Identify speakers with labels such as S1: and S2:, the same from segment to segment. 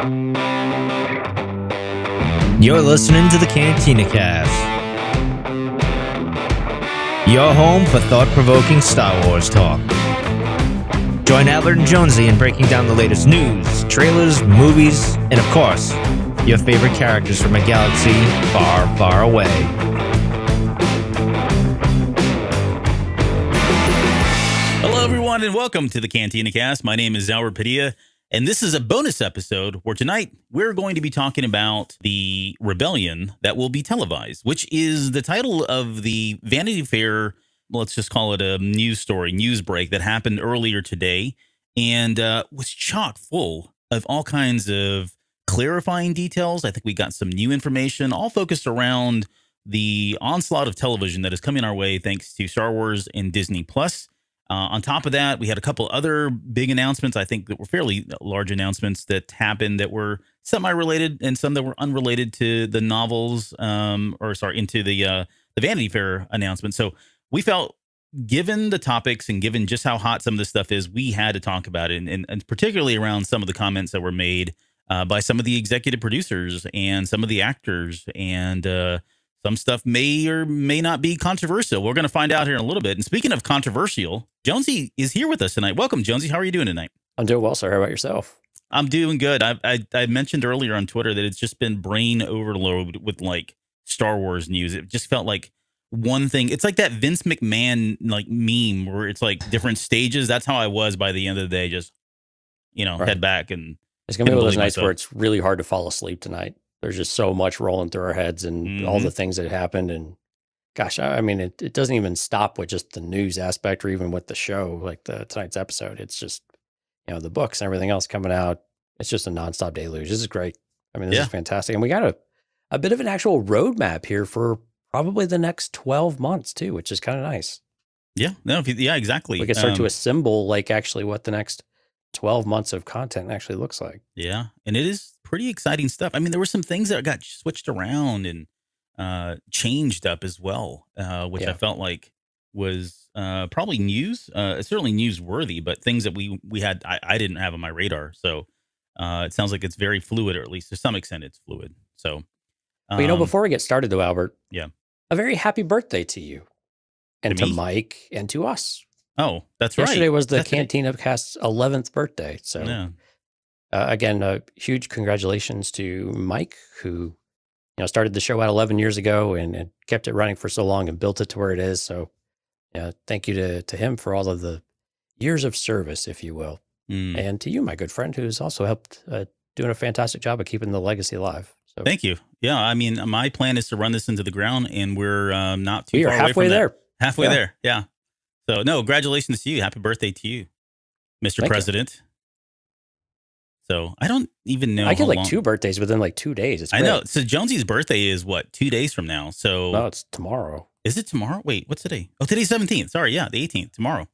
S1: You're listening to the Cantina Cast. Your home for thought provoking Star Wars talk. Join Albert and Jonesy in breaking down the latest news, trailers, movies, and of course, your favorite characters from a galaxy far, far away.
S2: Hello, everyone, and welcome to the Cantina Cast. My name is Albert Padilla, and this is a bonus episode where tonight we're going to be talking about the rebellion that will be televised, which is the title of the Vanity Fair, let's just call it a news story, news break that happened earlier today and uh, was chock full of all kinds of clarifying details. I think we got some new information, all focused around the onslaught of television that is coming our way thanks to Star Wars and Disney Plus. Uh, on top of that, we had a couple other big announcements. I think that were fairly large announcements that happened that were semi-related and some that were unrelated to the novels, um, or sorry, into the uh, the Vanity Fair announcement. So we felt, given the topics and given just how hot some of this stuff is, we had to talk about it, and, and, particularly around some of the comments that were made uh, by some of the executive producers and some of the actors and. Some stuff may or may not be controversial. We're going to find out here in a little bit. And speaking of controversial, Jonesy is here with us tonight. Welcome, Jonesy. How are you doing tonight?
S3: I'm doing well, sir. How about yourself?
S2: I'm doing good. I, I, I mentioned earlier on Twitter that it's just been brain overload with like Star Wars news. It just felt like one thing. It's like that Vince McMahon like meme where it's like different stages. That's how I was by the end of the day. Just you know,
S3: Right.
S2: head back and
S3: It's gonna be one of those nights
S2: myself.
S3: where it's really hard to fall asleep tonight. There's just so much rolling through our heads and all
S2: Mhm.
S3: the things that happened. And gosh, I, I mean, it, it doesn't even stop with just the news aspect or even with the show, like the tonight's episode. It's just you know the books and everything else coming out. It's just a nonstop deluge. This is great. I mean, this
S2: Yeah.
S3: is fantastic, and we got a a bit of an actual roadmap here for probably the next twelve months too, which is kind of nice.
S2: yeah, no, if you, yeah, exactly.
S3: We can start to
S2: Um,
S3: assemble like actually what the next twelve months of content actually looks like.
S2: Yeah, and it is pretty exciting stuff. I mean, there were some things that got switched around and uh, changed up as well, uh, which I felt like was uh, probably news. Uh, certainly newsworthy, but things that we we had I, I didn't have on my radar. So uh, it sounds like it's very fluid, or at least to some extent, it's fluid. So,
S3: But you know,
S2: um,
S3: before we get started, though, Albert,
S2: Yeah.
S3: a very happy birthday to you and
S2: To
S3: to. Mike and to us.
S2: Oh, that's
S3: Yesterday
S2: right.
S3: Yesterday was the
S2: That's today.
S3: Cantina Cast's 11th birthday. So,
S2: Yeah.
S3: uh, again, uh, huge congratulations to Mike, who you know started the show out 11 years ago and, and kept it running for so long and built it to where it is. So, yeah, thank you to to him for all of the years of service, if you will,
S2: Mm.
S3: and to you, my good friend, who's also helped uh, doing a fantastic job of keeping the legacy alive. So,
S2: Thank you. Yeah, I mean, my plan is to run this into the ground, and we're um, not too
S3: we are
S2: far away
S3: halfway
S2: from that.
S3: there.
S2: Halfway
S3: Yeah.
S2: there. Yeah. So no, congratulations to you. Happy birthday to you, Mr.
S3: Thank you.
S2: President. So I don't even know.
S3: I get like
S2: long-
S3: two birthdays within like two days. It's
S2: I know. So Jonesy's birthday is what two days from now. So
S3: No, it's tomorrow.
S2: is it tomorrow? Wait, what's today? Oh, today's seventeenth. Sorry, yeah, the eighteenth tomorrow.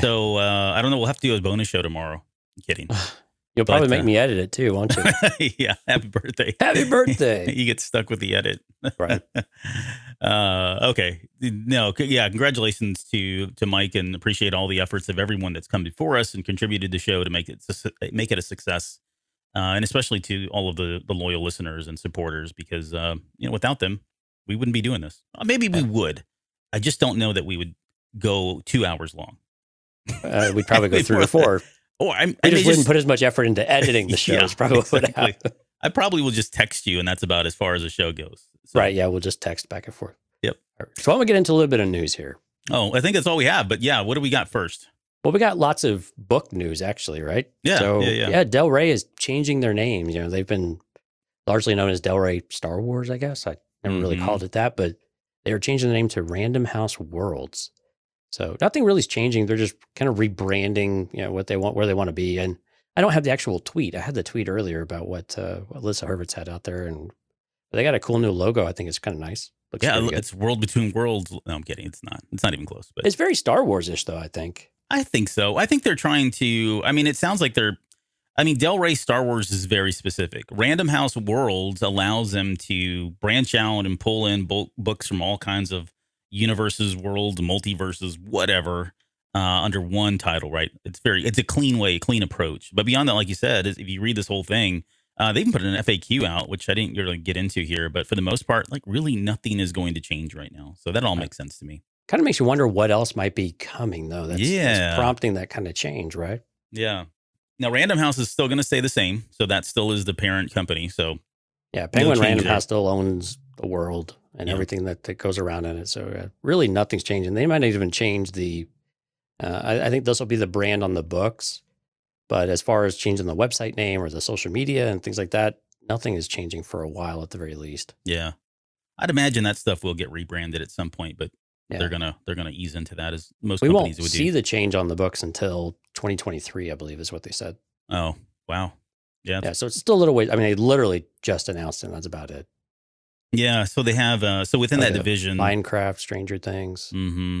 S2: So uh, I don't know. We'll have to do a bonus show tomorrow. I'm kidding.
S3: You'll probably
S2: But,
S3: make
S2: uh,
S3: me edit it too, won't you?
S2: yeah. Happy birthday.
S3: Happy birthday.
S2: you get stuck with the edit.
S3: Right.
S2: uh, okay. No. Yeah. Congratulations to to Mike, and appreciate all the efforts of everyone that's come before us and contributed to the show to make it make it a success, uh, and especially to all of the the loyal listeners and supporters, because uh, you know without them, we wouldn't be doing this. Uh, Maybe we would. I just don't know that we would go two hours long.
S3: Uh, we'd probably go three or four.
S2: Or I, I
S3: We
S2: may
S3: just wouldn't put as much effort into editing the show.
S2: Yeah,
S3: probably
S2: exactly. I probably will just text you, and that's about as far as the show goes. So-
S3: Right. Yeah. We'll just text back and forth.
S2: Yep.
S3: Right. So I'm gonna get into a little bit of news here.
S2: Oh, I think that's all we have. But yeah, what do we got first?
S3: Well, we got lots of book news actually, right?
S2: Yeah,
S3: So
S2: yeah, yeah.
S3: Del Rey is changing their name. You know, they've been largely known as Del Rey Star Wars, I guess. I never really
S2: Mhm.
S3: called it that, but they are changing the name to Random House Worlds. So nothing really is changing. They're just kind of rebranding, you know, what they want, where they want to be. And I don't have the actual tweet. I had the tweet earlier about what uh, what Alyssa Hurwitz had out there, and they got a cool new logo. I think it's kind of nice. Looks
S2: yeah, it's World Between Worlds. No, I'm kidding. It's not. It's not even close. But
S3: It's very Star Wars ish, though. I think.
S2: I think so. I think they're trying to. I mean, it sounds like they're. I mean, Del Rey Star Wars is very specific. Random House Worlds allows them to branch out and pull in bo- books from all kinds of universes, worlds, multiverses, whatever, uh, under one title. Right? It's very. It's a clean way, clean approach. But beyond that, like you said, is if you read this whole thing, Uh, they even put an FAQ out, which I didn't really get into here, but for the most part, like really nothing is going to change right now. So that all makes sense to me.
S3: Kind of makes you wonder what else might be coming, though. That's, that's
S2: Yeah.
S3: prompting that kind of change, right?
S2: Yeah. Now, Random House is still going to stay the same, so that still is the parent company. So
S3: Yeah, Penguin Random. House still owns the world and
S2: Yeah.
S3: everything that, that goes around in it. So uh, really, nothing's changing. They might even change the. Uh, I, I think this will be the brand on the books, but as far as changing the website name or the social media and things like that, nothing is changing for a while at the very least.
S2: yeah, I'd imagine that stuff will get rebranded at some point, but
S3: Yeah.
S2: they're gonna they're gonna ease into that as most
S3: we
S2: companies
S3: won't
S2: would
S3: see
S2: do.
S3: the change on the books until 2023, I believe, is what they said.
S2: oh wow, yeah,
S3: Yeah, so it's still a little ways. I mean, they literally just announced it. and That's about it.
S2: Yeah. So they have uh, so within
S3: Like
S2: that division,
S3: Minecraft, Stranger Things.
S2: hmm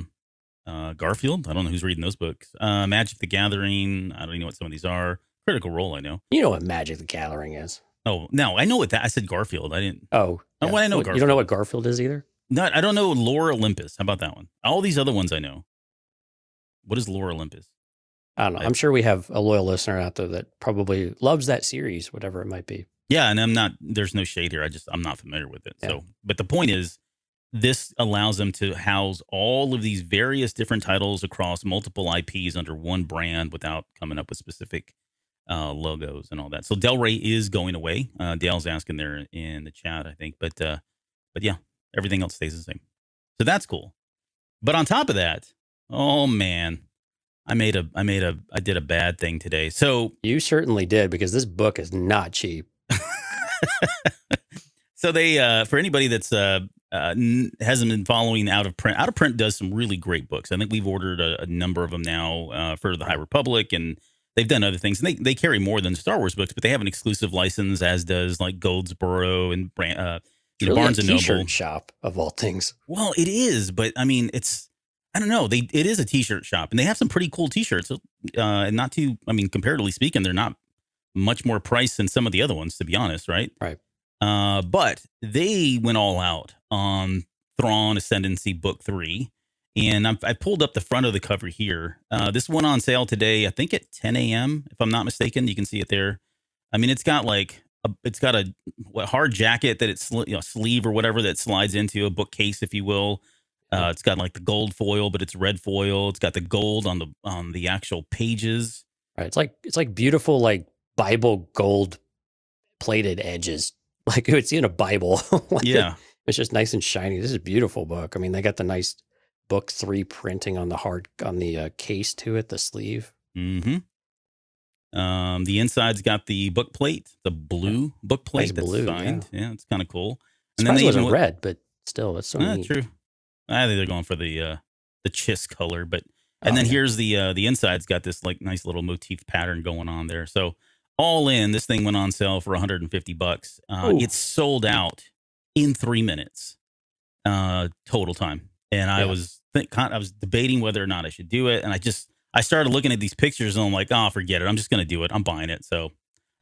S2: Uh, Garfield. I don't know who's reading those books. Uh, Magic the Gathering. I don't even know what some of these are. Critical Role. I know.
S3: You know what Magic the Gathering is?
S2: Oh no, I know what that. I said Garfield. I didn't.
S3: Oh,
S2: Oh, well, I know
S3: What, You don't know what Garfield is either.
S2: Not. I don't know Lore Olympus. How about that one? All these other ones I know. What is Lore Olympus?
S3: I don't know.
S2: I-
S3: I'm sure we have a loyal listener out there that probably loves that series, whatever it might be.
S2: Yeah, and I'm not. There's no shade here. I just I'm not familiar with it.
S3: Yeah.
S2: So, but the point is, this allows them to house all of these various different titles across multiple IPs under one brand without coming up with specific uh, logos and all that. So Del Rey is going away. Uh, Dale's asking there in the chat, I think, but uh, but yeah, everything else stays the same. So that's cool. But on top of that, oh man, I made a I made a I did a bad thing today. So
S3: You certainly did because this book is not cheap.
S2: so they uh for anybody that's uh, uh n- hasn't been following out of print out of print does some really great books i think we've ordered a, a number of them now uh for the high republic and they've done other things and they, they carry more than star wars books but they have an exclusive license as does like goldsboro and Bran- uh
S3: Really a
S2: barnes and noble
S3: shop of all things.
S2: well it is but i mean it's i don't know they it is a t-shirt shop and they have some pretty cool t-shirts uh and not too i mean comparatively speaking they're not much more price than some of the other ones to be honest right
S3: Right.
S2: uh, but they went all out on Thrawn Ascendancy Book Three, and I'm, I pulled up the front of the cover here. Uh, this went on sale today, I think at 10 a.m. If I'm not mistaken, you can see it there. I mean, it's got like a, it's got a what, hard jacket that it's you know, sleeve or whatever that slides into a bookcase, if you will. Uh, it's got like the gold foil, but it's red foil. It's got the gold on the on the actual pages.
S3: Right. It's like it's like beautiful like Bible gold plated edges. Like you would see in a Bible. Like,
S2: Yeah,
S3: It's just nice and shiny. This is a beautiful book. I mean, they got the nice book three printing on the hard on the uh, case to it, the sleeve.
S2: hmm Um, the inside's got the book plate, the blue book plate
S3: Nice
S2: that's
S3: blue,
S2: signed. Yeah, it's kind of cool.
S3: And
S2: then
S3: then
S2: they
S3: it wasn't
S2: even-
S3: red, but still, it's so
S2: Ah,
S3: neat.
S2: true. I think they're going for the uh, the chiss color, but and
S3: Oh,
S2: then
S3: yeah.
S2: here's the uh, the inside's got this like nice little motif pattern going on there. So all in, this thing went on sale for 150 bucks. Uh, it's sold out in three minutes uh, total time, and I was think, I was debating whether or not I should do it, and I just I started looking at these pictures and I'm like, oh, forget it. I'm just gonna do it. I'm buying it. So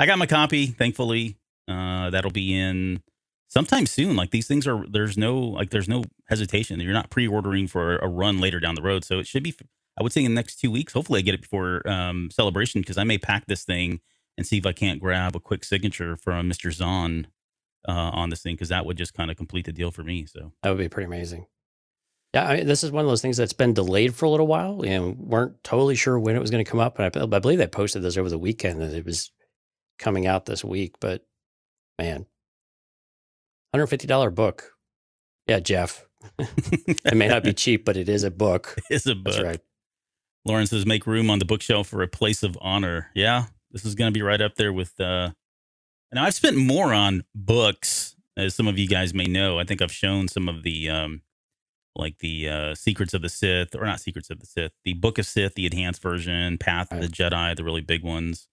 S2: I got my copy. Thankfully, uh, that'll be in sometime soon. Like these things are there's no like there's no hesitation. You're not pre-ordering for a run later down the road, so it should be. I would say in the next two weeks. Hopefully, I get it before um, celebration because I may pack this thing and see if I can't grab a quick signature from Mr. Zahn uh, on this thing because that would just kind of complete the deal for me. So
S3: That would be pretty amazing. Yeah, I, this is one of those things that's been delayed for a little while and weren't totally sure when it was going to come up. And I, I believe they posted this over the weekend that it was coming out this week. But man, $150 book. Yeah, Jeff. It may not be cheap, but it is a book.
S2: it's a book.
S3: That's right.
S2: Lauren says, make room on the bookshelf for a place of honor. Yeah, this is going to be right up there with. uh Now I've spent more on books, as some of you guys may know. I think I've shown some of the, um like the uh Secrets of the Sith, or not Secrets of the Sith, the Book of Sith, the enhanced version, Path of the Jedi, the really big ones.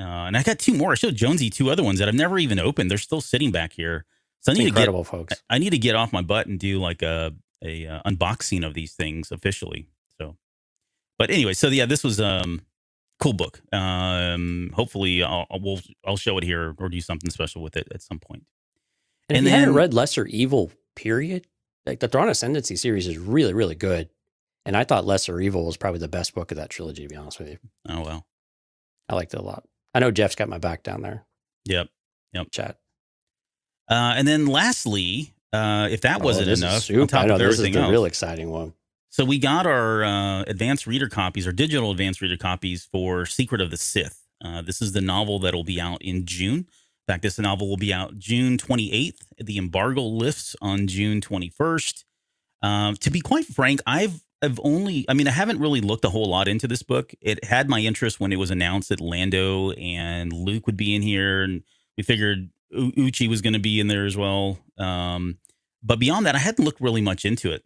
S2: Uh, and I got two more. I showed Jonesy two other ones that I've never even opened. They're still sitting back here. So I need to get
S3: incredible, folks.
S2: I need to get off my butt and do like a a uh, unboxing of these things officially. So, but anyway, so yeah, this was um cool book. Um, hopefully I'll we'll, I'll show it here or do something special with it at some point.
S3: And,
S2: and
S3: if you haven't read Lesser Evil, period, like the Thrawn Ascendancy series is really, really good. And I thought Lesser Evil was probably the best book of that trilogy, to be honest with you.
S2: Oh well,
S3: I liked it a lot. I know Jeff's got my back down there.
S2: yep. Yep.
S3: chat.
S2: Uh, and then lastly, uh, if that
S3: Oh,
S2: wasn't enough, on top
S3: I know
S2: of
S3: this is the
S2: else,
S3: real exciting one.
S2: So we got our uh, advanced reader copies, our digital advanced reader copies for Secret of the Sith. Uh, this is the novel that will be out in June. In fact, this novel will be out June 28th. The embargo lifts on June 21st. Um, to be quite frank, I've I've only I mean I haven't really looked a whole lot into this book. It had my interest when it was announced that Lando and Luke would be in here, and we figured U- Ochi was going to be in there as well. Um, but beyond that, I hadn't looked really much into it,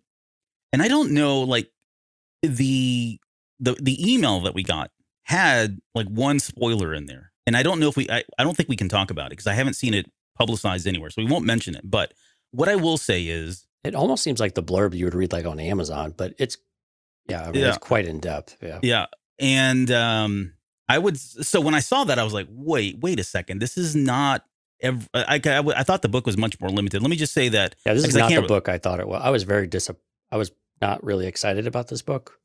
S2: and I don't know like the the the email that we got had like one spoiler in there, and I don't know if we I, I don't think we can talk about it because I haven't seen it publicized anywhere, so we won't mention it. But what I will say is
S3: It almost seems like the blurb you would read like on Amazon, but it's yeah, I mean,
S2: Yeah.
S3: it's quite in depth. Yeah.
S2: Yeah. And um I would so when I saw that I was like, "Wait, wait a second. This is not ev- I, I, I thought the book was much more limited. Let me just say that
S3: Yeah, this is not the book I thought it was. I was very dis. I was not really excited about this book,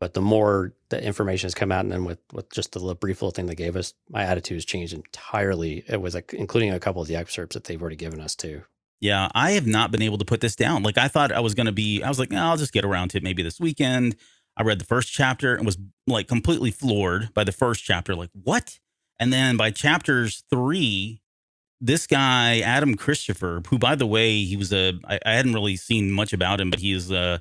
S3: but the more the information has come out, and then with with just the brief little thing they gave us, my attitude has changed entirely. It was like, including a couple of the excerpts that they've already given us too.
S2: yeah, I have not been able to put this down. Like I thought I was going to be I was like, "Nah, I'll just get around to it maybe this weekend." I read the first chapter and was like completely floored by the first chapter like, "What?" And then by chapters 3, this guy Adam Christopher, who by the way, he was a I, I hadn't really seen much about him, but he is uh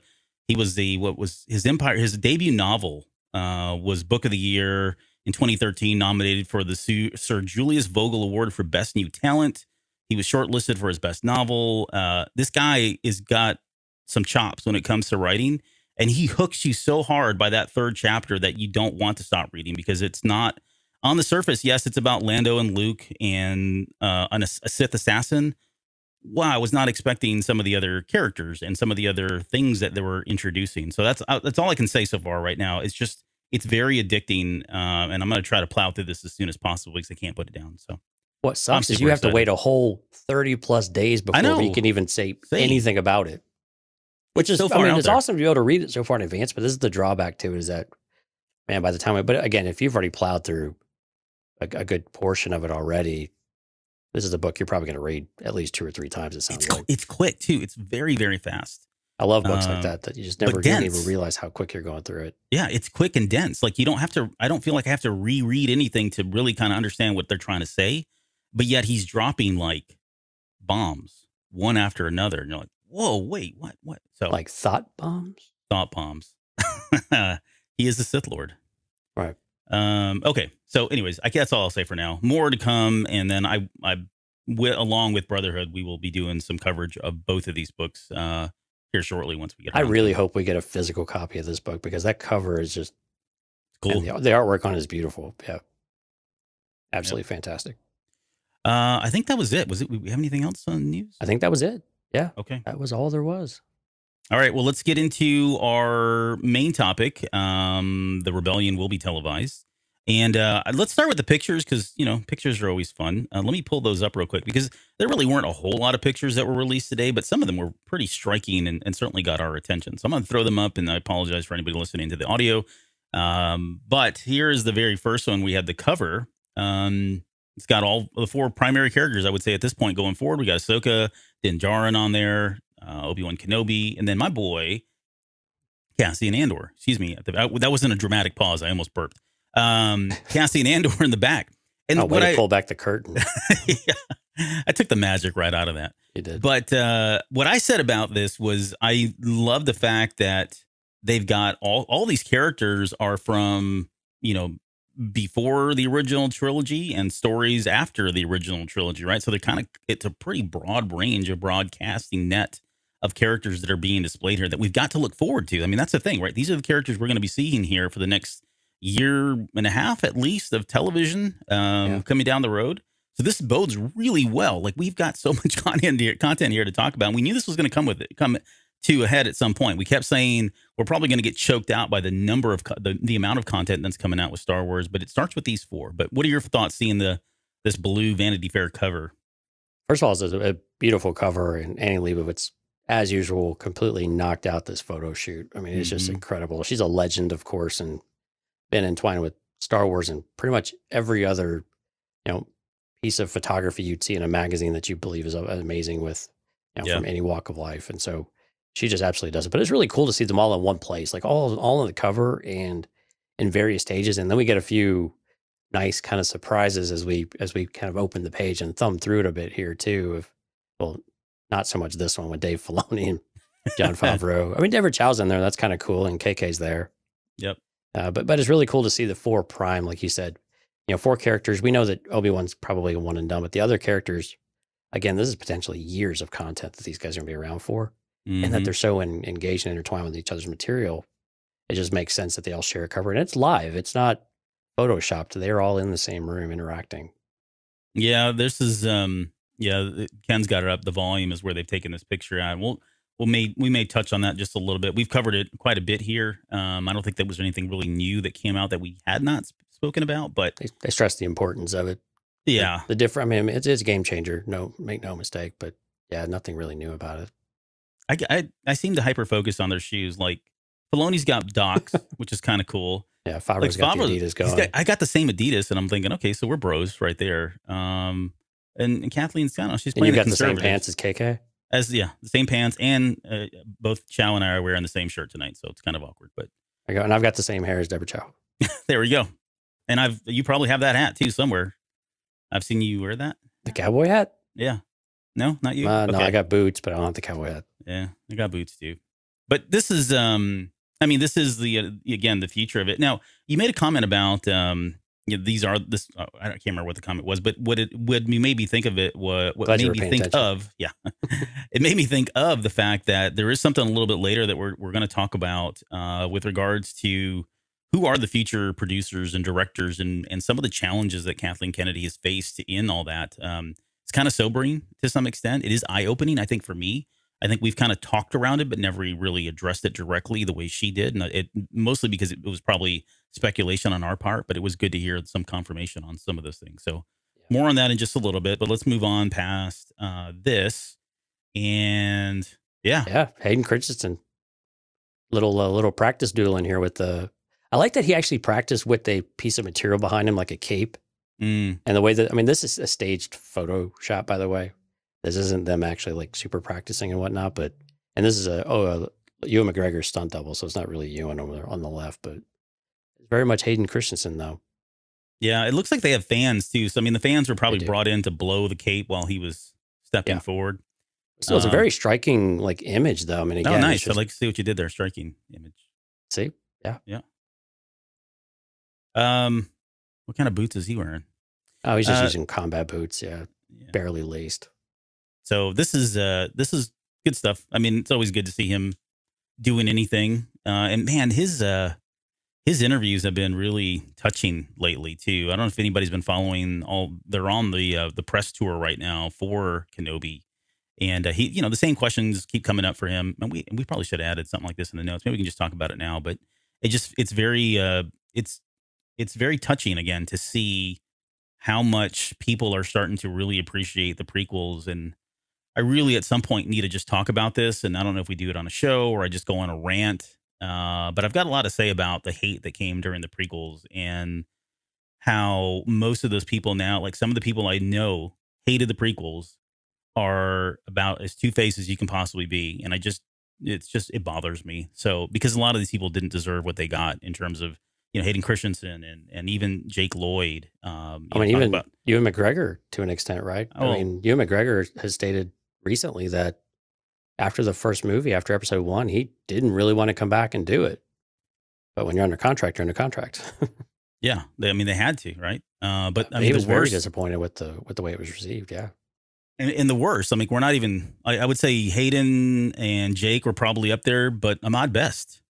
S2: he was the what was his empire his debut novel uh was book of the year in 2013 nominated for the Sir Julius Vogel Award for best new talent. He was shortlisted for his best novel. Uh this guy is got some chops when it comes to writing and he hooks you so hard by that third chapter that you don't want to stop reading because it's not on the surface, yes, it's about Lando and Luke and uh, an, a Sith assassin. Wow, I was not expecting some of the other characters and some of the other things that they were introducing. So that's uh, that's all I can say so far right now. It's just it's very addicting, uh, and I'm going to try to plow through this as soon as possible because I can't put it down. So
S3: What sucks is you have to wait a whole thirty plus days before
S2: know.
S3: we can even say
S2: Same.
S3: anything about it. Which is,
S2: so
S3: I
S2: far
S3: mean, it's
S2: there.
S3: awesome to be able to read it so far in advance. But this is the drawback to it is that, man, by the time, I, but again, if you've already plowed through a, a good portion of it already, this is a book you're probably going to read at least two or three times. It sounds
S2: it's
S3: like.
S2: it's quick too. It's very very fast.
S3: I love books
S2: Um,
S3: like that that you just never even realize how quick you're going through it.
S2: Yeah, it's quick and dense. Like you don't have to. I don't feel like I have to reread anything to really kind of understand what they're trying to say. But yet he's dropping like bombs one after another, and you're like, "Whoa, wait, what? What?" So
S3: Like thought bombs.
S2: thought bombs. he is the Sith Lord. Um. Okay. So, anyways, I guess all I'll say for now. More to come, and then I, I, wi- along with Brotherhood, we will be doing some coverage of both of these books uh, here shortly once we get.
S3: I really hope we get a physical copy of this book because that cover is just
S2: cool.
S3: the, the artwork on it is beautiful. Yeah, absolutely fantastic.
S2: Uh, I think that was it. Was it? We have anything else on news?
S3: I think that was it. Yeah.
S2: Okay.
S3: That was all there was.
S2: All right. Well, let's get into our main topic. Um, the rebellion will be televised, and uh, let's start with the pictures because you know pictures are always fun. Uh, let me pull those up real quick because there really weren't a whole lot of pictures that were released today, but some of them were pretty striking and, and certainly got our attention. So I'm going to throw them up, and I apologize for anybody listening to the audio. Um, but here is the very first one. We had the cover. Um, it's got all the four primary characters, I would say, at this point going forward. We got Ahsoka, Din Djarin on there, uh, Obi Wan Kenobi, and then my boy Cassian Andor. Excuse me, that wasn't a dramatic pause. I almost burped. Um, Cassian Andor in the back, and
S3: oh,
S2: what I
S3: pull back the curtain.
S2: yeah, I took the magic right out of that.
S3: You did.
S2: But uh, what I said about this was I love the fact that they've got all all these characters are from you know before the original trilogy and stories after the original trilogy, right? So they're kind of it's a pretty broad range of broadcasting net of characters that are being displayed here that we've got to look forward to. I mean, that's the thing, right? These are the characters we're going to be seeing here for the next year and a half at least of television um,
S3: Yeah.
S2: coming down the road. So this bodes really well. Like we've got so much content here, content here to talk about. And we knew this was going to come with it, come to a head at some point. We kept saying we're probably going to get choked out by the number of the, the amount of content that's coming out with Star Wars. But it starts with these four. But what are your thoughts seeing the this blue Vanity Fair cover?
S3: First of all, it's a, a beautiful cover, and Annie Leibovitz, as usual, completely knocked out this photo shoot. I mean, it's just
S2: Mhm.
S3: incredible. She's a legend, of course, and been entwined with Star Wars and pretty much every other, you know, piece of photography you'd see in a magazine that you believe is amazing with you know,
S2: Yeah.
S3: from any walk of life. And so she just absolutely does it. But it's really cool to see them all in one place, like all all on the cover and in various stages. And then we get a few nice kind of surprises as we as we kind of open the page and thumb through it a bit here too. Of well, not so much this one with Dave Filoni and John Favreau. I mean, Deborah Chow's in there. That's kind of cool, and KK's there.
S2: Yep.
S3: Uh, but but it's really cool to see the four prime, like you said. You know, four characters. We know that Obi Wan's probably a one and done, but the other characters, again, this is potentially years of content that these guys are gonna be around for, and that
S2: Mhm.
S3: they're so en- engaged and intertwined with each other's material. It just makes sense that they all share a cover, and it's live. It's not photoshopped. They're all in the same room interacting.
S2: Yeah, this is um yeah, Ken's got it up. The volume is where they've taken this picture out. We'll we'll may we may touch on that just a little bit. We've covered it quite a bit here. Um I don't think there was anything really new that came out that we had not spoken about, but
S3: They, they stress the importance of it.
S2: Yeah.
S3: the, different. I mean, it's, it's a game changer. No, make no mistake. But yeah, nothing really new about it.
S2: I, I I seem to hyper focus on their shoes. Like Filoni's got Docs, which is kind of cool.
S3: Yeah, Favreau's got
S2: Favreau-
S3: the Adidas going.
S2: got- I got the same Adidas, and I'm thinking, okay, so we're bros right there. Um, and, and Kathleen's kind of she's
S3: and
S2: playing
S3: you got the same pants as KK.
S2: as yeah, the same pants, and uh, both Chow and I are wearing the same shirt tonight, so it's kind of awkward. But
S3: I go, and I've got the same hair as Deborah Chow.
S2: there we go. And I've you probably have that hat too somewhere. I've seen you wear that.
S3: The cowboy hat?
S2: Yeah. No, not you.
S3: Uh, no, I got boots, but I don't have the cowboy hat.
S2: Yeah, I got boots too. But this is, um, I mean, this is the uh, again the future of it. Now, you made a comment about um, you know, these are this. Uh, I can't remember what the comment was, but what it would me maybe think of it. What what
S3: Glad
S2: made me think
S3: attention.
S2: of? Yeah, it made me think of the fact that there is something a little bit later that we're we're going to talk about uh, with regards to who are the future producers and directors and and some of the challenges that Kathleen Kennedy has faced in all that. Um, it's kind of sobering to some extent. It is eye opening, I think, for me. I think we've kind of talked around it, but never really addressed it directly the way she did, and it mostly because it was probably speculation on our part. But it was good to hear some confirmation on some of those things. So more on that in just a little bit. But let's move on past uh, this, and yeah,
S3: Yeah, Hayden Christensen. Little uh, little practice duel in here with the. I like that he actually practiced with a piece of material behind him, like a cape,
S2: Mm,
S3: and the way that I mean, this is a staged photo shot, by the way. This isn't them actually like super practicing and whatnot, but and this is a oh a Ewan McGregor stunt double, so it's not really Ewan over there on the left, but it's very much Hayden Christensen though.
S2: yeah. It looks like they have fans too. So I mean, the fans were probably brought in to blow the cape while he was stepping
S3: Yeah.
S2: forward.
S3: So it's a
S2: Um,
S3: very striking like image though. I mean, again,
S2: oh, nice!
S3: just-
S2: I like to see what you did there. Striking image.
S3: see, yeah, yeah.
S2: Um, what kind of boots is he wearing?
S3: oh, he's just
S2: Uh,
S3: using combat boots, yeah,
S2: Yeah.
S3: barely laced.
S2: So this is uh this is good stuff. I mean, it's always good to see him doing anything. Uh and man, his uh his interviews have been really touching lately too. I don't know if anybody's been following all they're on the uh, the press tour right now for Kenobi. And uh, he, you know, the same questions keep coming up for him. And we we probably should have added something like this in the notes. Maybe we can just talk about it now, but it just it's very uh it's it's very touching again to see how much people are starting to really appreciate the prequels and I really at some point need to just talk about this, and I don't know if we do it on a show or I just go on a rant. Uh, but I've got a lot to say about the hate that came during the prequels and how most of those people now, like some of the people I know, hated the prequels, are about as two faced as you can possibly be, and I just it's just it bothers me. So because a lot of these people didn't deserve what they got in terms of you know Hayden Christensen and and even Jake Lloyd. Um,
S3: I mean,
S2: know,
S3: even
S2: about-
S3: Ewan McGregor to an extent, right?
S2: Oh.
S3: I mean, Ewan McGregor has stated recently that after the first movie, after episode one, he didn't really want to come back and do it. But when you're under contract, you're under contract.
S2: yeah, they, I mean they had to, right? Uh, but I mean
S3: he
S2: the
S3: was very
S2: worst,
S3: disappointed with the with the way it was received. Yeah,
S2: And, and the worst, I mean, we're not even, I, I would say Hayden and Jake were probably up there, but Ahmed Best.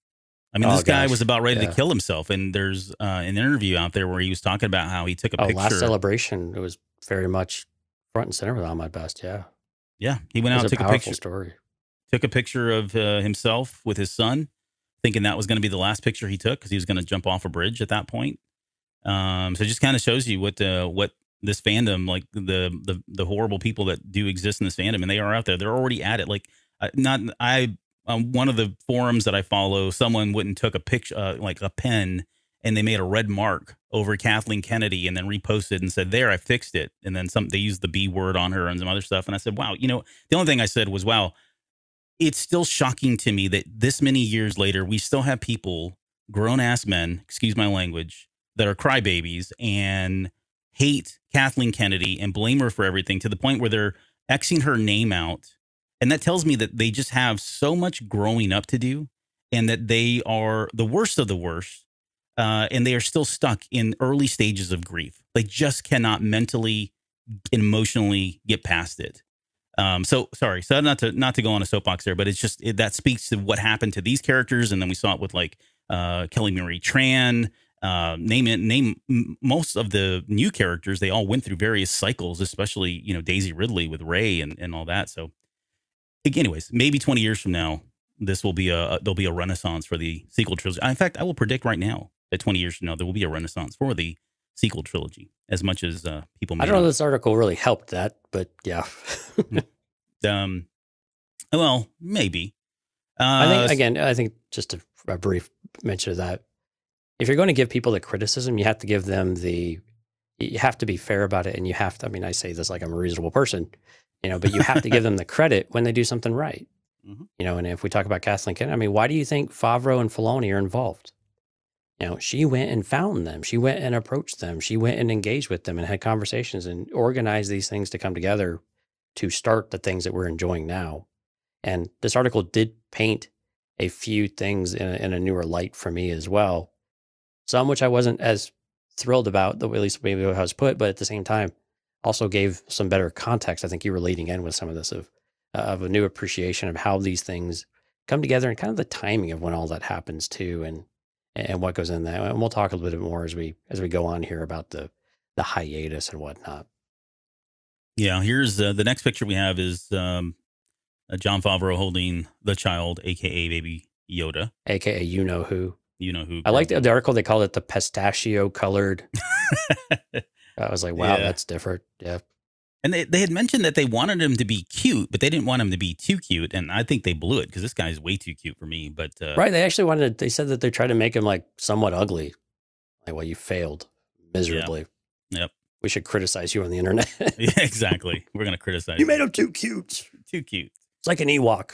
S2: I mean,
S3: Oh,
S2: this guy was about ready
S3: Yeah.
S2: to kill himself. And there's uh, an interview out there where he was talking about how he took a
S3: oh,
S2: picture.
S3: last celebration, it was very much front and center with Ahmed Best. Yeah,
S2: yeah. He went out
S3: a
S2: took a
S3: powerful
S2: picture,
S3: story.
S2: took a picture of uh, himself with his son, thinking that was going to be the last picture he took because he was going to jump off a bridge at that point. Um, so it just kind of shows you what uh, what this fandom, like the the the horrible people that do exist in this fandom, and they are out there. They're already at it. Like uh, not I um, one of the forums that I follow, someone wouldn't took a picture, uh, like a pen, and they made a red mark over Kathleen Kennedy and then reposted and said, "There, I fixed it." And then some they used the B word on her and some other stuff. And I said, "Wow, you know." The only thing I said was, "Wow." It's still shocking to me that this many years later, we still have people, grown ass men, excuse my language, that are crybabies and hate Kathleen Kennedy and blame her for everything to the point where they're Xing her name out. And that tells me that they just have so much growing up to do and that they are the worst of the worst. Uh, and they are still stuck in early stages of grief. They just cannot mentally emotionally get past it. Um, so sorry, so not to not to go on a soapbox there, but it's just it, that speaks to what happened to these characters, and then we saw it with like uh, Kelly Marie Tran, uh, name it, name most of the new characters. They all went through various cycles, especially you know Daisy Ridley with Rey and and all that. So, anyways, maybe twenty years from now, this will be a there'll be a renaissance for the sequel trilogy. In fact, I will predict right now that twenty years from now there will be a renaissance for the sequel trilogy. As much as uh, people,
S3: I don't know, this article really helped that, but yeah.
S2: um, well, maybe.
S3: Uh, I think again, I think just a, a brief mention of that if you're going to give people the criticism, you have to give them the, you have to be fair about it. And you have to, I mean, I say this like I'm a reasonable person, you know, but you have to give them the credit when they do something right. Mm-hmm. You know, and if we talk about Kathleen Kennedy, I mean, why do you think Favreau and Filoni are involved? You know, she went and found them. She went and approached them. She went and engaged with them and had conversations and organized these things to come together to start the things that we're enjoying now. And this article did paint a few things in a, in a newer light for me as well some which I wasn't as thrilled about, at least maybe how it was put, but at the same time, also gave some better context. I think you were leading in with some of this of of a new appreciation of how these things come together and kind of the timing of when all that happens too, and and what goes in that. And we'll talk a little bit more as we as we go on here about the the hiatus and whatnot.
S2: Yeah, here's uh, the next picture we have is um, uh, Jon Favreau holding the child, aka Baby Yoda,
S3: aka you know who
S2: you know who.
S3: I like the, the article. They called it the pistachio colored. I was like, wow, yeah. that's different. Yeah.
S2: And they, they had mentioned that they wanted him to be cute, but they didn't want him to be too cute. And I think they blew it because this guy's way too cute for me. But uh,
S3: right, they actually wanted. They said that they tried to make him like somewhat ugly. Like, well, you failed miserably.
S2: Yeah. Yep.
S3: We should criticize you on the internet.
S2: yeah, exactly. We're gonna criticize.
S3: You made him too cute.
S2: Too cute.
S3: It's like an Ewok.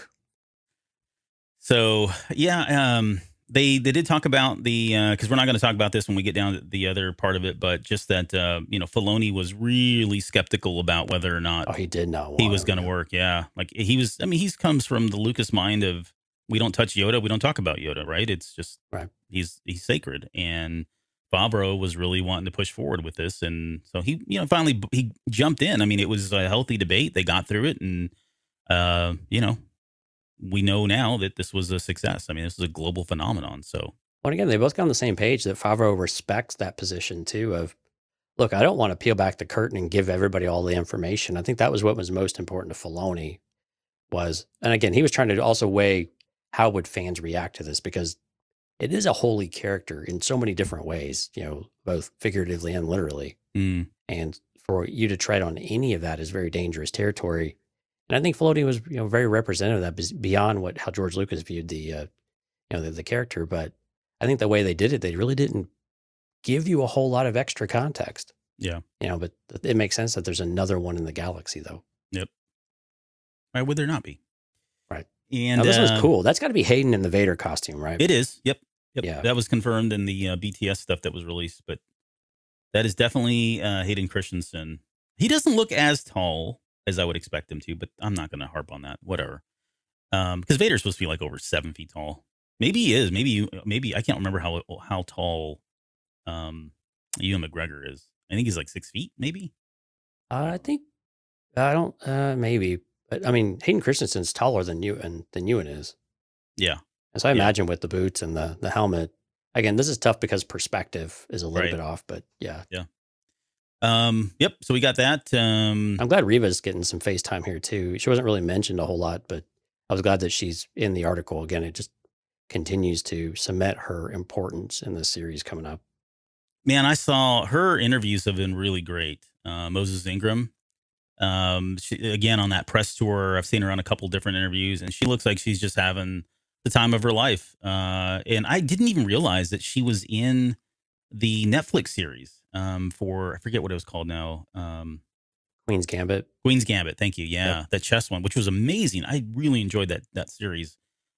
S2: So yeah, um, they they did talk about the because uh, we're not going to talk about this when we get down to the other part of it, but just that uh, you know Filoni was really skeptical about whether or not
S3: oh, he did not
S2: he was going to work. Yeah, like he was. I mean, he comes from the Lucas mind of we don't touch Yoda, we don't talk about Yoda, right? It's just
S3: right.
S2: He's he's sacred, and Favreau was really wanting to push forward with this, and so he you know finally he jumped in. I mean, it was a healthy debate. They got through it, and uh, you know we know now that this was a success. I mean, this is a global phenomenon. So,
S3: well, again, they both got on the same page that Favreau respects that position too. Of look, I don't want to peel back the curtain and give everybody all the information. I think that was what was most important to Filoni was, and again, he was trying to also weigh how would fans react to this because it is a holy character in so many different ways, you know, both figuratively and literally.
S2: Mm.
S3: And for you to tread on any of that is very dangerous territory. And I think Filoni was, you know, very representative of that beyond what how George Lucas viewed the, uh, you know, the, the character. But I think the way they did it, they really didn't give you a whole lot of extra context.
S2: Yeah.
S3: You know, but it makes sense that there's another one in the galaxy, though.
S2: Yep. Why would there not be?
S3: Right.
S2: And
S3: now, this uh, was cool. That's got to be Hayden in the Vader costume, right?
S2: It is. Yep. Yep. Yeah. That was confirmed in the uh, BTS stuff that was released, but that is definitely uh, Hayden Christensen. He doesn't look as tall as I would expect him to, but I'm not going to harp on that. Whatever. Um, because Vader's supposed to be like over seven feet tall. Maybe he is. Maybe you. Maybe I can't remember how how tall, um, Ewan McGregor is. I think he's like six feet. Maybe.
S3: Uh, I think I don't. Uh, maybe, but I mean, Hayden Christensen's taller than you and than Ewan is.
S2: Yeah.
S3: And so I yeah. imagine with the boots and the the helmet. Again, this is tough because perspective is a little right. bit off, but yeah.
S2: Yeah. Um, yep. So we got that. Um,
S3: I'm glad Reva's getting some FaceTime here too. She wasn't really mentioned a whole lot, but I was glad that she's in the article again. It just continues to cement her importance in the series coming up.
S2: Man, I saw her interviews have been really great. Uh, Moses Ingram, um, she, again on that press tour. I've seen her on a couple different interviews, and she looks like she's just having the time of her life. Uh, and I didn't even realize that she was in the Netflix series um, for I forget what it was called now. Um,
S3: Queen's Gambit.
S2: Queen's Gambit. Thank you. Yeah,
S3: Yep.
S2: that chess one, which was amazing. I really enjoyed that that series,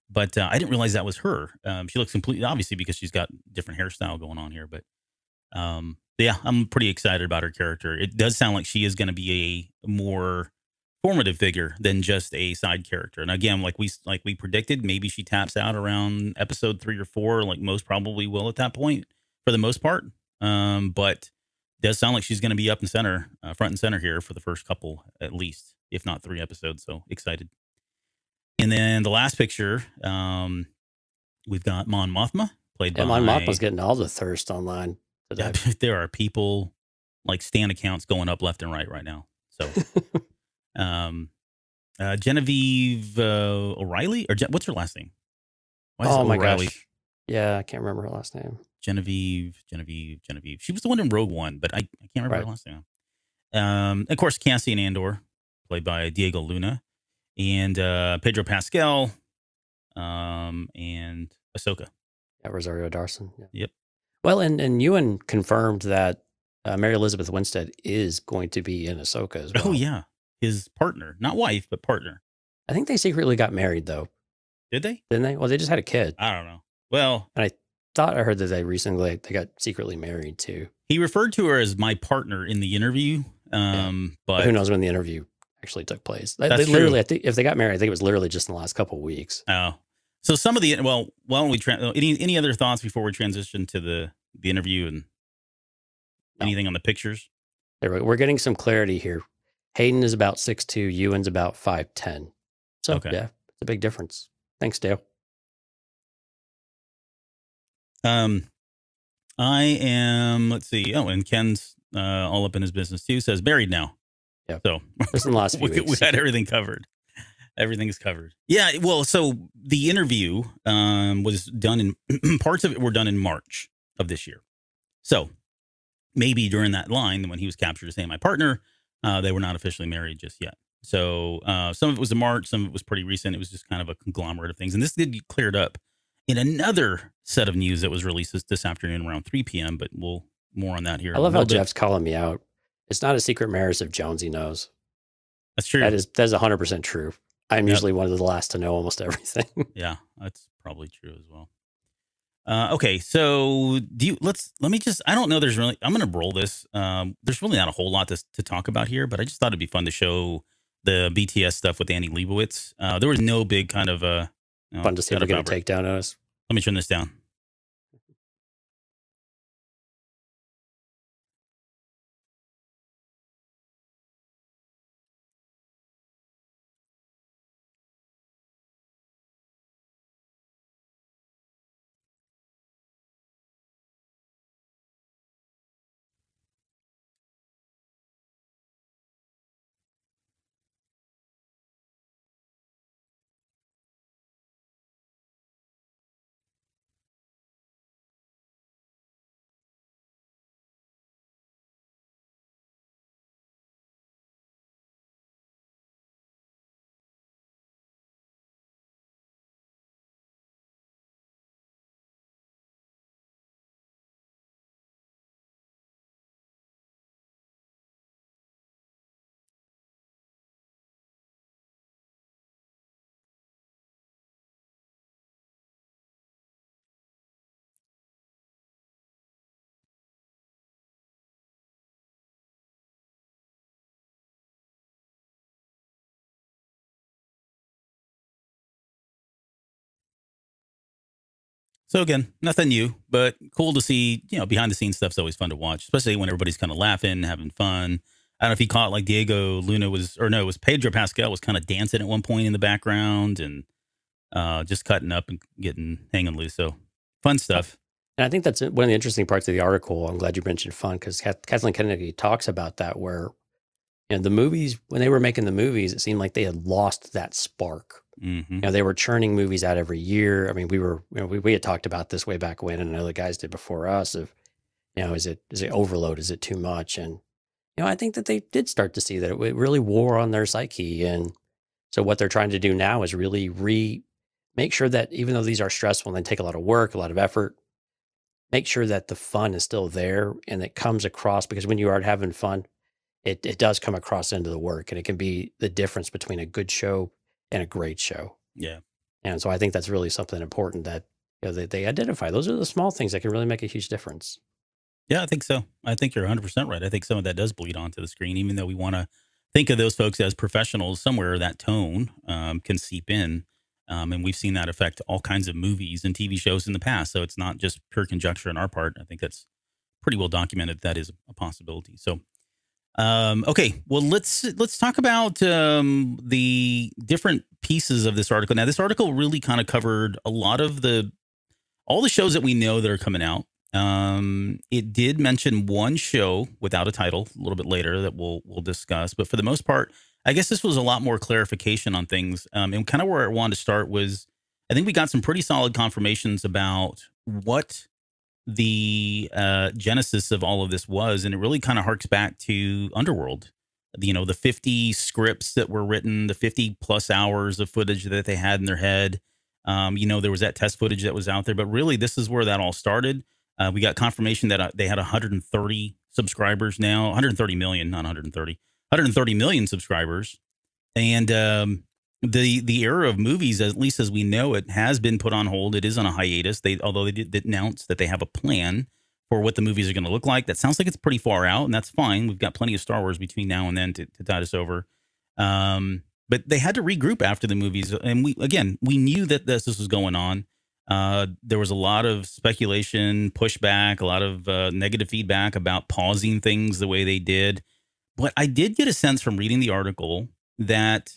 S2: but uh, I didn't realize that was her. Um, she looks completely obviously because she's got different hairstyle going on here, but um, yeah, I'm pretty excited about her character. It does sound like she is going to be a more formative figure than just a side character. And again, like we like we predicted, maybe she taps out around episode three or four, like most probably will at that point for the most part. Um, but does sound like she's going to be up in center, uh, front and center here for the first couple, at least, if not three episodes. So excited. And then the last picture, um, we've got Mon Mothma played
S3: Yeah,
S2: by
S3: my mop was getting all the thirst online today.
S2: there are people like stan accounts going up left and right right now. So, um, uh, Genevieve uh, O'Reilly or Je- what's her last name? Why is
S3: oh my
S2: O'Reilly?
S3: gosh. Yeah, I can't remember her last name.
S2: Genevieve, Genevieve, Genevieve. She was the one in Rogue One, but I, I can't remember
S3: Right.
S2: her last name. Um, of course, Cassian Andor, played by Diego Luna, and uh, Pedro Pascal, um, and Ahsoka.
S3: Yeah, Rosario Dawson. Yeah.
S2: Yep.
S3: Well, and and Ewan confirmed that uh, Mary Elizabeth Winstead is going to be in Ahsoka as well.
S2: Oh yeah, his partner, not wife, but partner.
S3: I think they secretly got married though,
S2: Did they?
S3: didn't they? Well, they just had a kid.
S2: I don't know. Well,
S3: Thought I heard that they recently they got secretly married too.
S2: he referred to her as my partner in the interview. Um,
S3: But
S2: but
S3: who knows when the interview actually took place? They, they literally. I think, if they got married, I think it was literally just in the last couple of weeks.
S2: Oh, so some of the well, why don't we? Tra- any any other thoughts before we transition to the the interview and
S3: No.
S2: anything on the pictures?
S3: We're getting some clarity here. Hayden is about six two. Ewan's about five ten. So
S2: Okay.
S3: yeah, it's a big difference. Thanks, Dale.
S2: Um, I am. Let's see. Oh, and Ken's uh, all up in his business too. Says buried now.
S3: Yeah.
S2: So
S3: Just in the last few
S2: we, we had everything covered. Everything is covered. Yeah. Well, so the interview um, was done in parts of it were done in March of this year. So maybe during that line when he was captured as saying my partner, uh, they were not officially married just yet. So uh, some of it was in March, some of it was pretty recent. It was just kind of a conglomerate of things, and this did get cleared up in another set of news that was released this, this afternoon around 3 p.m. But we'll more on that here.
S3: I love how
S2: bit.
S3: Jeff's calling me out. It's not a secret marriage if Jonesy knows.
S2: That's true.
S3: That is that is hundred percent true. I'm
S2: Yep.
S3: usually one of the last to know almost everything.
S2: Yeah, that's probably true as well. Uh, okay, so do you let's let me just I don't know there's really I'm gonna roll this. Um, there's really not a whole lot to, to talk about here, but I just thought it'd be fun to show the BTS stuff with Annie Leibovitz. Uh, there was no big kind of uh you know,
S3: Fun to see if
S2: gotta
S3: get a takedown of us.
S2: Let me turn this down. So again, nothing new, but cool to see. You know, behind the scenes stuff's always fun to watch, especially when everybody's kind of laughing, having fun. I don't know if he caught like Diego Luna was, or no, it was Pedro Pascal was kind of dancing at one point in the background and uh, just cutting up and getting hanging loose. So fun stuff.
S3: And I think that's one of the interesting parts of the article. I'm glad you mentioned fun because Kathleen Kennedy talks about that, where you know the movies when they were making the movies, it seemed like they had lost that spark.
S2: Hmm
S3: You know, they were churning movies out every year. I mean, we were you know we, we had talked about this way back when, and other guys did before us. Of you know, is it is it overload? Is it too much? And you know, I think that they did start to see that it, it really wore on their psyche. And so what they're trying to do now is really re make sure that even though these are stressful and they take a lot of work, a lot of effort, make sure that the fun is still there and it comes across because when you are having fun, it, it does come across into the work and it can be the difference between a good show and a great show.
S2: Yeah.
S3: And so I think that's really something important that you know, they, they identify. Those are the small things that can really make a huge difference.
S2: Yeah, I think so. I think you're 100% right. I think some of that does bleed onto the screen, even though we want to think of those folks as professionals, somewhere that tone um, can seep in. Um, and we've seen that affect all kinds of movies and TV shows in the past. So it's not just pure conjecture on our part. I think that's pretty well documented. That is a possibility. So, um, okay, well let's let's talk about um, the different pieces of this article. Now, this article really kind of covered a lot of the all the shows that we know that are coming out. Um, it did mention one show without a title a little bit later that we'll we'll discuss, but for the most part, I guess this was a lot more clarification on things. Um, and kind of where I wanted to start was, I think we got some pretty solid confirmations about what the uh, genesis of all of this was, and it really kind of harks back to Underworld. You know, the 50 scripts that were written, the 50 plus hours of footage that they had in their head. Um, you know, there was that test footage that was out there, but really, this is where that all started. Uh, we got confirmation that uh, they had 130 subscribers now, 130 million, not 130, 130 million subscribers, and um, the the era of movies, at least as we know it, has been put on hold. It is on a hiatus. They although they did announce that they have a plan for what the movies are going to look like. That sounds like it's pretty far out, and that's fine. We've got plenty of Star Wars between now and then to, to tide us over. Um, but they had to regroup after the movies, and we again we knew that this, this was going on. Uh, there was a lot of speculation, pushback, a lot of uh, negative feedback about pausing things the way they did. But I did get a sense from reading the article that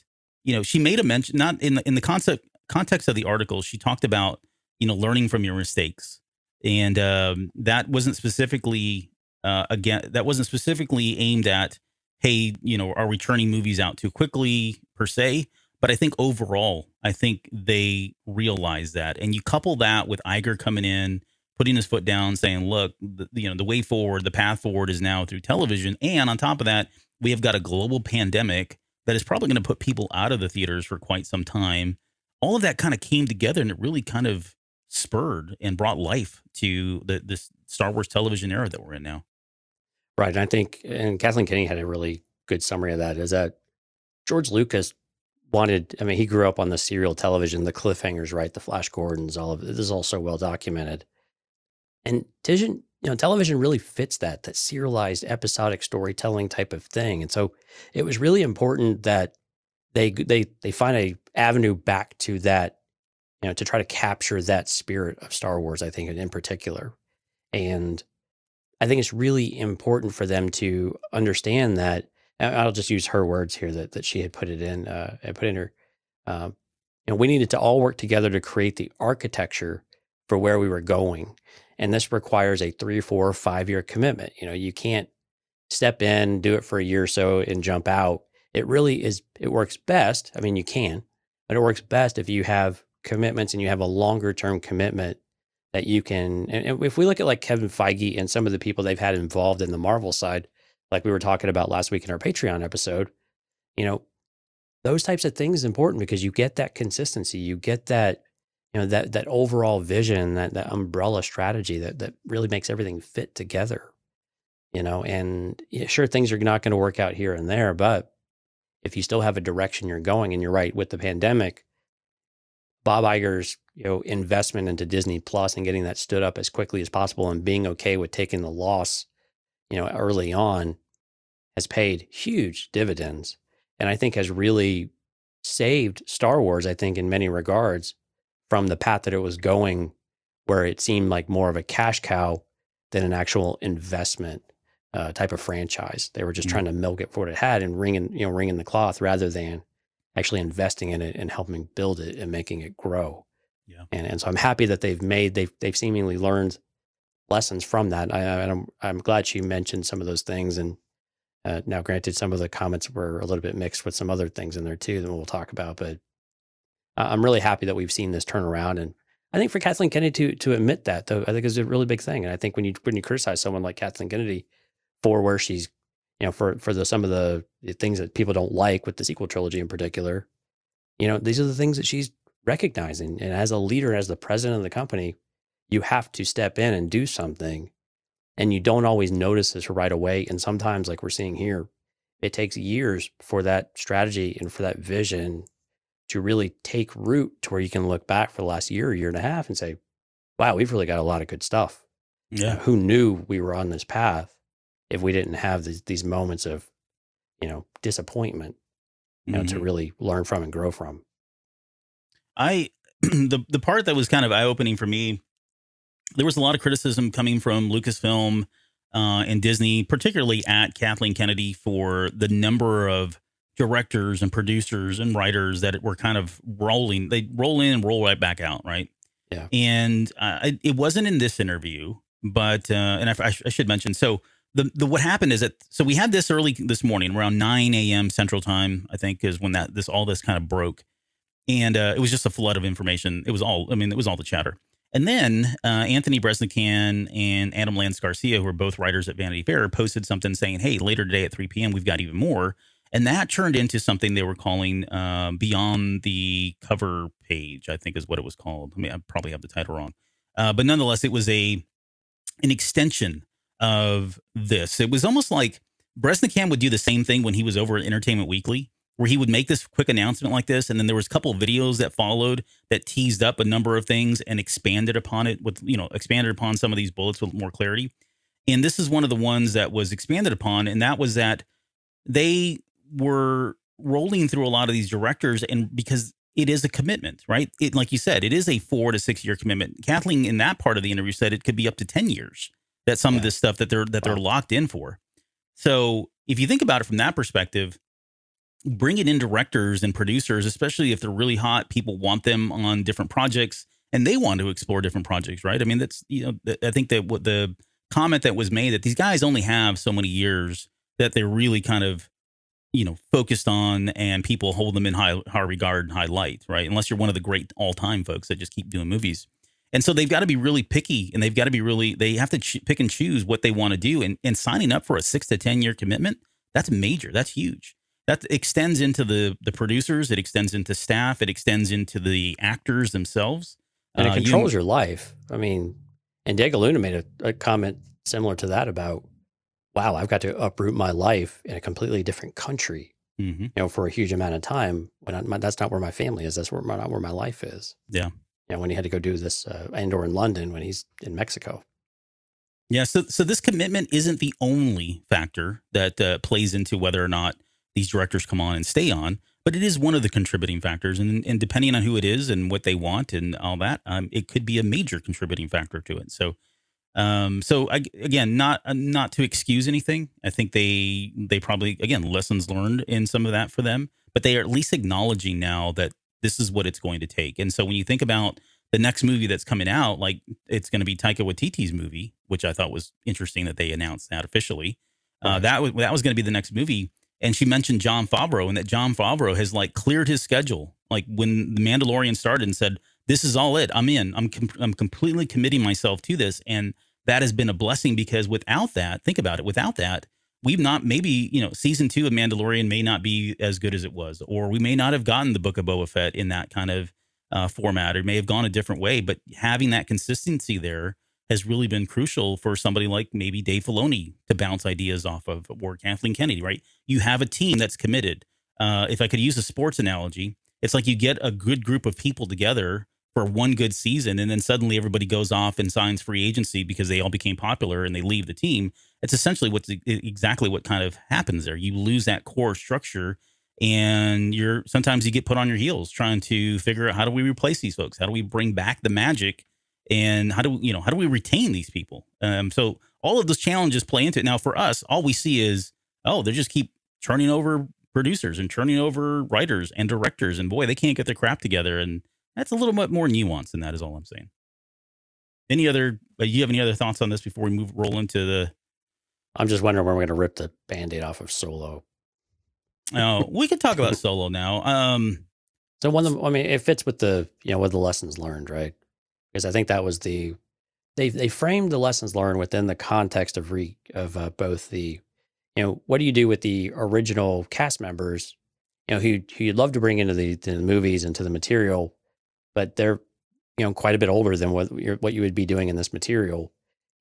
S2: you know she made a mention, not in the in the concept context of the article, she talked about you know learning from your mistakes, and um, that wasn't specifically uh, again that wasn't specifically aimed at hey you know are we turning movies out too quickly per se but I think overall, I think they realize that. And you couple that with Iger coming in, putting his foot down, saying, look, the, you know, the way forward, the path forward is now through television. And on top of that, we have got a global pandemic that is probably going to put people out of the theaters for quite some time. All of that kind of came together and it really kind of spurred and brought life to the this Star Wars television era that we're in now.
S3: Right. And I think, and Kathleen Kennedy had a really good summary of that is that George Lucas wanted i mean he grew up on the serial television the cliffhangers right the flash gordons all of this is all so well documented and television you know television really fits that that serialized episodic storytelling type of thing and so it was really important that they they they find a avenue back to that you know to try to capture that spirit of star wars i think in particular and i think it's really important for them to understand that I'll just use her words here that, that she had put it in, uh, put in her, uh, you know, we needed to all work together to create the architecture for where we were going. And this requires a three, four, five year commitment. You know, you can't step in, do it for a year or so and jump out. It really is, it works best. I mean, you can, but it works best if you have commitments and you have a longer term commitment that you can. And if we look at like Kevin Feige and some of the people they've had involved in the Marvel side, like we were talking about last week in our Patreon episode, you know, those types of things important because you get that consistency, you get that, you know, that that overall vision, that that umbrella strategy that that really makes everything fit together. You know, and yeah, sure things are not going to work out here and there, but if you still have a direction you're going, and you're right with the pandemic, Bob Iger's you know investment into Disney Plus and getting that stood up as quickly as possible and being okay with taking the loss you know, early on has paid huge dividends and I think has really saved Star Wars, I think, in many regards from the path that it was going, where it seemed like more of a cash cow than an actual investment uh, type of franchise. They were just mm-hmm. trying to milk it for what it had and wringing, you know, wringing the cloth rather than actually investing in it and helping build it and making it grow. Yeah. And, and so I'm happy that they've made, they've, they've seemingly learned lessons from that. I, am I'm glad she mentioned some of those things. And uh, now, granted, some of the comments were a little bit mixed with some other things in there too that we'll talk about. But Uh, I'm really happy that we've seen this turn around. And I think for Kathleen Kennedy to to admit that, though, I think is a really big thing. And I think when you when you criticize someone like Kathleen Kennedy for where she's, you know, for for the some of the things that people don't like with the sequel trilogy in particular, you know, these are the things that she's recognizing. And as a leader, as the president of the company, you have to step in and do something and you don't always notice this right away and sometimes like we're seeing here it takes years for that strategy and for that vision to really take root to where you can look back for the last year year and a half and say wow we've really got a lot of good stuff
S2: Yeah.
S3: who knew we were on this path if we didn't have these, these moments of you know disappointment you know to
S2: Mhm.
S3: really learn from and grow from
S2: I the the part that was kind of eye opening for me, there was a lot of criticism coming from Lucasfilm uh, and Disney, particularly at Kathleen Kennedy for the number of directors and producers and writers that were kind of rolling. They roll in and roll right back out, right?
S3: Yeah.
S2: And uh, it, it wasn't in this interview, but uh, and I, I sh- I should mention so. The, the what happened is that so we had this early this morning around 9 a.m. Central Time I think is when that this all this kind of broke and uh, it was just a flood of information. It was all, I mean, it was all the chatter. And then uh, Anthony Breznican and Adam Lance Garcia, who are both writers at Vanity Fair, posted something saying, "Hey, later today at 3 p.m. we've got even more." And that turned into something they were calling uh, "Beyond the Cover Page," I think is what it was called. I mean, I probably have the title wrong, uh, but nonetheless, it was a an extension of this. It was almost like Breznican would do the same thing when he was over at Entertainment Weekly, where he would make this quick announcement like this, and then there was a couple of videos that followed that teased up a number of things and expanded upon it with you know expanded upon some of these bullets with more clarity. And this is one of the ones that was expanded upon, and that was that they were rolling through a lot of these directors, and because it is a commitment, right? It like you said, it is a four to six year commitment. Kathleen in that part of the interview said it could be up to ten years that some of this stuff that they're that they're
S3: Wow.
S2: locked in for. So if you think about it from that perspective, bringing in directors and producers, especially if they're really hot, people want them on different projects and they want to explore different projects, right? I mean, that's you know, I think that what the comment that was made that these guys only have so many years that they're really kind of you know focused on and people hold them in high high regard and high light right? Unless you're one of the great all-time folks that just keep doing movies. And so they've got to be really picky and they've got to be really they have to ch- pick and choose what they want to do. And, and signing up for a six to ten year commitment that's major that's huge. That extends into the the producers it extends into staff it extends into the actors themselves.
S3: And it
S2: Uh, you-
S3: controls your life. I mean, and Diego Luna made a, a comment similar to that about, wow, I've got to uproot my life in a completely different country,
S2: Mhm.
S3: you know, for a huge amount of time. When I, my, that's not where my family is. That's where my, not where my life is.
S2: Yeah.
S3: You know, when he had to go do this uh, or in London when he's in Mexico.
S2: Yeah, so so this commitment isn't the only factor that uh, plays into whether or not these directors come on and stay on, but it is one of the contributing factors. And and depending on who it is and what they want and all that, um, it could be a major contributing factor to it. So, um, so I, again, not uh, not to excuse anything. I think they they probably again lessons learned in some of that for them, but they are at least acknowledging now that this is what it's going to take. And so when you think about the next movie that's coming out, like it's going to be Taika Waititi's movie, which I thought was interesting that they announced that officially. Uh, that was that was going to be the next movie, and she mentioned Jon Favreau and that Jon Favreau has like cleared his schedule. Like when the Mandalorian started and said, "This is all it. I'm in. I'm com- I'm completely committing myself to this," and that has been a blessing because without that, think about it. Without that, we've not maybe you know season two of Mandalorian may not be as good as it was, or we may not have gotten the Book of Boba Fett in that kind of uh, format, or may have gone a different way. But having that consistency there has really been crucial for somebody like maybe Dave Filoni to bounce ideas off of, or Kathleen Kennedy. Right? You have a team that's committed. Uh, if I could use a sports analogy, it's like you get a good group of people together for one good season, and then suddenly everybody goes off and signs free agency because they all became popular and they leave the team. It's essentially what's exactly what kind of happens there. You lose that core structure, and you're sometimes you get put on your heels trying to figure out how do we replace these folks? How do we bring back the magic? And how do we, you know how do we retain these people? Um, so all of those challenges play into it. Now for us, all we see is oh, they just keep turning over producers and turning over writers and directors, and boy, they can't get their crap together. And that's a little bit more nuanced than that. Is all I'm saying. Any other? Uh, you have any other thoughts on this before we move roll into the?
S3: I'm just wondering when we're going to rip the band aid off of Solo.
S2: Oh, we could talk about Solo now. Um,
S3: So one of them, I mean, it fits with the you know with the lessons learned, right? Because I think that was the they they framed the lessons learned within the context of re of uh, both the you know what do you do with the original cast members, you know who who you'd love to bring into the, the movies and to the material, but they're you know, quite a bit older than what you're, what you would be doing in this material,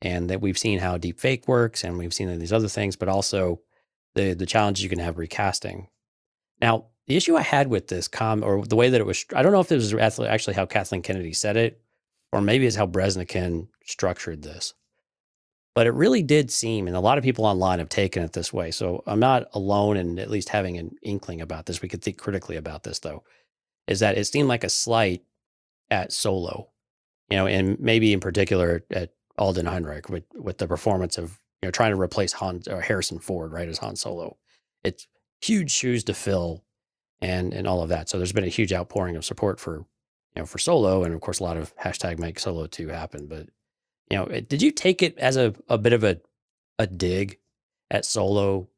S3: and that we've seen how deep fake works, and we've seen these other things, but also the the challenges you can have recasting. Now, the issue I had with this com or the way that it was, I don't know if it was actually how Kathleen Kennedy said it, or maybe it's how Breznican structured this. But it really did seem, and a lot of people online have taken it this way. So I'm not alone in at least having an inkling about this. We could think critically about this, though, is that it seemed like a slight at Solo, you know, and maybe in particular at Alden Ehrenreich with, with the performance of, you know, trying to replace Han or Harrison Ford, right, as Han Solo. It's huge shoes to fill and and all of that. So there's been a huge outpouring of support for, you know, for Solo. And of course, a lot of hashtag make Solo 2 happen. But you know, did you take it as a, a bit of a, a dig at Solo?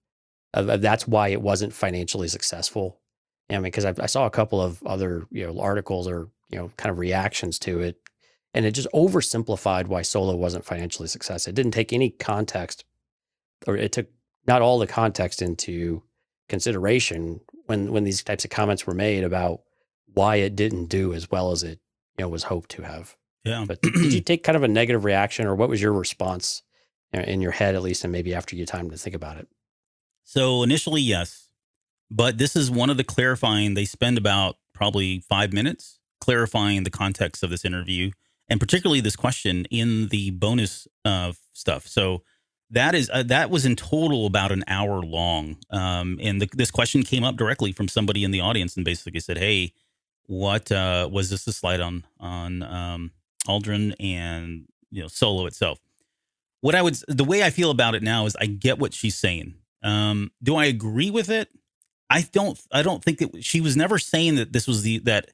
S3: Of, of that's why it wasn't financially successful. I mean, because I, I, saw a couple of other you know articles or you know kind of reactions to it, and it just oversimplified why Solo wasn't financially successful. It didn't take any context, or it took not all the context into consideration when when these types of comments were made about why it didn't do as well as it you know was hoped to have.
S2: Yeah.
S3: But did you take kind of a negative reaction, or what was your response in your head, at least, and maybe after you time to think about it?
S2: So initially, yes, but this is one of the clarifying. They spend about probably five minutes clarifying the context of this interview, and particularly this question in the bonus uh, stuff. So that is uh, that was in total about an hour long, um, and the, this question came up directly from somebody in the audience, and basically said, "Hey." What uh, was this a slide on on um, Aldrin and you know Solo itself. What I would the way I feel about it now is I get what she's saying. Um, do I agree with it? I don't. I don't think that she was never saying that this was the that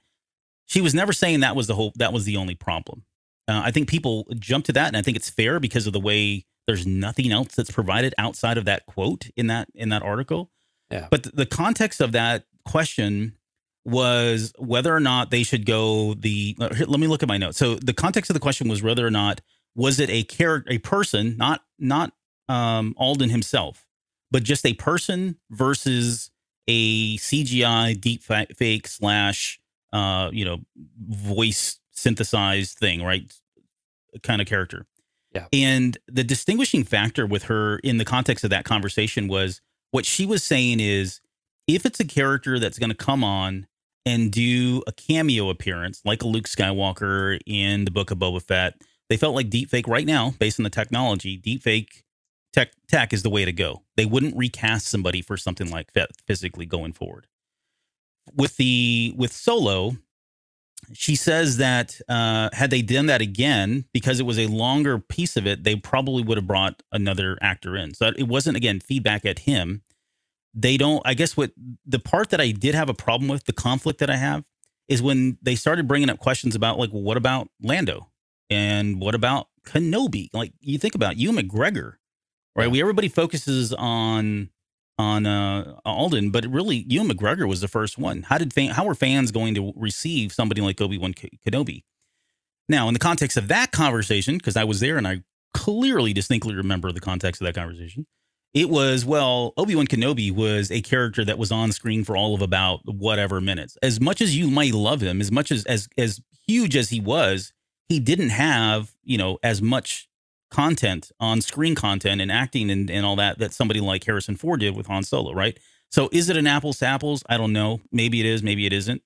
S2: she was never saying that was the whole that was the only problem. Uh, I think people jump to that, and I think it's fair because of the way there's nothing else that's provided outside of that quote in that in that article.
S3: Yeah.
S2: But the, the context of that question was whether or not they should go the uh, let me look at my notes. So the context of the question was whether or not was it a character a person, not not um Alden himself, but just a person versus a CGI deep fake slash uh you know voice synthesized thing, right? Kind of character.
S3: Yeah.
S2: And the distinguishing factor with her in the context of that conversation was what she was saying is if it's a character that's going to come on and do a cameo appearance like a Luke Skywalker in the Book of Boba Fett. They felt like deepfake right now, based on the technology, deepfake tech tech is the way to go. They wouldn't recast somebody for something like that physically going forward. With the with Solo, she says that uh, had they done that again, because it was a longer piece of it, they probably would have brought another actor in. So it wasn't again feedback at him. They don't i guess what the part that i did have a problem with the conflict that i have is when they started bringing up questions about like what about lando? And what about kenobi? Like you think about Ewan McGregor right? We everybody focuses on on uh alden but really Ewan McGregor was the first one how did fan, how were fans going to receive somebody like obi-wan kenobi now in the context of that conversation because i was there and i clearly distinctly remember the context of that conversation it was, well, Obi Wan Kenobi was a character that was on screen for all of about whatever minutes. As much as you might love him, as much as as as huge as he was, he didn't have, you know, as much content on screen content and acting and, and all that that somebody like Harrison Ford did with Han Solo, right? So is it an apples to apples? I don't know. Maybe it is, maybe it isn't.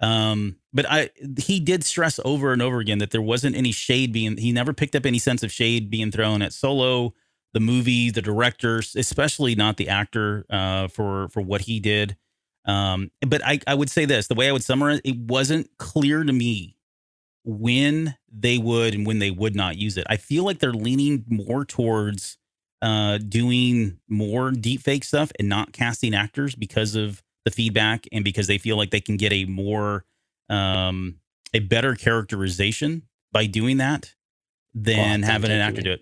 S2: Um, but I he did stress over and over again that there wasn't any shade being he never picked up any sense of shade being thrown at Solo the movie, the directors, especially not the actor uh, for for what he did. Um, but I, I would say this: the way I would summarize, it wasn't clear to me when they would and when they would not use it. I feel like they're leaning more towards uh, doing more deep fake stuff and not casting actors because of the feedback and because they feel like they can get a more um, a better characterization by doing that than having an actor do it.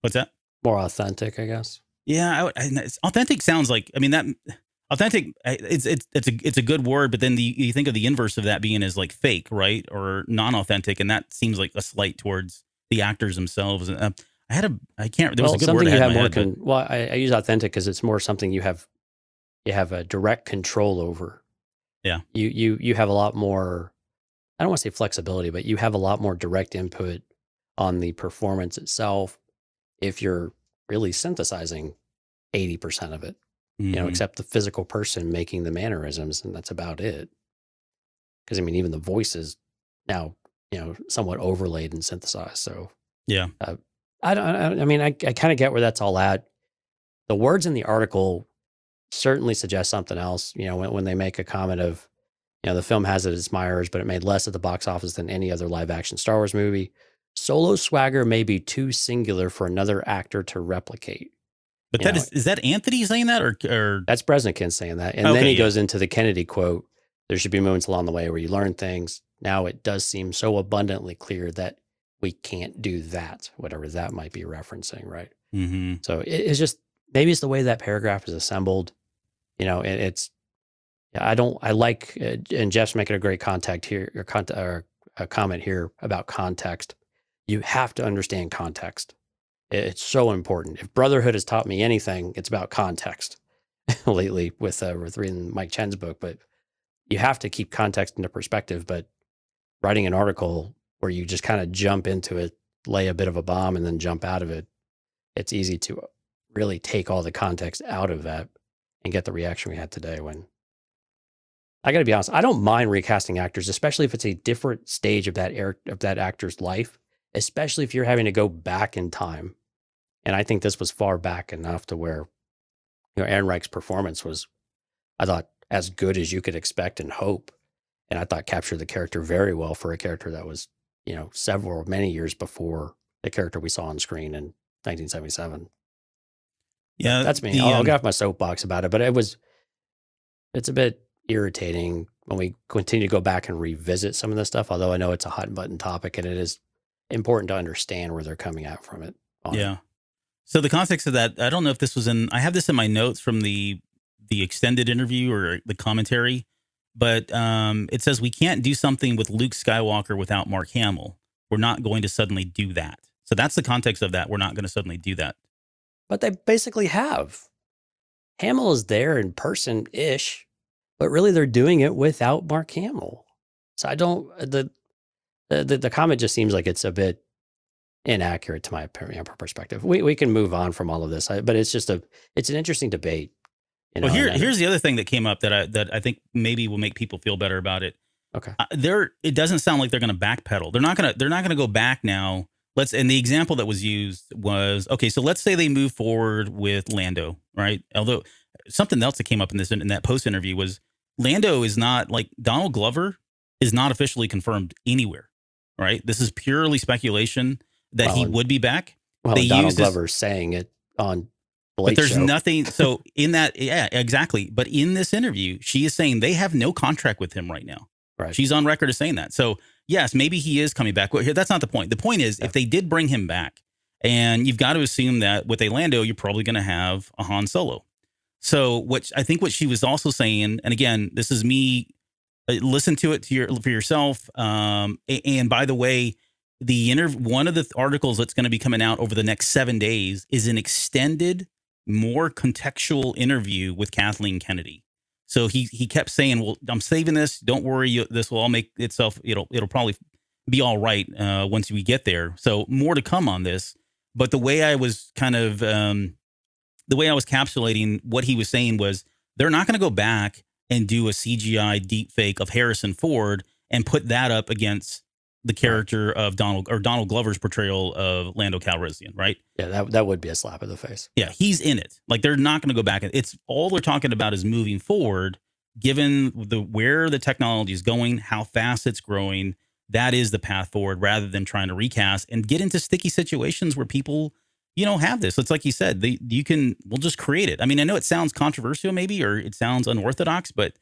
S2: What's that?
S3: more authentic, I guess.
S2: Yeah, I, I, authentic sounds like. I mean that authentic. It's it's it's a it's a good word, but then the, you think of the inverse of that being as like fake, right, or non-authentic, and that seems like a slight towards the actors themselves. Uh, I had a I can't. There
S3: well,
S2: was a good
S3: something
S2: word
S3: you have more.
S2: Head,
S3: con- well, I, I use authentic because it's more something you have you have a direct control over.
S2: Yeah.
S3: You you you have a lot more I don't want to say flexibility, but you have a lot more direct input on the performance itself if you're really synthesizing 80% of it, you know,
S2: Mhm.
S3: except the physical person making the mannerisms, and that's about it. Because I mean, even the voice is now, you know, somewhat overlaid and synthesized. So
S2: Yeah.
S3: uh, I don't. I, I mean, I, I kind of get where that's all at. The words in the article certainly suggest something else. You know, when, when they make a comment of, you know, the film has its admirers, but it made less at the box office than any other live action Star Wars movie. Solo swagger may be too singular for another actor to replicate.
S2: But that
S3: know,
S2: is is that Anthony saying that or or
S3: That's Breznican saying that. And then he
S2: yeah.
S3: goes into the Kennedy quote there should be moments along the way where you learn things. Now it does seem so abundantly clear that we can't do that, whatever that might be referencing, right?
S2: Mhm.
S3: So it, it's just maybe it's the way that paragraph is assembled. You know, it, it's I don't I like uh, and Jeff's making a great contact here or, cont- or a comment here about context. You have to understand context. It- It's so important. If Brotherhood has taught me anything, it's about context. lately with uh, with reading Mike Chen's book, but you have to keep context into perspective. But writing an article where you just kind of jump into it, lay a bit of a bomb, and then jump out of it, it's easy to really take all the context out of that and get the reaction we had today. When I got to be honest, I don't mind recasting actors, especially if it's a different stage of that air, of that actor's life, especially if you're having to go back in time. And I think this was far back enough to where you know Ehrenreich's performance was, I thought, as good as you could expect and hope, and I thought captured the character very well for a character that was you know several many years before the character we saw on screen in 1977.
S2: Yeah,
S3: That's me.
S2: the,
S3: I'll, I'll
S2: um,
S3: get off my soapbox about it, but it was, it's a bit irritating when we continue to go back and revisit some of this stuff. Although I know it's a hot button topic and it is important to understand where they're coming at from it. on it.
S2: Yeah. So the context of that, I don't know if this was in. I have this in my notes from the the extended interview or the commentary, but um, it says we can't do something with Luke Skywalker without Mark Hamill. We're not going to suddenly do that. So that's the context of that. We're not going to suddenly do that.
S3: But they basically have. Hamill is there in person ish, but really they're doing it without Mark Hamill. So I don't the the the, the comment just seems like it's a bit inaccurate to my you know, perspective. We we can move on from all of this, I, but it's just a it's an interesting debate. You know,
S2: well, here here's the other thing that came up that I that I think maybe will make people feel better about it.
S3: okay.
S2: uh, they're it doesn't sound like they're going to backpedal. They're not going to they're not going to go back now. Let's and the example that was used was okay. So let's say they move forward with Lando, right? Although something else that came up in this in that post interview was Lando is not like Donald Glover is not officially confirmed anywhere, right? This is purely speculation that he would be back.
S3: Well,
S2: they
S3: Donald
S2: use this-
S3: Glover saying it on the
S2: But there's
S3: Show.
S2: nothing. So in that, yeah, exactly. But in this interview, she is saying they have no contract with him right now.
S3: Right.
S2: She's on record as saying that. So yes, maybe he is coming back. Well, that's not the point. The point is,
S3: Yeah.
S2: if they did bring him back, and you've got to assume that with a Lando, you're probably going to have a Han Solo. So what I think what she was also saying, and again, this is me. uh, Listen to it to your for yourself. Um, and by the way, the inter one of the th- articles that's going to be coming out over the next seven days is an extended, more contextual interview with Kathleen Kennedy. So he he kept saying, "Well, I'm saving this. Don't worry, you, this will all make itself. It'll it'll probably be all right uh, once we get there." So more to come on this. But the way I was kind of um, the way I was capsulating what he was saying was they're not going to go back and do a CGI deep fake of Harrison Ford and put that up against the character of Donald or Donald Glover's portrayal of Lando Calrissian, right?
S3: yeah, that that would be a slap in the face.
S2: Yeah, he's in it. Like they're not going to go back. It's all they're talking about is moving forward, given the where the technology is going, how fast it's growing. That is the path forward, rather than trying to recast and get into sticky situations where people, you know, have this. It's like you said, they you can we'll just create it. I mean, I know it sounds controversial, maybe, or it sounds unorthodox, but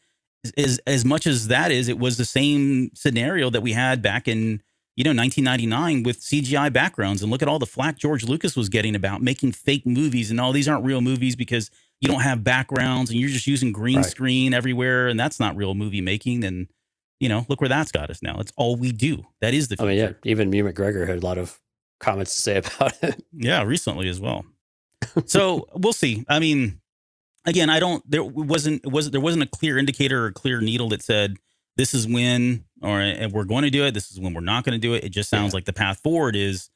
S2: as as much as that is, it was the same scenario that we had back in you know 1999 with CGI backgrounds, and look at all the flack George Lucas was getting about making fake movies, and all these aren't real movies because you don't have backgrounds and you're just using green
S3: Right.
S2: screen everywhere, and that's not real movie making. And you know, look where that's got us now. It's all we do. That is the
S3: I
S2: future.
S3: mean, yeah, even Ewan McGregor had a lot of comments to say about it.
S2: Yeah, recently as well. So we'll see. I mean, again, I don't. There wasn't was there wasn't a clear indicator or a clear needle that said this is when or and we're going to do it. This is when we're not going to do it. It just sounds
S3: Yeah.
S2: like the path forward is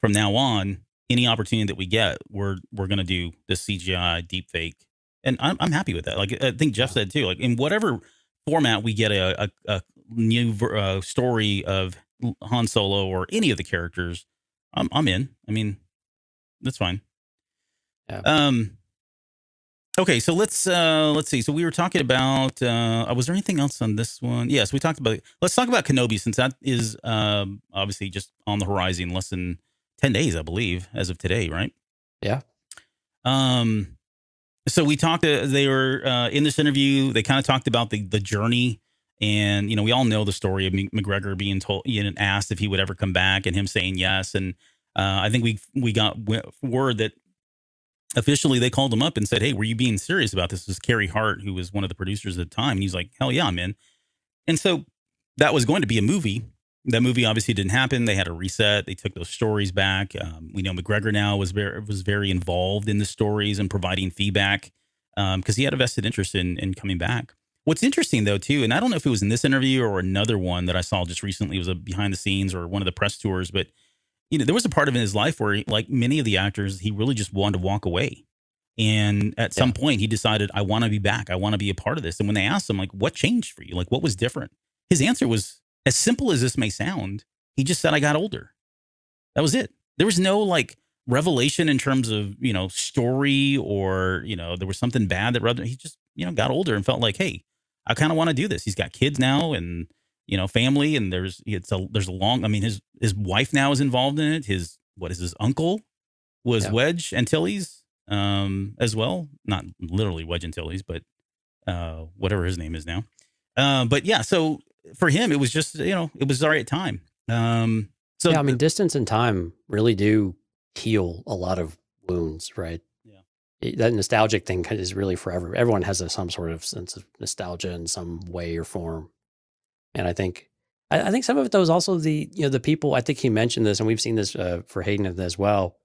S2: from now on. Any opportunity that we get, we're we're going to do the CGI deep fake, and I'm I'm happy with that. Like I think Jeff said too. Like in whatever format we get a a, a new uh, story of Han Solo or any of the characters, I'm I'm in. I mean, that's fine.
S3: Yeah.
S2: Um. Okay, so let's uh let's see. So we were talking about uh was there anything else on this one? Yes, we talked about let's talk about Kenobi since that is um obviously just on the horizon less than 10 days, I believe, as of today, right?
S3: Yeah.
S2: Um so we talked uh, they were uh in this interview, they kind of talked about the the journey and you know, we all know the story of McGregor being told you know, asked if he would ever come back and him saying yes and uh I think we we got word that officially they called him up and said, "Hey, were you being serious about this?" This was Kiri Hart, who was one of the producers at the time, and he's like, "Hell yeah, I'm in." And so that was going to be a movie. That movie obviously didn't happen. They had a reset. They took those stories back. Um, we know McGregor now was very was very involved in the stories and providing feedback because he had a vested interest in in coming back. What's interesting though too, and I don't know if it was in this interview or another one that I saw just recently, it was a behind the scenes or one of the press tours, but you know, there was a part of in his life where, like many of the actors, he really just wanted to walk away. And at some point, he decided, I want to be back. I want to be a part of this. And when they asked him, like, what changed for you? Like, what was different? His answer was as simple as this may sound. He just said, I got older. That was it. There was no like revelation in terms of, you know, story or, you know, there was something bad that rubbed him. He just, you know, got older and felt like, hey, I kind of want to do this. He's got kids now and, you know, family, and there's it's a there's a long. I mean, his his wife now is involved in it. His what is his uncle was
S3: Yeah.
S2: Wedge Antilles um, as well. Not literally Wedge Antilles, but uh, whatever his name is now. Uh, but yeah, so for him, it was just you know it was the right time. Um, so
S3: yeah, I mean, distance and time really do heal a lot of wounds, right?
S2: Yeah.
S3: That nostalgic thing is really forever. Everyone has a, some sort of sense of nostalgia in some way or form, and I think, I, I think some of it though is also the you know the people. I think he mentioned this, and we've seen this uh, for Hayden as well,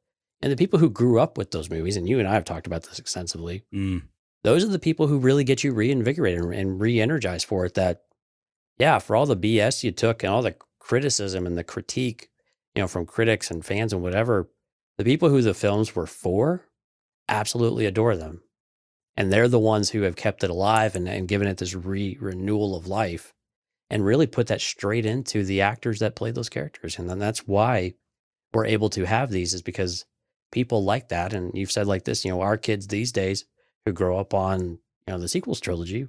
S3: and the people who grew up with those movies, and you and I have talked about this extensively.
S2: mm,
S3: Those are the people who really get you reinvigorated and, re-energized for it. That, yeah, for all the BS you took and all the criticism and the critique, you know, from critics and fans and whatever, the people who the films were for absolutely adore them. And they're the ones who have kept it alive and, and given it this re renewal of life and really put that straight into the actors that play those characters. And then that's why we're able to have these is because people like that. And you've said like this, you know, our kids these days who grow up on, you know, the sequels trilogy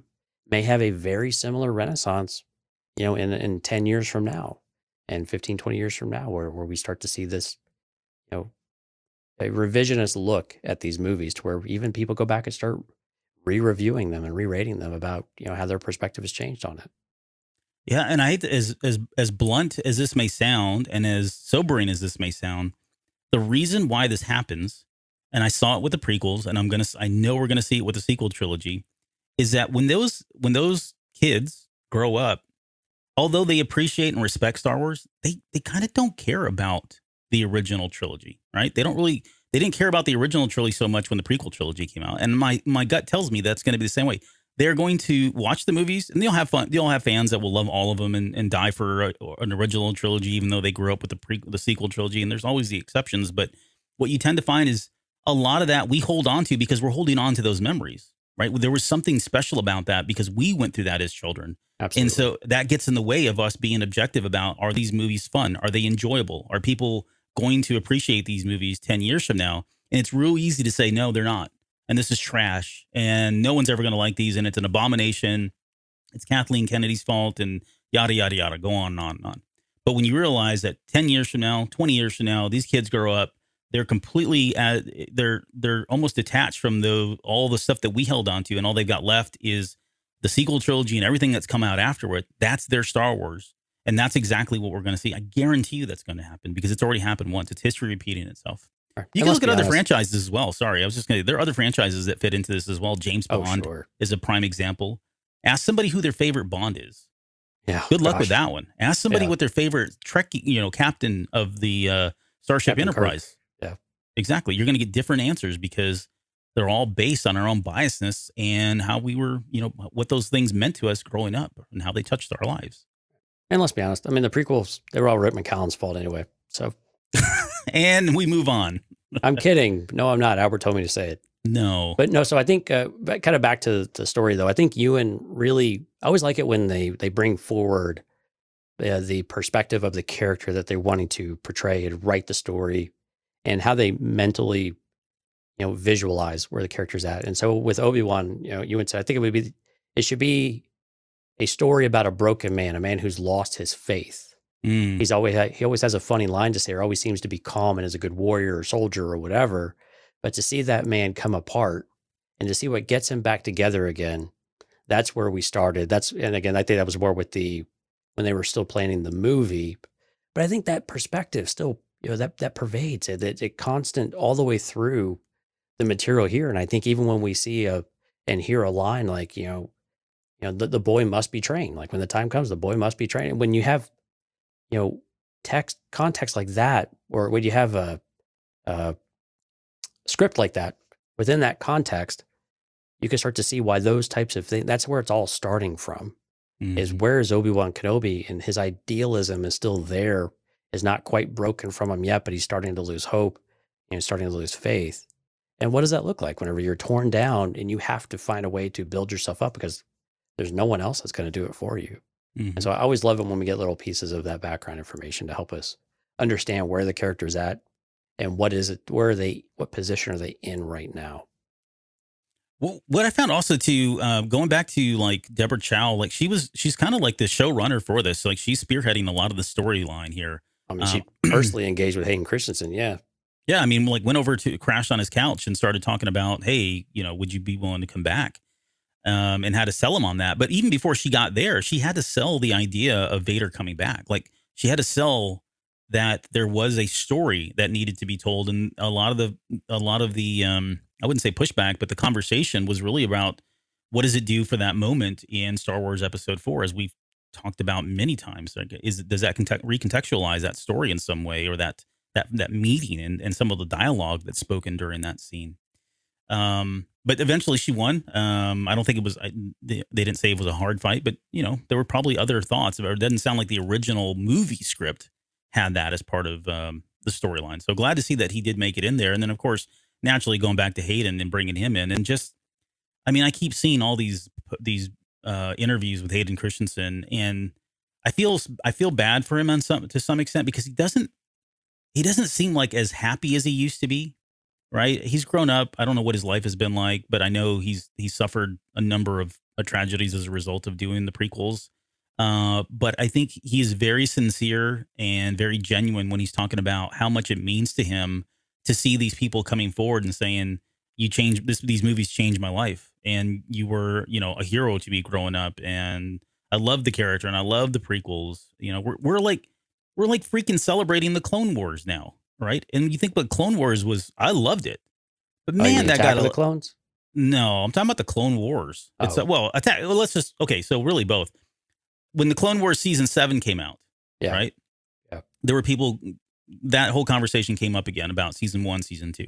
S3: may have a very similar renaissance, you know, in, in 10 years from now and 15, 20 years from now, where, where we start to see this, you know, a revisionist look at these movies to where even people go back and start re-reviewing them and re-rating them about, you know, how their perspective has changed on it.
S2: Yeah, and I hate to, as as as blunt as this may sound, and as sobering as this may sound, the reason why this happens, and I saw it with the prequels, and I'm gonna, I know we're gonna see it with the sequel trilogy, is that when those when those kids grow up, although they appreciate and respect Star Wars, they they kind of don't care about the original trilogy, right? They don't really they didn't care about the original trilogy so much when the prequel trilogy came out, and my my gut tells me that's going to be the same way they're going to watch the movies and they'll have fun. They'll have fans that will love all of them and, and die for a, an original trilogy, even though they grew up with the pre, the sequel trilogy. And there's always the exceptions. But what you tend to find is a lot of that we hold on to because we're holding on to those memories, right? There was something special about that because we went through that as children.
S3: Absolutely.
S2: And so that gets in the way of us being objective about are these movies fun? Are they enjoyable? Are people going to appreciate these movies 10 years from now? And it's real easy to say, no, they're not. And this is trash. And no one's ever going to like these. And it's an abomination. It's Kathleen Kennedy's fault and yada, yada, yada. Go on and on and on. But when you realize that 10 years from now, 20 years from now, these kids grow up, they're completely, uh, they're, they're almost detached from the, all the stuff that we held onto. And all they've got left is the sequel trilogy and everything that's come out afterward. That's their Star Wars. And that's exactly what we're going to see. I guarantee you that's going to happen because it's already happened once. It's history repeating itself. You can look at other
S3: honest-
S2: franchises as well. Sorry, I was just going to. There are other franchises that fit into this as well. James
S3: Oh,
S2: Bond
S3: sure.
S2: is a prime example. Ask somebody who their favorite Bond is.
S3: Yeah.
S2: Good luck
S3: gosh.
S2: with that one. Ask somebody
S3: Yeah.
S2: what their favorite Trek, you know, captain of the uh, Starship
S3: Captain Kirk.
S2: Enterprise.
S3: Yeah.
S2: exactly. You're going to get different answers because they're all based on our own biasness and how we were, you know, what those things meant to us growing up and how they touched our lives.
S3: And let's be honest, I mean, the prequels, they were all Rick McCallum's fault anyway. So
S2: and we move on.
S3: I'm kidding. No, I'm not. Albert told me to say it.
S2: No.
S3: But no, so I think, uh, but kind of back to the story though, I think Ewan really, I always like it when they, they bring forward uh, the perspective of the character that they're wanting to portray and write the story and how they mentally, you know, visualize where the character's at. And so with Obi-Wan, you know, Ewan said, I think it would be, it should be a story about a broken man, a man who's lost his faith
S2: Mm.
S3: He's always he always has a funny line to say, or always seems to be calm and is a good warrior or soldier or whatever. But to see that man come apart and to see what gets him back together again, that's where we started. That's and again, I think that was more with the when they were still planning the movie. But I think that perspective still, you know, that that pervades it. That it constant all the way through the material here. And I think even when we see a and hear a line like, you know, you know, the, the boy must be trained. Like when the time comes, the boy must be trained. When you have you know, text context like that, or when you have a, a script like that, within that context, you can start to see why those types of things. That's where it's all starting from.
S2: Mm.
S3: Is where is Obi Wan Kenobi, and his idealism is still there, is not quite broken from him yet, but he's starting to lose hope, know, starting to lose faith. And what does that look like whenever you're torn down and you have to find a way to build yourself up because there's no one else that's going to do it for you?
S2: Mhm.
S3: And so I always love it when we get little pieces of that background information to help us understand where the character's at and what is it, where are they, what position are they in right now?
S2: Well, what I found also too, uh, going back to like Deborah Chow, like she was, she's kind of like the showrunner for this. So, Like she's spearheading a lot of the storyline here.
S3: I mean, she
S2: Um,
S3: personally engaged with Hayden Christensen. Yeah.
S2: Yeah, I mean, like went over to crashed on his couch and started talking about, hey, you know, would you be willing to come back? Um, and had to sell him on that. But even before she got there, she had to sell the idea of Vader coming back. Like she had to sell that there was a story that needed to be told, and a lot of the a lot of the um, I wouldn't say pushback, but the conversation was really about what does it do for that moment in Star Wars Episode Four, as we've talked about many times. Like, is does that recontextualize that story in some way, or that that that meeting and, and some of the dialogue that's spoken during that scene. Um, but eventually she won. Um, I don't think it was. I, they, they didn't say it was a hard fight, but you know there were probably other thoughts. It doesn't sound like the original movie script had that as part of um, the storyline. So glad to see that he did make it in there. And then of course, naturally going back to Hayden and bringing him in, and just, I mean, I keep seeing all these these uh, interviews with Hayden Christensen, and I feel I feel bad for him on some to some extent because he doesn't he doesn't seem like as happy as he used to be right? He's grown up. I don't know what his life has been like but i know he's he's suffered a number of uh, tragedies as a result of doing the prequels. Uh, but i think he's very sincere and very genuine when he's talking about how much it means to him to see these people coming forward and saying you changed this these movies changed my life and you were you know a hero to me growing up and i love the character and i love the prequels. You know we're, we're like we're like freaking celebrating the Clone Wars now, right? And you think, but Clone Wars was, I loved it, but
S3: Oh,
S2: man,
S3: mean
S2: that got a,
S3: the clones.
S2: no. I'm talking about the Clone Wars. It's
S3: Oh.
S2: a, well, attack. Well, let's just okay. So really, both. When the Clone Wars season seven came out,
S3: Yeah.
S2: right?
S3: Yeah.
S2: There were people. That whole conversation came up again about season one, season two.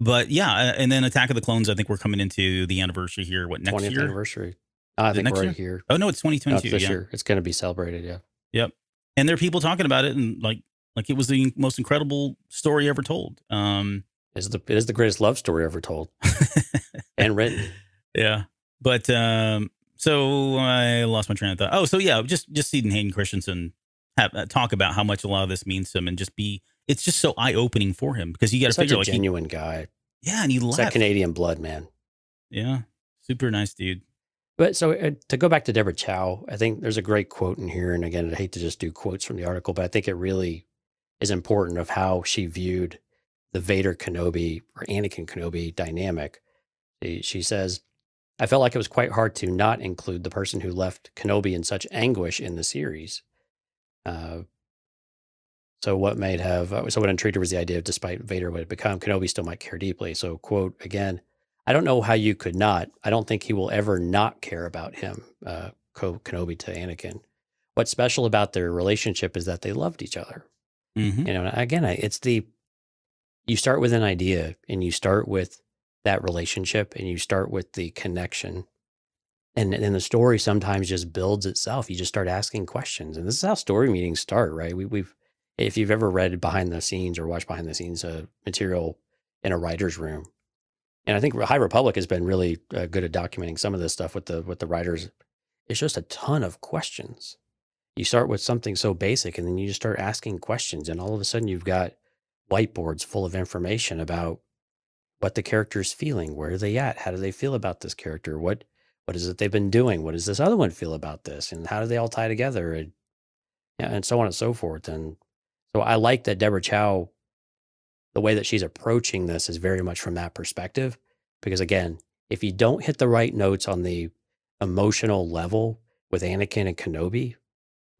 S2: But yeah, uh, and then Attack of the Clones. I think we're coming into the anniversary here. What next
S3: 20th
S2: year?
S3: anniversary. I
S2: Is
S3: think
S2: next
S3: we're
S2: year?
S3: here.
S2: Oh no, it's
S3: No, it's
S2: 2022.
S3: this
S2: yeah.
S3: year. It's going to be celebrated. Yeah.
S2: Yep. And there are people talking about it and like like it was the most incredible story ever told. Um
S3: It's the, it is the greatest love story ever told and written.
S2: yeah. But um so I lost my train of thought. Oh, so yeah, just just seeing Hayden Christensen have, uh, talk about how much a lot of this means to him and just be it's just so eye-opening for him because you got to
S3: Such
S2: figure
S3: a
S2: like he,
S3: genuine guy.
S2: yeah, and he
S3: It's that. Canadian blood, man.
S2: Yeah. Super nice dude.
S3: But so uh, to go back to Deborah Chow, I think there's a great quote in here. And again, I hate to just do quotes from the article, but I think it really is important of how she viewed the Vader Kenobi or Anakin Kenobi dynamic. She, she says, I felt like it was quite hard to not include the person who left Kenobi in such anguish in the series. Uh, so what might have, uh, so what intrigued her was the idea of despite Vader would become, Kenobi still might care deeply. So quote again, I don't know how you could not. I don't think he will ever not care about him, uh, Kenobi to Anakin. What's special about their relationship is that they loved each other.
S2: Mhm.
S3: You know, again, I- it's the, you start with an idea and you start with that relationship and you start with the connection. and then the story sometimes just builds itself. You just start asking questions, and this is how story meetings start, right? We, we've if you've ever read behind the scenes or watched behind the scenes uh, material in a writer's room, and I think High Republic has been really uh, good at documenting some of this stuff with the with the writers. It's just a ton of questions. You start with something so basic, and then you just start asking questions, and all of a sudden you've got whiteboards full of information about what the character is feeling. Where are they at? How do they feel about this character? What what is it they've been doing? What does this other one feel about this? And how do they all tie together? And, and so on and so forth. And so I like that Deborah Chow, the way that she's approaching this is very much from that perspective. Because again, if you don't hit the right notes on the emotional level with Anakin and Kenobi,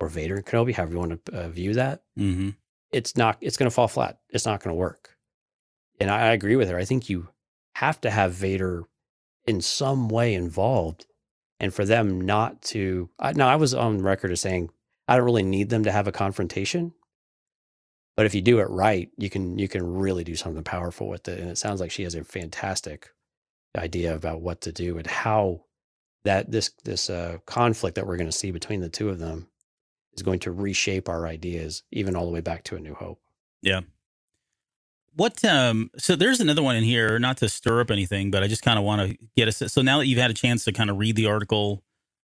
S3: or Vader and Kenobi, however you want to uh, view that,
S2: Mm-hmm.
S3: it's not, it's going to fall flat. It's not going to work. And I, I agree with her. I think you have to have Vader in some way involved. And for them not to, I, now I was on record as saying, I don't really need them to have a confrontation. But if you do it right, you can you can really do something powerful with it. And it sounds like she has a fantastic idea about what to do and how that this this uh, conflict that we're going to see between the two of them is going to reshape our ideas, even all the way back to A New Hope. Yeah.
S2: What um so there's another one in here, not to stir up anything, but I just kind of want to get a so now that you've had a chance to kind of read the article,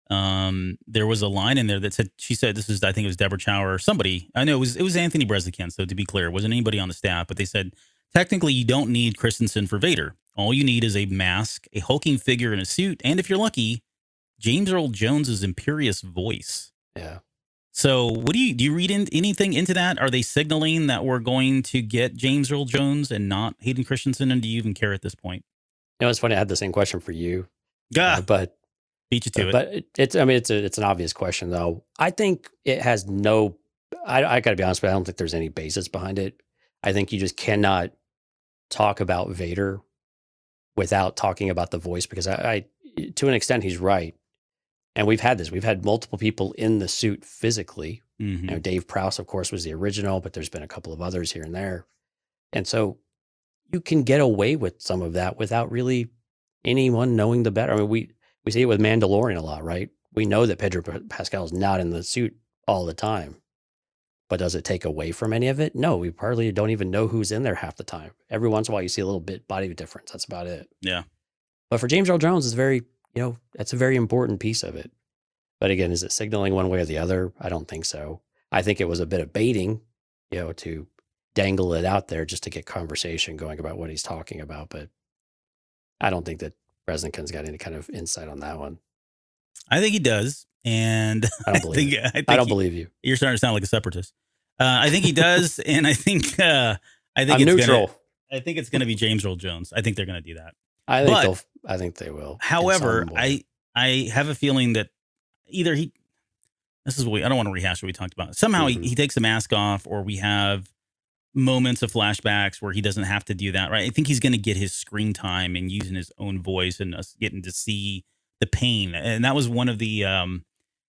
S2: um, there was a line in there that said she said this is I think it was Deborah Chow or somebody. I know it was it was Anthony Breznican, so to be clear, it wasn't anybody on the staff, but they said technically you don't need Christensen for Vader. All you need is a mask, a hulking figure in a suit, and if you're lucky, James Earl Jones's imperious voice.
S3: Yeah.
S2: So, what do you do? You read in, anything into that? Are they signaling that we're going to get James Earl Jones and not Hayden Christensen? And do you even care at this point?
S3: You know, it's funny. I had the same question for you,
S2: Gah,
S3: uh, but
S2: beat you to it.
S3: but it's I mean it's a, it's an obvious question though. I think it has no. I, I got to be honest, but I don't think there's any basis behind it. I think you just cannot talk about Vader without talking about the voice because I, I to an extent he's right, and we've had this. We've had multiple people in the suit physically.
S2: Mhm.
S3: You know, Dave Prowse, of course, was the original, but there's been a couple of others here and there, and so you can get away with some of that without really anyone knowing the better. I mean, we we see it with Mandalorian a lot, right? We know that Pedro Pascal is not in the suit all the time, but does it take away from any of it? No, we partly don't even know who's in there half the time. Every once in a while, you see a little bit body difference. That's about it.
S2: Yeah.
S3: But for James Earl Jones, it's very, you know, that's a very important piece of it. But again, is it signaling one way or the other? I don't think so. I think it was a bit of baiting, you know, to dangle it out there just to get conversation going about what he's talking about. But I don't think that Resnick's got any kind of insight on that one.
S2: I think he does, and
S3: I don't believe
S2: think, I, think
S3: I don't
S2: he-
S3: believe you.
S2: you're starting to sound like a separatist. Uh, I think he does, and I think uh, I think
S3: I'm
S2: it's
S3: neutral.
S2: Gonna, I think it's going to be James Earl Jones. I think they're going to do that.
S3: I think
S2: but-
S3: they'll. I think they will.
S2: However. I I have a feeling that either he this is what we I don't want to rehash what we talked about. Somehow
S3: Mhm.
S2: he, he takes the mask off or we have moments of flashbacks where he doesn't have to do that, right? I think he's going to get his screen time and using his own voice and us getting to see the pain. And that was one of the um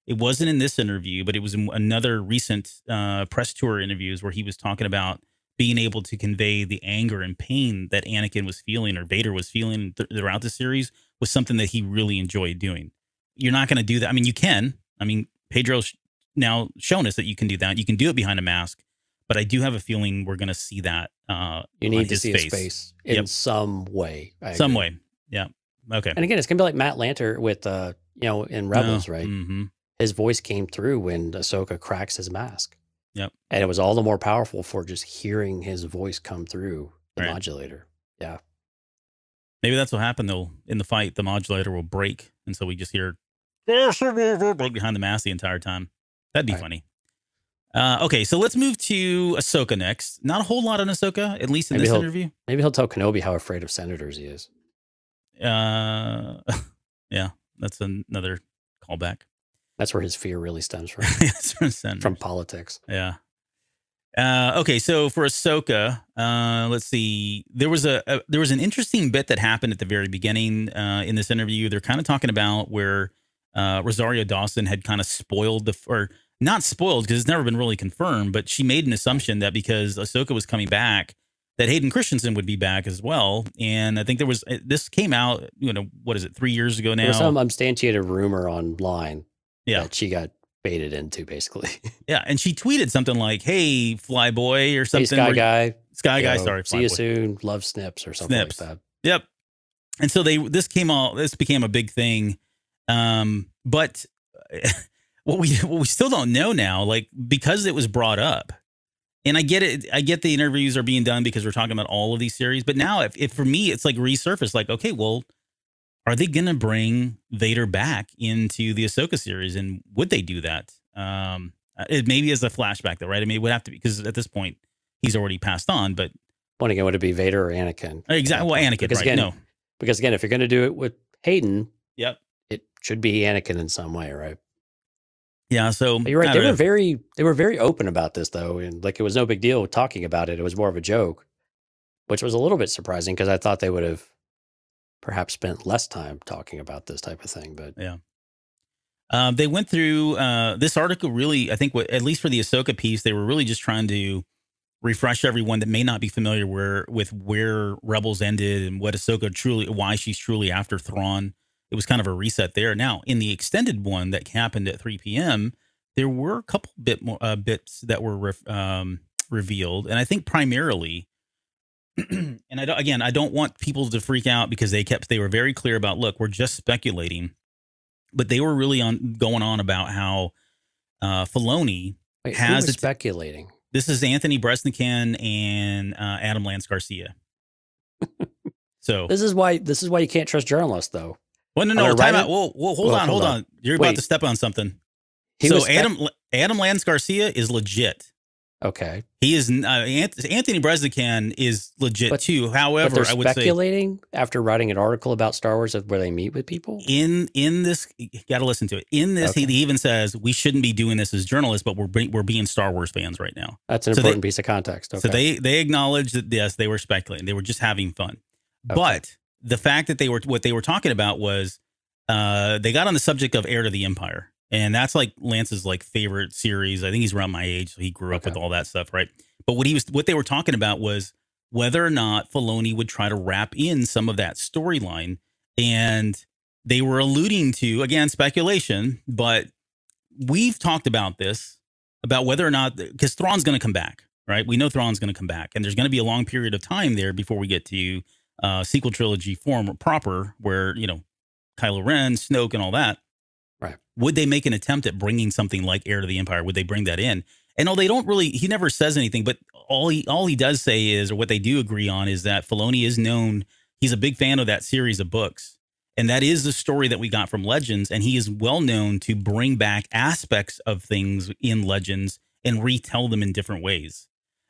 S2: it wasn't in this interview, but it was in another recent uh press tour interviews where he was talking about being able to convey the anger and pain that Anakin was feeling or Vader was feeling th- throughout the series was something that he really enjoyed doing. You're not going to do that. I mean, you can. I mean, Pedro's now shown us that you can do that. You can do it behind a mask, but I do have a feeling we're going to see that. Uh,
S3: you need to see his face. in
S2: Yep.
S3: some way. I
S2: some
S3: agree.
S2: way. Yeah. Okay.
S3: And again, it's gonna be like Matt Lanter with, uh, you know, in Rebels, right?
S2: hmm
S3: His voice came through when Ahsoka cracks his mask.
S2: Yep.
S3: And it was all the more powerful for just hearing his voice come through the
S2: Right.
S3: modulator. Yeah.
S2: Maybe that's what happened though. In the fight, the modulator will break, and so we just hear behind the mask the entire time. That'd be
S3: Right.
S2: funny. Uh, okay, so let's move to Ahsoka next. Not a whole lot on Ahsoka, at least in
S3: Maybe
S2: this interview.
S3: Maybe he'll tell Kenobi how afraid of senators he is.
S2: Uh, yeah, that's another callback.
S3: That's where his fear really stems from,
S2: from
S3: politics.
S2: Yeah. Uh, okay, so for Ahsoka, uh, let's see. There was a, a there was an interesting bit that happened at the very beginning uh, in this interview. They're kind of talking about where uh, Rosario Dawson had kind of spoiled the or not spoiled because it's never been really confirmed, but she made an assumption that because Ahsoka was coming back, that Hayden Christensen would be back as well. And I think there was this came out, you know, what is it, three years ago now?
S3: There was some unsubstantiated rumor online
S2: Yeah.
S3: that she got baited into, basically.
S2: Yeah, and she tweeted something like, "Hey, Flyboy," or
S3: hey,
S2: something.
S3: Sky
S2: where-
S3: Guy.
S2: Sky
S3: you
S2: Guy.
S3: know,
S2: Sorry,
S3: See you soon. Love Snips or something
S2: Snips.
S3: like that.
S2: Yep. And so they this came all this became a big thing. Um, but what we what we still don't know now, like because it was brought up, and I get it, I get the interviews are being done because we're talking about all of these series. But now, if, if for me, it's like resurfaced, like okay, well, are they gonna bring Vader back into the Ahsoka series, and would they do that? Um, it maybe as a flashback, though, right? I mean, it would have to be because at this point he's already passed on, but
S3: One again, would it be Vader or Anakin?
S2: exactly. Well, Anakin,
S3: Because
S2: right?
S3: again,
S2: no,
S3: Because again, if you're going to do it with Hayden,
S2: yep.
S3: it should be Anakin in some way, right?
S2: Yeah, so
S3: But you're right. They were
S2: know.
S3: very they were very open about this though, and like it was no big deal talking about it. It was more of a joke, which was a little bit surprising because I thought they would have perhaps spent less time talking about this type of thing. But
S2: Um, they went through uh, this article. Really, I think, what, at least for the Ahsoka piece, they were really just trying to refresh everyone that may not be familiar where with where Rebels ended and what Ahsoka truly, why she's truly after Thrawn. It was kind of a reset there. Now, in the extended one that happened at 3 p.m., there were a couple bit more uh, bits that were ref, um, revealed, and I think primarily. and I don't, again, I don't want people to freak out because they kept they were very clear about look, we're just speculating but they were really on going on about how uh, Filoni.
S3: wait,
S2: Has it-
S3: speculating?
S2: This is Anthony Breznican and uh, Adam Lance Garcia. so,
S3: This is why this is why you can't trust journalists though.
S2: well, no,
S3: I'm
S2: no, time out. Whoa, whoa, hold
S3: Well,
S2: on, hold on.
S3: on.
S2: You're about to step on something.
S3: He
S2: so Adam Adam Lance Garcia is legit.
S3: Okay,
S2: He is uh, Anthony Breznican is legit
S3: But-
S2: too.
S3: but
S2: However,
S3: they're
S2: I would say
S3: speculating after writing an article about Star Wars of where they meet with people.
S2: in in this, got to listen to it. In this,
S3: Okay.
S2: he even says we shouldn't be doing this as journalists, but we're be, we're being Star Wars fans right now.
S3: That's an
S2: So they-
S3: important piece of context. Okay.
S2: So they they acknowledged that yes, they were speculating. They were just having fun.
S3: Okay.
S2: But the fact that they were what they were talking about was uh they got on the subject of Heir to the Empire. And that's like Lance's like favorite series. I think he's around my age, so he grew up
S3: Okay.
S2: with all that stuff, right? But what he was what they were talking about was whether or not Filoni would try to wrap in some of that storyline. And they were alluding to, again, speculation, but we've talked about this about whether or not because Thrawn's going to come back, right? We know Thrawn's going to come back, and there's going to be a long period of time there before we get to uh, sequel trilogy form proper, where you know Kylo Ren, Snoke, and all that.
S3: Right.
S2: Would they make an attempt at bringing something like Heir to the Empire? Would they bring that in? And no, they don't really. He never says anything, but all he all he does say is, or what they do agree on, is that Filoni is known. He's a big fan of that series of books, and that is the story that we got from Legends. And he is well known to bring back aspects of things in Legends and retell them in different ways.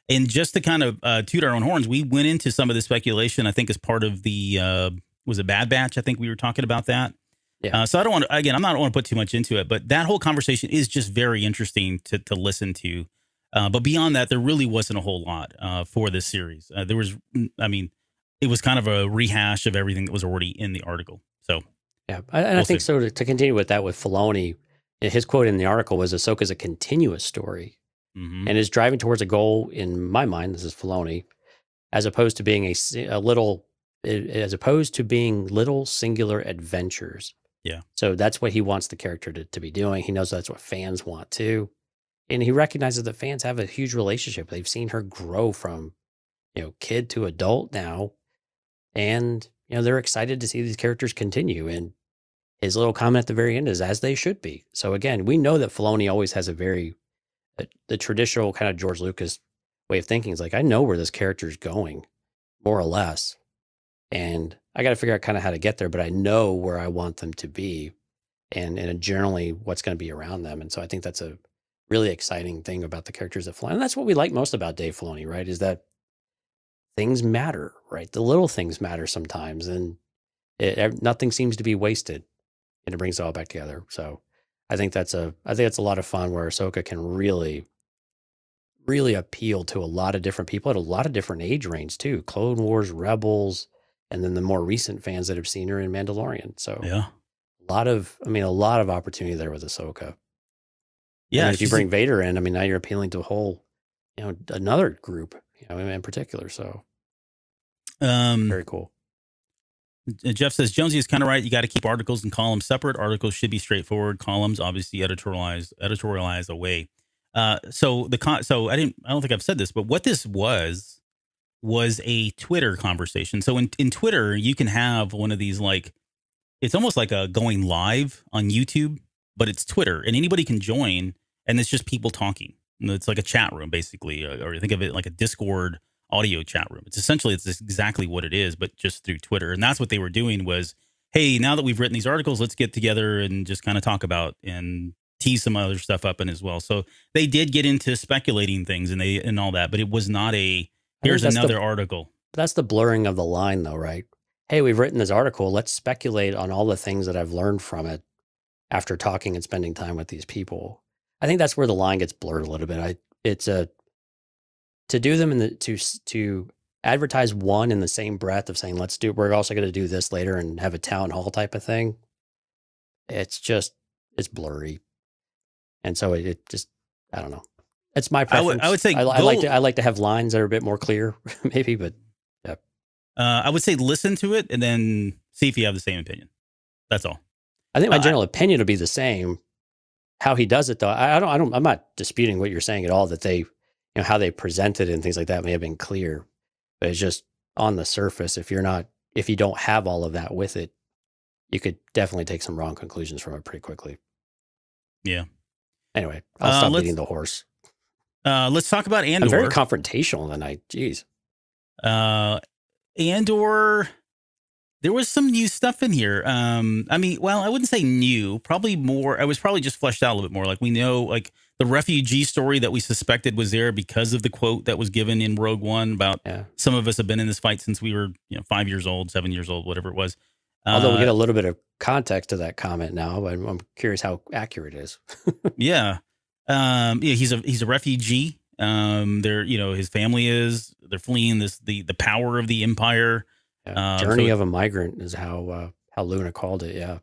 S2: And just to kind of uh, toot our own horns, we went into some of the speculation. I think as part of the uh, was a Bad Batch. I think we were talking about that.
S3: Yeah.
S2: Uh, so I don't want to again. I'm not want to put too much into it, but that whole conversation is just very interesting to to listen to. Uh, but beyond that, there really wasn't a whole lot uh, for this series. Uh, there was, I mean, it was kind of a rehash of everything that was already in the article. So
S3: Yeah, I- and
S2: We'll
S3: think
S2: see.
S3: so. To, to continue with that, with Filoni, his quote in the article was Ahsoka's a continuous story
S2: mhm.
S3: and is driving towards a goal, in my mind, this is Filoni, as opposed to being a, a little, as opposed to being little singular adventures.
S2: Yeah.
S3: So that's what he wants the character to, to be doing. He knows that's what fans want too. And he recognizes that fans have a huge relationship. They've seen her grow from, you know, kid to adult now. And, you know, they're excited to see these characters continue. And his little comment at the very end is as they should be. So again, we know that Filoni always has a very the, the traditional kind of George Lucas way of thinking is like, I know where this character is going, more or less. And I got to figure out kind of how to get there, but I know where I want them to be and, and uh, generally what's going to be around them. And so I think that's a really exciting thing about the characters that fly. And that's what we like most about Dave Filoni, right? Is that things matter, right? The little things matter sometimes. And it, nothing seems to be wasted and it brings it all back together. So I think that's a I think that's a lot of fun where Ahsoka can really, really appeal to a lot of different people at a lot of different age range too. Clone Wars, Rebels, and then the more recent fans that have seen her in Mandalorian. So
S2: yeah,
S3: a lot of I mean a lot of opportunity there with Ahsoka.
S2: yeah.
S3: and if you bring Vader in, I mean now you're appealing to a whole, you know, another group, you know, in particular. So
S2: Um,
S3: Very cool.
S2: Uh, Jeff says Jonesy is kind of right. You got to keep articles and columns separate. Articles should be straightforward. Columns obviously editorialized editorialized away. Uh, so the con- so I didn't I don't think I've said this, but what this was was a Twitter conversation. So in in Twitter you can have one of these like it's almost like a going live on YouTube, but it's Twitter and anybody can join and it's just people talking. It's like a chat room basically, or think of it like a Discord audio chat room. It's essentially it's exactly what it is, but just through Twitter. And that's what they were doing was, hey, now that we've written these articles, let's get together and just kind of talk about and tease some other stuff up in as well. So they did get into speculating things and they and all that, but it was not a here's another
S3: the,
S2: article.
S3: That's the blurring of the line though, right? Hey, we've written this article. Let's speculate on all the things that I've learned from it after talking and spending time with these people. I think that's where the line gets blurred a little bit. I it's a to do them in the to to advertise one in the same breath of saying let's do we're also going to do this later and have a town hall type of thing it's just it's blurry and so it, it just i don't know it's my preference
S2: I would, I would say
S3: I, I, like to i like to have lines that are a bit more clear maybe but yeah.
S2: Uh, i would say listen to it and then see if you have the same opinion. That's all.
S3: I think my
S2: uh,
S3: general opinion would be the same. How he does it though I, I don't i don't i'm not disputing what you're saying at all that they you know how they presented and things like that may have been clear but it's just on the surface if you're not if you don't have all of that with it you could definitely take some wrong conclusions from it pretty quickly.
S2: Yeah.
S3: Anyway i'll
S2: Uh,
S3: stop beating the horse
S2: uh, let's talk about andor
S3: i'm very confrontational tonight jeez.
S2: Uh andor there was some new stuff in here. Um i mean well i wouldn't say new probably more i was probably just fleshed out a little bit more. Like we know like the refugee story that we suspected was there because of the quote that was given in rogue one about
S3: yeah.
S2: some of us have been in this fight since we were you know five years old seven years old whatever it was.
S3: Although we
S2: Uh,
S3: get a little bit of context to that comment now but i'm, I'm curious how accurate it is.
S2: Yeah um yeah he's a he's a refugee um they're you know his family is they're fleeing this the the power of the empire
S3: Yeah.
S2: Um,
S3: journey
S2: so-
S3: of a migrant is how uh, how luna called it yeah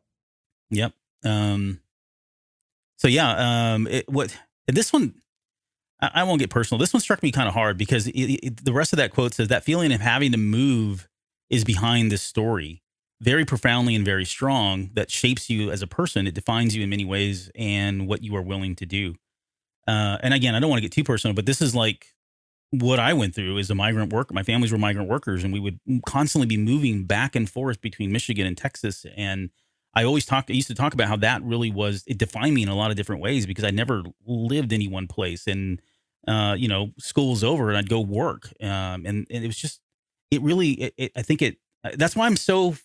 S2: Yep. Um. So yeah. Um. It, what this one? I, I won't get personal. This one struck me kind of hard because it, it, the rest of that quote says that feeling of having to move is behind this story, very profoundly and very strong. That shapes you as a person. It defines you in many ways and what you are willing to do. Uh, and again, I don't want to get too personal, but this is like what I went through as a migrant worker. My families were migrant workers, and we would constantly be moving back and forth between Michigan and Texas. And I always talked, I used to talk about how that really was, it defined me in a lot of different ways because I never lived any one place. And, uh, you know, school was over and I'd go work. Um, and, and it was just, it really, it, it, I think it, that's why I'm so,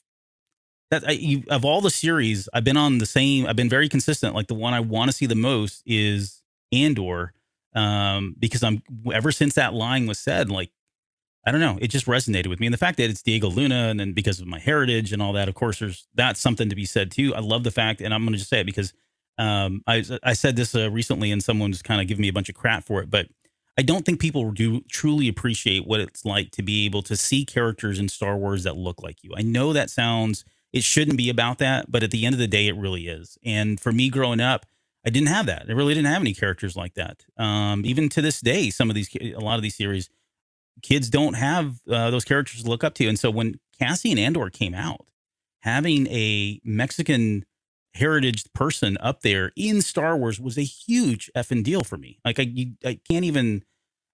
S2: that I, you, of all the series, I've been on the same, I've been very consistent. Like the one I want to see the most is Andor um, because I'm ever since that line was said, like I don't know, it just resonated with me. And the fact that it's Diego Luna, and then because of my heritage and all that, of course, there's that's something to be said too. I love the fact, and I'm going to just say it because um, I I said this uh, recently, and someone just kind of giving me a bunch of crap for it, but I don't think people do truly appreciate what it's like to be able to see characters in Star Wars that look like you. I know that sounds it shouldn't be about that, but at the end of the day, it really is. And for me, growing up. I didn't have that. I really didn't have any characters like that. Um, even to this day, some of these, a lot of these series, kids don't have uh, those characters to look up to. And so when Cassian Andor came out, having a Mexican heritage person up there in Star Wars was a huge effing deal for me. Like I, you, I can't even,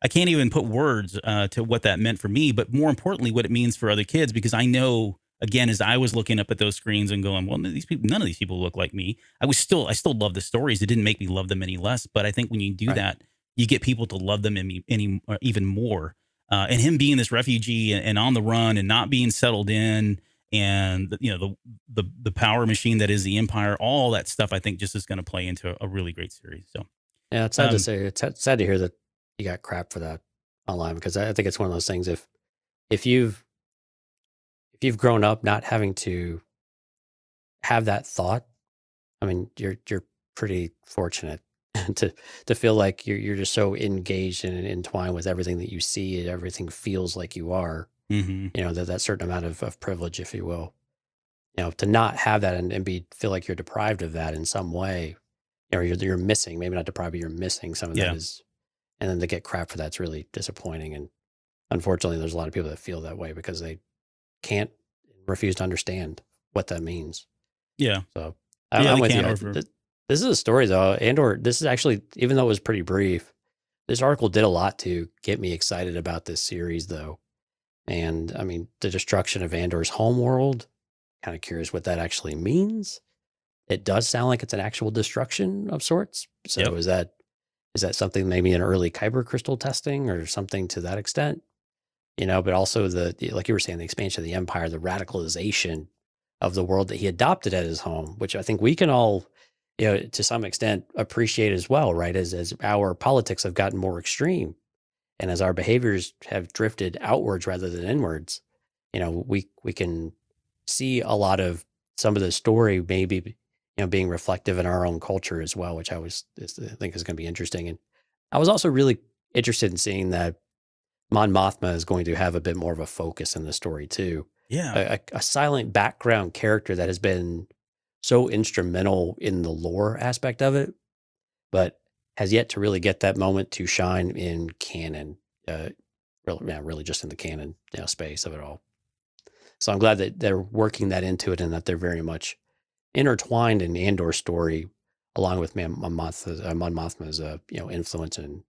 S2: I can't even put words uh, to what that meant for me. But more importantly, what it means for other kids, because I know again, as I was looking up at those screens and going, well, these people, none of these people look like me. I was still, I still love the stories. It didn't make me love them any less. But I think when you do
S3: Right.
S2: that, you get people to love them any, any uh, even more. Uh, and him being this refugee and, and on the run and not being settled in, and you know the the the power machine that is the empire, all that stuff, I think just is going to play into a really great series. So
S3: Yeah, it's sad
S2: Um,
S3: to say. It's sad- sad to hear that you got crap for that online because I I think it's one of those things. If if you've if you've grown up not having to have that thought, I mean, you're you're pretty fortunate to to feel like you're you're just so engaged and entwined with everything that you see and everything feels like you are.
S2: mhm.
S3: You know that that certain amount of, of privilege, if you will. You know, to not have that and, and be feel like you're deprived of that in some way, or you're you're missing, maybe not deprived, but you're missing some of
S2: Yeah.
S3: that is, and then to get crap for that's really disappointing. And unfortunately, there's a lot of people that feel that way because they can't refuse to understand what that means.
S2: Yeah.
S3: So I,
S2: Yeah,
S3: I'm with you.
S2: can't
S3: I-
S2: refer-
S3: This, is a story though, Andor. This is actually, even though it was pretty brief, this article did a lot to get me excited about this series though. And I mean, the destruction of Andor's homeworld. Kind of curious what that actually means. It does sound like it's an actual destruction of sorts. So
S2: Yep.
S3: is that is that something maybe an early kyber crystal testing or something to that extent? You know, but also the like you were saying, the expansion of the empire, the radicalization of the world that he adopted at his home, which I think we can all, you know, to some extent appreciate as well, right? As as our politics have gotten more extreme and as our behaviors have drifted outwards rather than inwards, you know, we we can see a lot of some of the story maybe you know being reflective in our own culture as well, which I was I think is going to be interesting. And I was also really interested in seeing that Mon Mothma is going to have a bit more of a focus in the story too
S2: Yeah.
S3: a, a, silent background character that has been so instrumental in the lore aspect of it, but has yet to really get that moment to shine in canon. Uh, really, yeah, really just in the canon you know, space of it all. So I'm glad that they're working that into it and that they're very much intertwined in Andor's story, along with Man, Mon Mothma's, uh, Mon Mothma's uh, you know influence and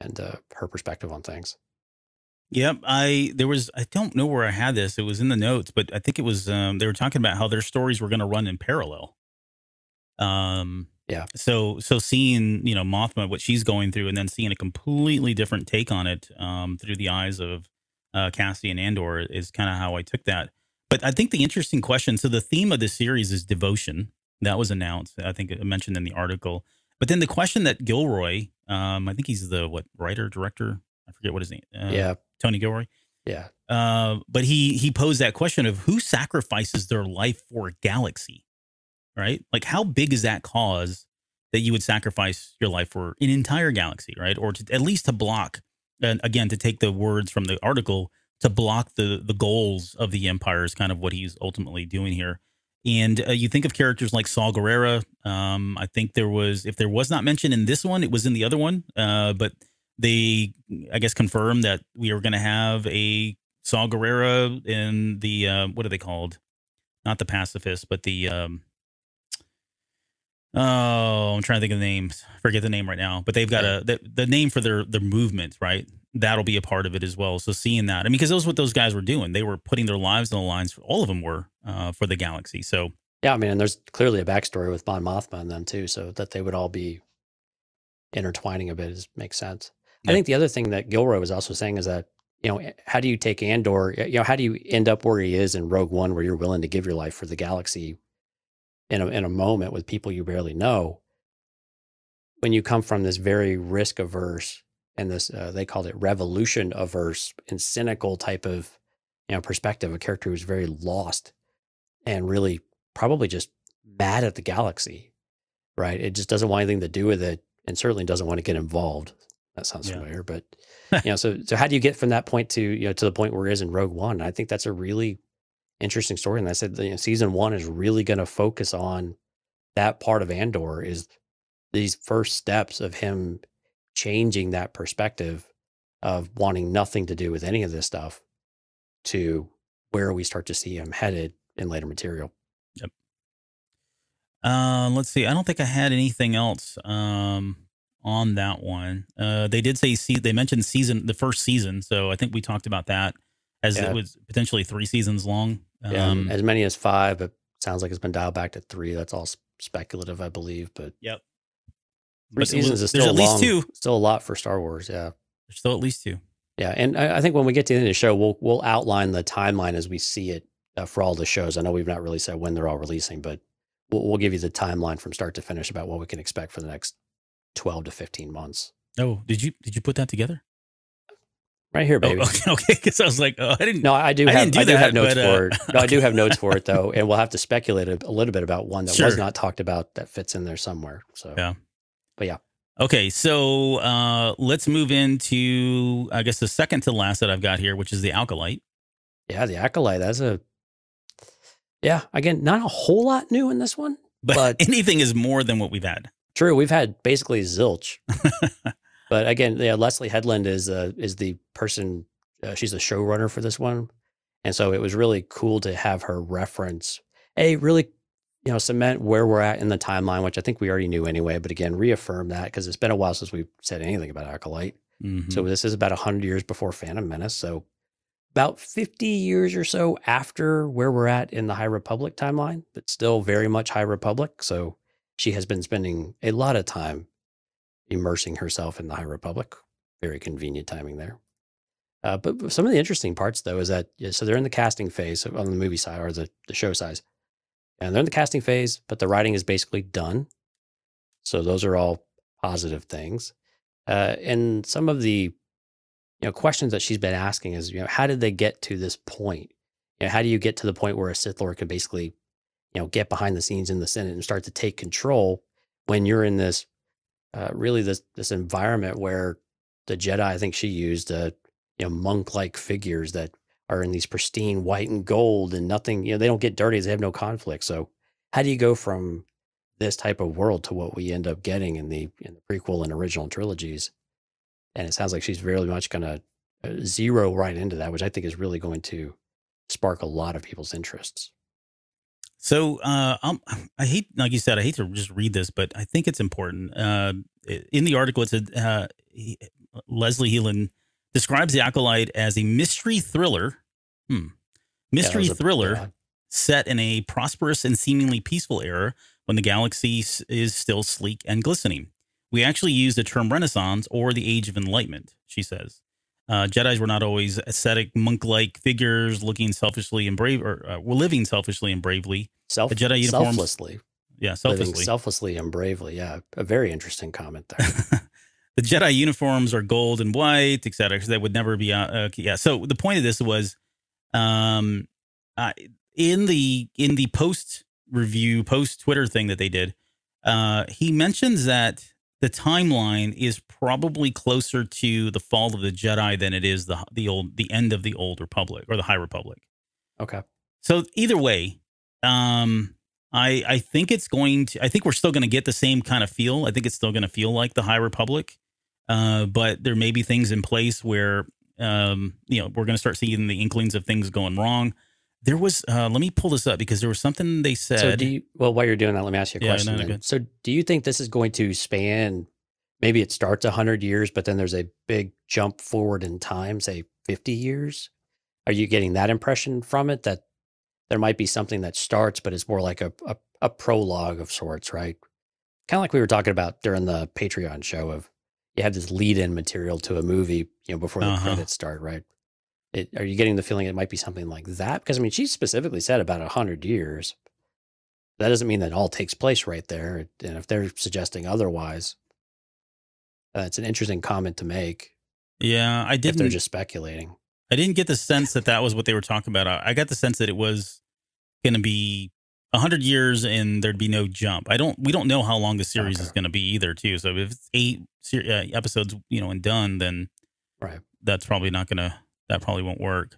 S3: and uh, her perspective on things.
S2: Yep. I there was I don't know where I had this. It was in the notes, but I think it was um they were talking about how their stories were going to run in parallel. Um
S3: Yeah.
S2: So so seeing, you know, Mothma what she's going through and then seeing a completely different take on it um through the eyes of uh Cassian Andor is kind of how I took that. But I think the interesting question, so the theme of the series is devotion. That was announced. I think it mentioned in the article. But then the question that Gilroy, um, I think he's the what writer, director, I forget what his name. Uh,
S3: yeah,
S2: Tony Gilroy.
S3: yeah,
S2: Uh, but he he posed that question of who sacrifices their life for a galaxy, right? Like how big is that cause that you would sacrifice your life for an entire galaxy, right? Or to, at least to block, and again, to take the words from the article, to block the the goals of the empire is kind of what he's ultimately doing here. And uh, you think of characters like Saw Gerrera. Um, I think there was, if there was not mentioned in this one, it was in the other one. Uh, but they, I guess, confirmed that we are going to have a Saw Gerrera in the uh, what are they called? Not the pacifist, but the um, oh, I'm trying to think of the names. Forget the name right now. But they've got a the, the name for their their movement, right? That'll be a part of it as well. So seeing that, I mean, because that was what those guys were doing. They were putting their lives on the lines. All of them were uh, for the galaxy. So
S3: Yeah, I mean, and there's clearly a backstory with Mon Mothma and them too, so that they would all be intertwining a bit is, makes sense.
S2: Yeah.
S3: I think the other thing that Gilroy was also saying is that you know how do you take Andor? You know, how do you end up where he is in Rogue One, where you're willing to give your life for the galaxy in a in a moment with people you barely know? When you come from this very risk averse and this uh, they called it revolution averse and cynical type of you know perspective, a character who's very lost and really probably just mad at the galaxy, right? It just doesn't want anything to do with it, and certainly doesn't want to get involved. That sounds
S2: Yeah.
S3: familiar, but you know, so so how do you get from that point to you know to the point where it is in Rogue One? I think that's a really interesting story. And I said, you know, season one is really going to focus on that part of Andor is these first steps of him changing that perspective of wanting nothing to do with any of this stuff to where we start to see him headed in later material. Yep.
S2: Uh, let's see. I don't think I had anything else um, on that one. Uh, they did say see, they mentioned season the first season, so I think we talked about that as
S3: Yeah.
S2: it was potentially three seasons long.
S3: Yeah,
S2: Um,
S3: as many as five, but sounds like it's been dialed back to three. That's all speculative, I believe. But
S2: yep.
S3: three
S2: But
S3: seasons
S2: was-
S3: is still
S2: at least
S3: long-
S2: two.
S3: Still a lot for Star Wars. Yeah,
S2: There's still at least two.
S3: yeah, and I, I think when we get to the end of the show, we'll we'll outline the timeline as we see it uh, for all the shows. I know we've not really said when they're all releasing, but we'll, we'll give you the timeline from start to finish about what we can expect for the next twelve to fifteen months.
S2: Oh, did you did you put that together?
S3: Right here,
S2: Oh,
S3: baby.
S2: okay, okay. Because I was like, oh, I didn't.
S3: No, I do
S2: I
S3: have.
S2: didn't do
S3: I do
S2: that,
S3: have notes
S2: but, uh,
S3: for it. No, I do have notes for it though, and we'll have to speculate a, a little bit about one that
S2: Sure.
S3: was not talked about that fits in there somewhere. So
S2: Yeah.
S3: but yeah,
S2: Okay, so uh, let's move into I guess the second to last that I've got here, which is the alkalite.
S3: yeah, the acolyte. That's a yeah. Again, not a whole lot new in this one.
S2: But,
S3: But-
S2: anything is more than what we've had.
S3: True, we've had basically zilch, but again, yeah, Leslie Headland is uh, is the person. Uh, she's the showrunner for this one, And so it was really cool to have her reference a really you know cement where we're at in the timeline, which I think we already knew anyway. But again, reaffirm that because it's been a while since we've said anything about Acolyte.
S2: Mhm.
S3: So this is about 100 years before Phantom Menace. So about 50 years or so after where we're at in the High Republic timeline, but still very much High Republic. So she has been spending a lot of time immersing herself in the High Republic. Very convenient timing there. Uh, but some of the interesting parts, though, is that yeah, so they're in the casting phase on the movie side or the, the show size, and they're in the casting phase, but the writing is basically done. So those are all positive things. Uh, and some of the you know questions that she's been asking is you know how did they get to this point? You know, how do you get to the point where a Sith Lord can basically you know get behind the scenes in the Senate and start to take control when you're in this uh, really this this environment where the Jedi I think she used uh, you know monk like figures that are in these pristine white and gold and nothing you know they don't get dirty they have no conflict. So how do you go from this type of world to what we end up getting in the in the prequel and original trilogies? And it sounds like she's very much going to uh, zero right into that which i think is really going to spark a lot of people's interests
S2: So uh, um, I hate, like you said, I hate to just read this, but I think it's important. Uh, in the article, it said uh, he, Leslie Headland describes the Acolyte as a mystery thriller. Hmm. Mystery
S3: a-
S2: thriller
S3: yeah.
S2: set in a prosperous and seemingly peaceful era when the galaxy is still sleek and glistening. We actually use the term Renaissance or the Age of Enlightenment, she says. Uh, Jedi's were not always ascetic, monk-like figures, looking selfishly and brave, or uh, were living selfishly and bravely.
S3: Self,
S2: The Jedi uniforms-
S3: selflessly
S2: Yeah,
S3: living
S2: selflessly.
S3: selflessly and bravely yeah a very interesting comment there
S2: the Jedi uniforms are gold and white, et cetera. 'cause They would never be. Uh, okay, yeah. So the point of this was, um, uh, in the in the post review, post Twitter thing that they did, uh, he mentions that the timeline is probably closer to the fall of the Jedi than it is the the old the end of the old Republic or the High Republic.
S3: okay
S2: So either way, um, I I think it's going to. I think we're still going to get the same kind of feel. I think it's still going to feel like the High Republic, uh, but there may be things in place where um, you know we're going to start seeing the inklings of things going wrong. There was. Uh, let me pull this up because there was something they said.
S3: So do you, well, while you're doing that, let me ask you a
S2: Yeah,
S3: question.
S2: no, no,
S3: then.
S2: go ahead.
S3: So do you think this is going to span? Maybe it starts hundred years, but then there's a big jump forward in time, say fifty years. Are you getting that impression from it that there might be something that starts, but it's more like a a, a prologue of sorts, right? Kind of like we were talking about during the Patreon show of you have this lead-in material to a movie, you know, before the
S2: Uh-huh.
S3: credits start, right? It, are you getting the feeling it might be something like that? Because I mean, she specifically said about a hundred years. That doesn't mean that it all takes place right there. And if they're suggesting otherwise, uh, it's an interesting comment to make
S2: yeah, I did.
S3: if they're just speculating.
S2: I didn't get the sense that that was what they were talking about. I, I got the sense that it was going to be a hundred years and there'd be no jump. I don't. We don't know how long the series
S3: Okay.
S2: is going to be either, too. So if it's eight ser- uh, episodes, you know, and done, then
S3: Right.
S2: that's probably not gonna that probably won't work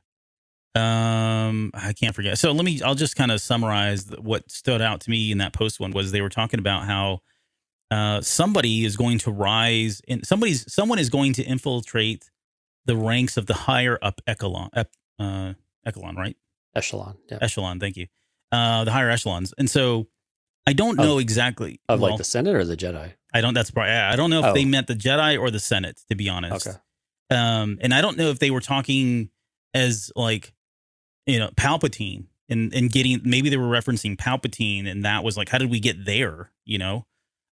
S2: um i can't forget so let me i'll just kind of summarize what stood out to me in that post one was they were talking about how uh somebody is going to rise and somebody's someone is going to infiltrate the ranks of the higher up echelon ep, uh echelon right
S3: Echelon. Yeah.
S2: echelon thank you uh the higher echelons and so i don't
S3: Of-
S2: know exactly
S3: Of
S2: well,
S3: like the Senate or the Jedi?
S2: i don't that's probably i don't know if
S3: Oh.
S2: they meant the jedi or the senate to be honest
S3: Okay.
S2: Um and i don't know if they were talking as like you know palpatine and and getting maybe they were referencing palpatine and that was like how did we get there you know?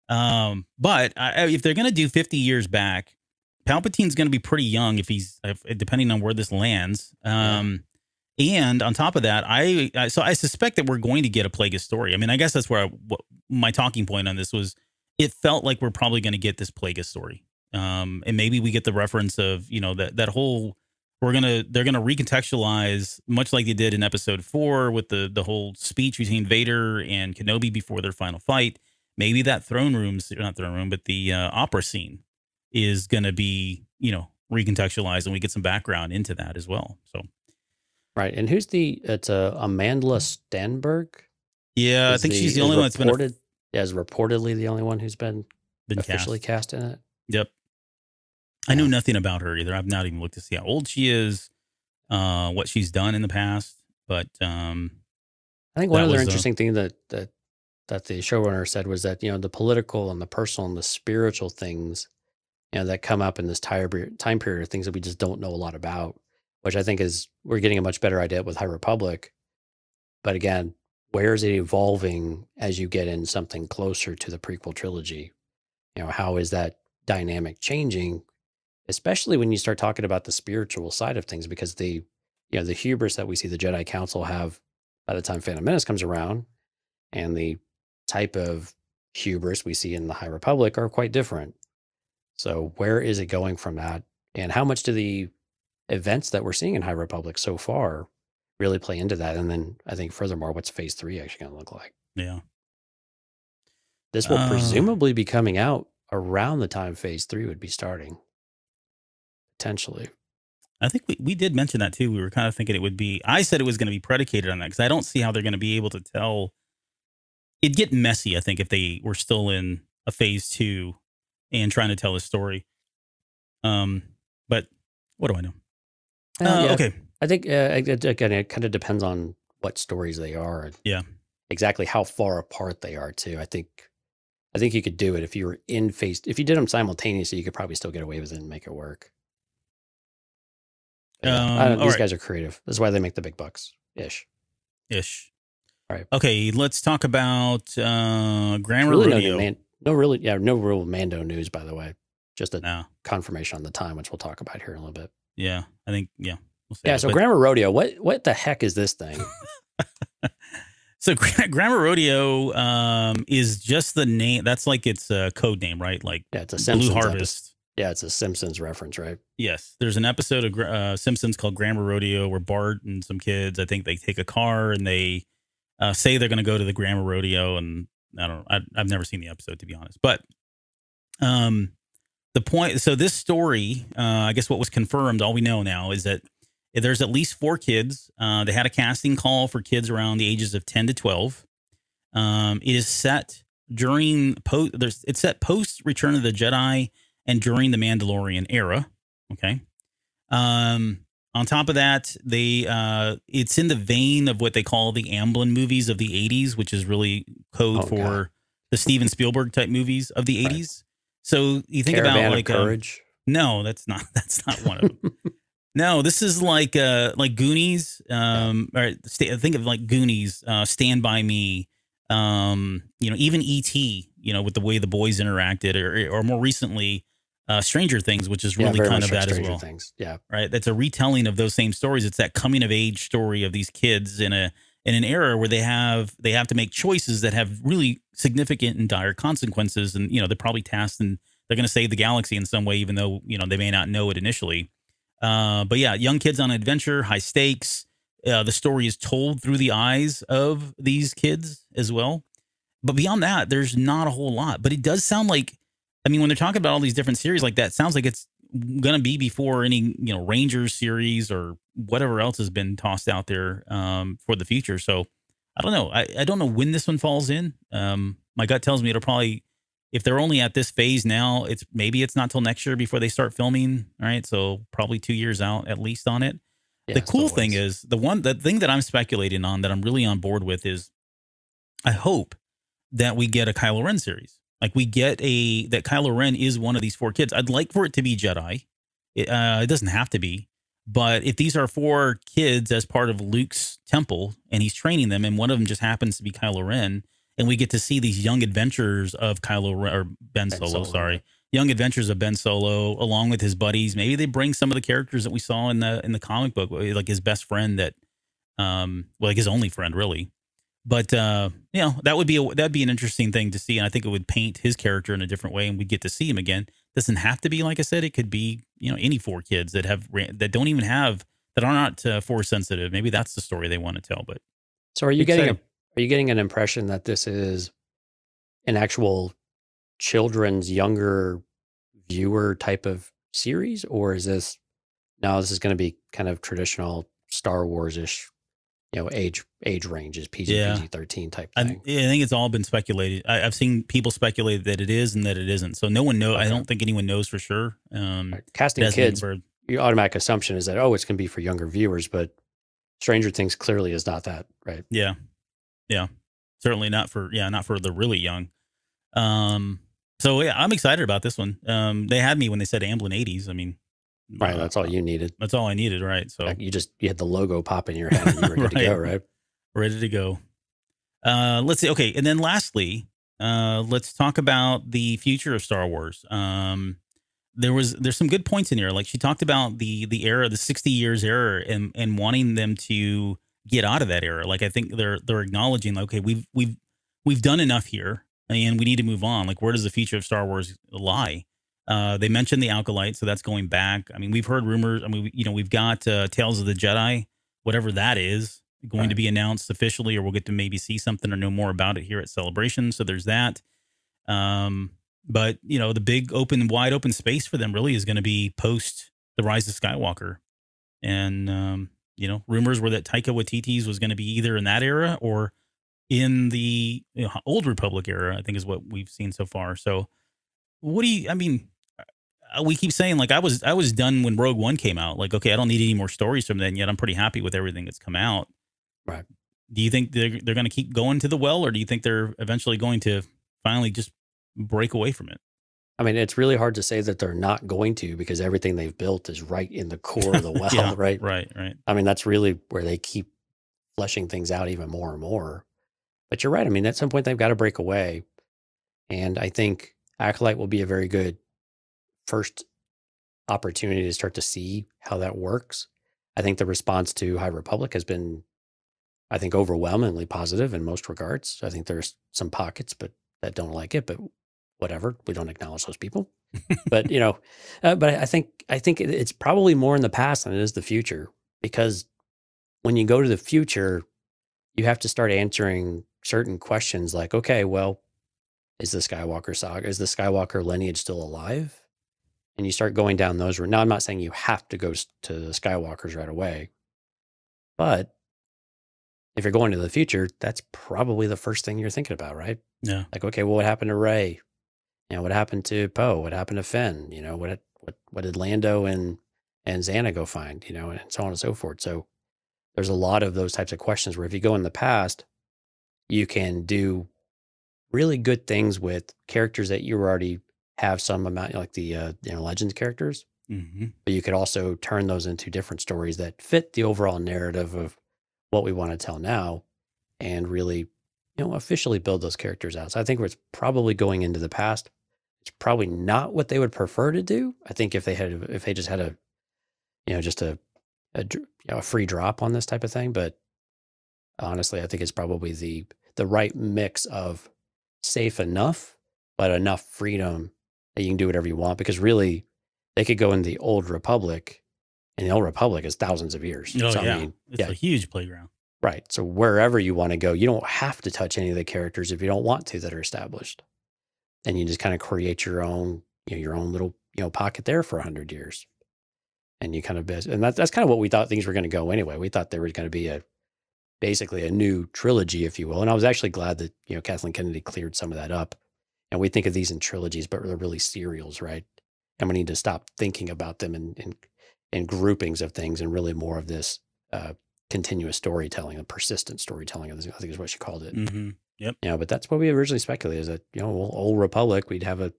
S2: Um but I, if they're gonna do 50 years back palpatine's gonna be pretty young if he's if, depending on where this lands. Um and on top of that I, I so i suspect that we're going to get a plagueis story. I mean i guess that's where I, what, my talking point on this was it felt like we're probably going to get this plagueis story um and maybe we get the reference of you know that that whole we're gonna they're gonna recontextualize much like they did in episode four with the the whole speech between Vader and Kenobi before their final fight. Maybe that throne room, not throne room, but the uh, opera scene is gonna be you know recontextualized, and we get some background into that as well. So
S3: Right. And who's the, it's uh, Amandla Stenberg?
S2: yeah, I think she's the only one that's been
S3: reported, yeah, is reportedly the only one who's been,
S2: been cast.
S3: officially cast in it.
S2: Yep. I know
S3: Yeah.
S2: nothing about her either. I've not even looked to see how old she is. uh, what she's done in the past. But um,
S3: I think one other
S2: uh,
S3: interesting thing that that that the showrunner said was that you know the political and the personal and the spiritual things, you know, that come up in this time time period are things that we just don't know a lot about. Which I think is we're getting a much better idea with High Republic. But again, where is it evolving as you get in something closer to the prequel trilogy? You know, how is that dynamic changing? Especially when you start talking about the spiritual side of things, because the you know the hubris that we see the Jedi Council have by the time Phantom Menace comes around, and the type of hubris we see in the High Republic are quite different. So where is it going from that? And how much do the events that we're seeing in High Republic so far really play into that? And then I think furthermore, what's phase three actually going to look like?
S2: yeah,
S3: This will
S2: Uh.
S3: presumably be coming out around the time phase three would be starting. Potentially.
S2: I think we, we did mention that too. We were kind of thinking it would be. I said it was going to be predicated on that because I don't see how they're going to be able to tell. It'd get messy, I think, if they were still in a phase two and trying to tell a story. Um, but what do I know?
S3: Uh,
S2: Uh,
S3: yeah,
S2: Okay,
S3: I think uh, again, it kind of depends on what stories they are. and
S2: Yeah.
S3: Exactly how far apart they are too. I think, I think you could do it if you were in phase. If you did them simultaneously, you could probably still get away with it and make it work. But yeah, I
S2: Um,
S3: these
S2: right.
S3: guys are creative. That's why they make the big bucks ish.
S2: ish.
S3: Right.
S2: Okay, let's talk about uh, Grammar
S3: Really no, man, no really, yeah, no real Mando news by the way. Just a
S2: No,
S3: confirmation on the time, which we'll talk about here in a little bit.
S2: yeah, I think yeah. We'll
S3: Yeah. So
S2: but-
S3: Grammar Rodeo, what what the heck is this thing?
S2: So Gra- Grammar Rodeo um, is just the name. That's like its uh, code name, right? Like
S3: Yeah, it's a
S2: Blue
S3: Harvest. episode. Yeah, it's a Simpsons reference, right?
S2: Yes, there's an episode of uh, Simpsons called Grammar Rodeo where Bart and some kids, I think they take a car and they uh, say they're going to go to the Grammar Rodeo, and I don't, I, I've never seen the episode to be honest, but um, the point. So this story, uh, I guess what was confirmed, all we know now is that there's at least four kids. Uh, they had a casting call for kids around the ages of ten to twelve. Um, it is set during post. There's it's set post Return of the Jedi and during the Mandalorian era. Okay. Um, on top of that, they uh, it's in the vein of what they call the Amblin movies of the '80s, which is really code
S3: Oh,
S2: for
S3: God.
S2: the Steven Spielberg type movies of the
S3: Right.
S2: '80s. So you think
S3: Caravan
S2: about like um,
S3: courage.
S2: no, that's not that's not one of them. no, this is like uh like Goonies. Um, or sta- think of like Goonies, uh, Stand by Me. Um, you know, even E.T. You know, with the way the boys interacted, or or more recently, uh, Stranger Things, which is really
S3: very
S2: kind of that as well
S3: Things. Yeah.
S2: right? That's a retelling of those same stories. It's that coming of age story of these kids in a in an era where they have they have to make choices that have really significant and dire consequences, and you know they're probably tasked and they're going to save the galaxy in some way, even though you know they may not know it initially. Uh, but yeah, young kids on an adventure, high stakes. Uh, the story is told through the eyes of these kids as well. But beyond that, there's not a whole lot. But it does sound like, I mean, when they're talking about all these different series like that, it sounds like it's going to be before any you know Rangers series or whatever else has been tossed out there um, for the future. So I don't know. I, I don't know when this one falls in. Um, my gut tells me it'll probably if they're only at this phase now, it's maybe it's not till next year before they start filming. All right, so probably two years out at least on it.
S3: Yeah,
S2: the cool thing is the one the thing that I'm speculating on that I'm really on board with is I hope that we get a Kylo Ren series. Like we get a that Kylo Ren is one of these four kids. I'd like for it to be Jedi. It, uh, it doesn't have to be, but if these are four kids as part of Luke's temple and he's training them, and one of them just happens to be Kylo Ren, and we get to see these young adventures of Kylo Ren or Ben,
S3: Ben
S2: Solo,
S3: Solo,
S2: sorry, young adventures of Ben Solo along with his buddies. Maybe they bring some of the characters that we saw in the in the comic book, like his best friend that, um, well, like his only friend really. But uh, you know that would be a, that'd be an interesting thing to see, and I think it would paint his character in a different way, and we'd get to see him again. Doesn't have to be like I said; it could be you know any four kids that have that don't even have that are not uh, force sensitive. Maybe that's the story they want to tell. But
S3: So are you getting a, are you getting an impression that this is an actual children's younger viewer type of series, or is this now this is going to be kind of traditional Star Wars ish, you know, age age ranges PG
S2: Yeah.
S3: PG thirteen type
S2: I, I think it's all been speculated. I, I've seen people speculate that it is and that it isn't. So no one know. I don't think anyone knows for sure. Um,
S3: Right. Casting
S2: it
S3: kids,
S2: confirmed.
S3: your automatic assumption is that oh, it's going to be for younger viewers, but Stranger Things clearly is not that, right?
S2: Yeah, yeah, certainly not for yeah, not for the really young. Um, so yeah, I'm excited about this one. Um, they had me when they said Amblin 80s. I mean,
S3: Right, that's all you needed.
S2: That's all I needed, right? So
S3: you just you had the logo pop in your head, and you were good to go,
S2: Right.
S3: right?
S2: ready to go. Uh, let's see. Okay, and then lastly, uh, let's talk about the future of Star Wars. Um, there was there's some good points in here. Like she talked about the the era, the 60 years era, and and wanting them to get out of that era. Like I think they're they're acknowledging, like, okay, we've we've we've done enough here, and we need to move on. Like, where does the future of Star Wars lie? Uh, they mentioned the Acolyte, so that's going back. I mean, we've heard rumors. I mean, we, you know, we've got uh, Tales of the Jedi, whatever that is, going to be announced officially, or we'll get to maybe see something or know more about it here at Celebration. So there's that. Um, but you know, the big open, wide open space for them really is going to be post the Rise of Skywalker, and um, you know, rumors were that Taika Waititi's was going to be either in that era or in the you know, old Republic era. I think is what we've seen so far. So, what do you? I mean, Uh, we keep saying like I was I was done when Rogue One came out. Like, okay, I don't need any more stories from then. Yet I'm pretty happy with everything that's come out.
S3: Right.
S2: Do you think they're they're going to keep going to the well, or do you think they're eventually going to finally just break away from it?
S3: I mean, it's really hard to say that they're not going to because everything they've built is right in the core of the well,
S2: Yeah,
S3: right?
S2: Right. Right.
S3: I mean, that's really where they keep fleshing things out even more and more. But you're right. I mean, at some point they've got to break away. And I think Acolyte will be a very good first opportunity to start to see how that works. I think the response to High Republic has been, I think, overwhelmingly positive in most regards. I think there's some pockets, but that don't like it, but whatever. We don't acknowledge those people. but you know, uh, but I think I think it's probably more in the past than it is the future because when you go to the future, you have to start answering certain questions like, okay, well, is the Skywalker saga, is the Skywalker lineage still alive? And you start going down those routes. Now, I'm not saying you have to go to the Skywalkers right away, but if you're going to the future, that's probably the first thing you're thinking about, right?
S2: Yeah.
S3: Like, okay, well, what happened to Rey? You know, what happened to Poe? What happened to Finn? You know, what what what did Lando and and Jannah go find? You know, and so on and so forth. So there's a lot of those types of questions where if you go in the past, you can do really good things with characters that you're already have some amount, like the uh, you know Legends characters,
S2: hmm
S3: but you could also turn those into different stories that fit the overall narrative of what we want to tell now, and really, you know, officially build those characters out. So I think it's probably going into the past. It's probably not what they would prefer to do. I think if they had, if they just had a, you know, just a, a you know, a free drop on this type of thing, but honestly, I think it's probably the the right mix of safe enough, but enough freedom that you can do whatever you want. Because really, they could go in the old republic, and the old republic is thousands of years.
S2: Oh
S3: So,
S2: yeah.
S3: I mean,
S2: it's
S3: yeah,
S2: a huge playground.
S3: right. So wherever you want to go, you don't have to touch any of the characters if you don't want to that are established, and you just kind of create your own, you know, your own little, you know, pocket there for a hundred years, and you kind of, and that's that's kind of what we thought things were going to go anyway. We thought there was going to be a basically a new trilogy, if you will. And I was actually glad that, you know, Kathleen Kennedy cleared some of that up. And we think of these in trilogies, but they're really serials, right? And we need to stop thinking about them in in, in groupings of things and really more of this uh, continuous storytelling, a persistent storytelling. Of I think is what she called it.
S2: hmm
S3: You know, but that's what we originally speculated is that, you know, well, old Republic, we'd have a,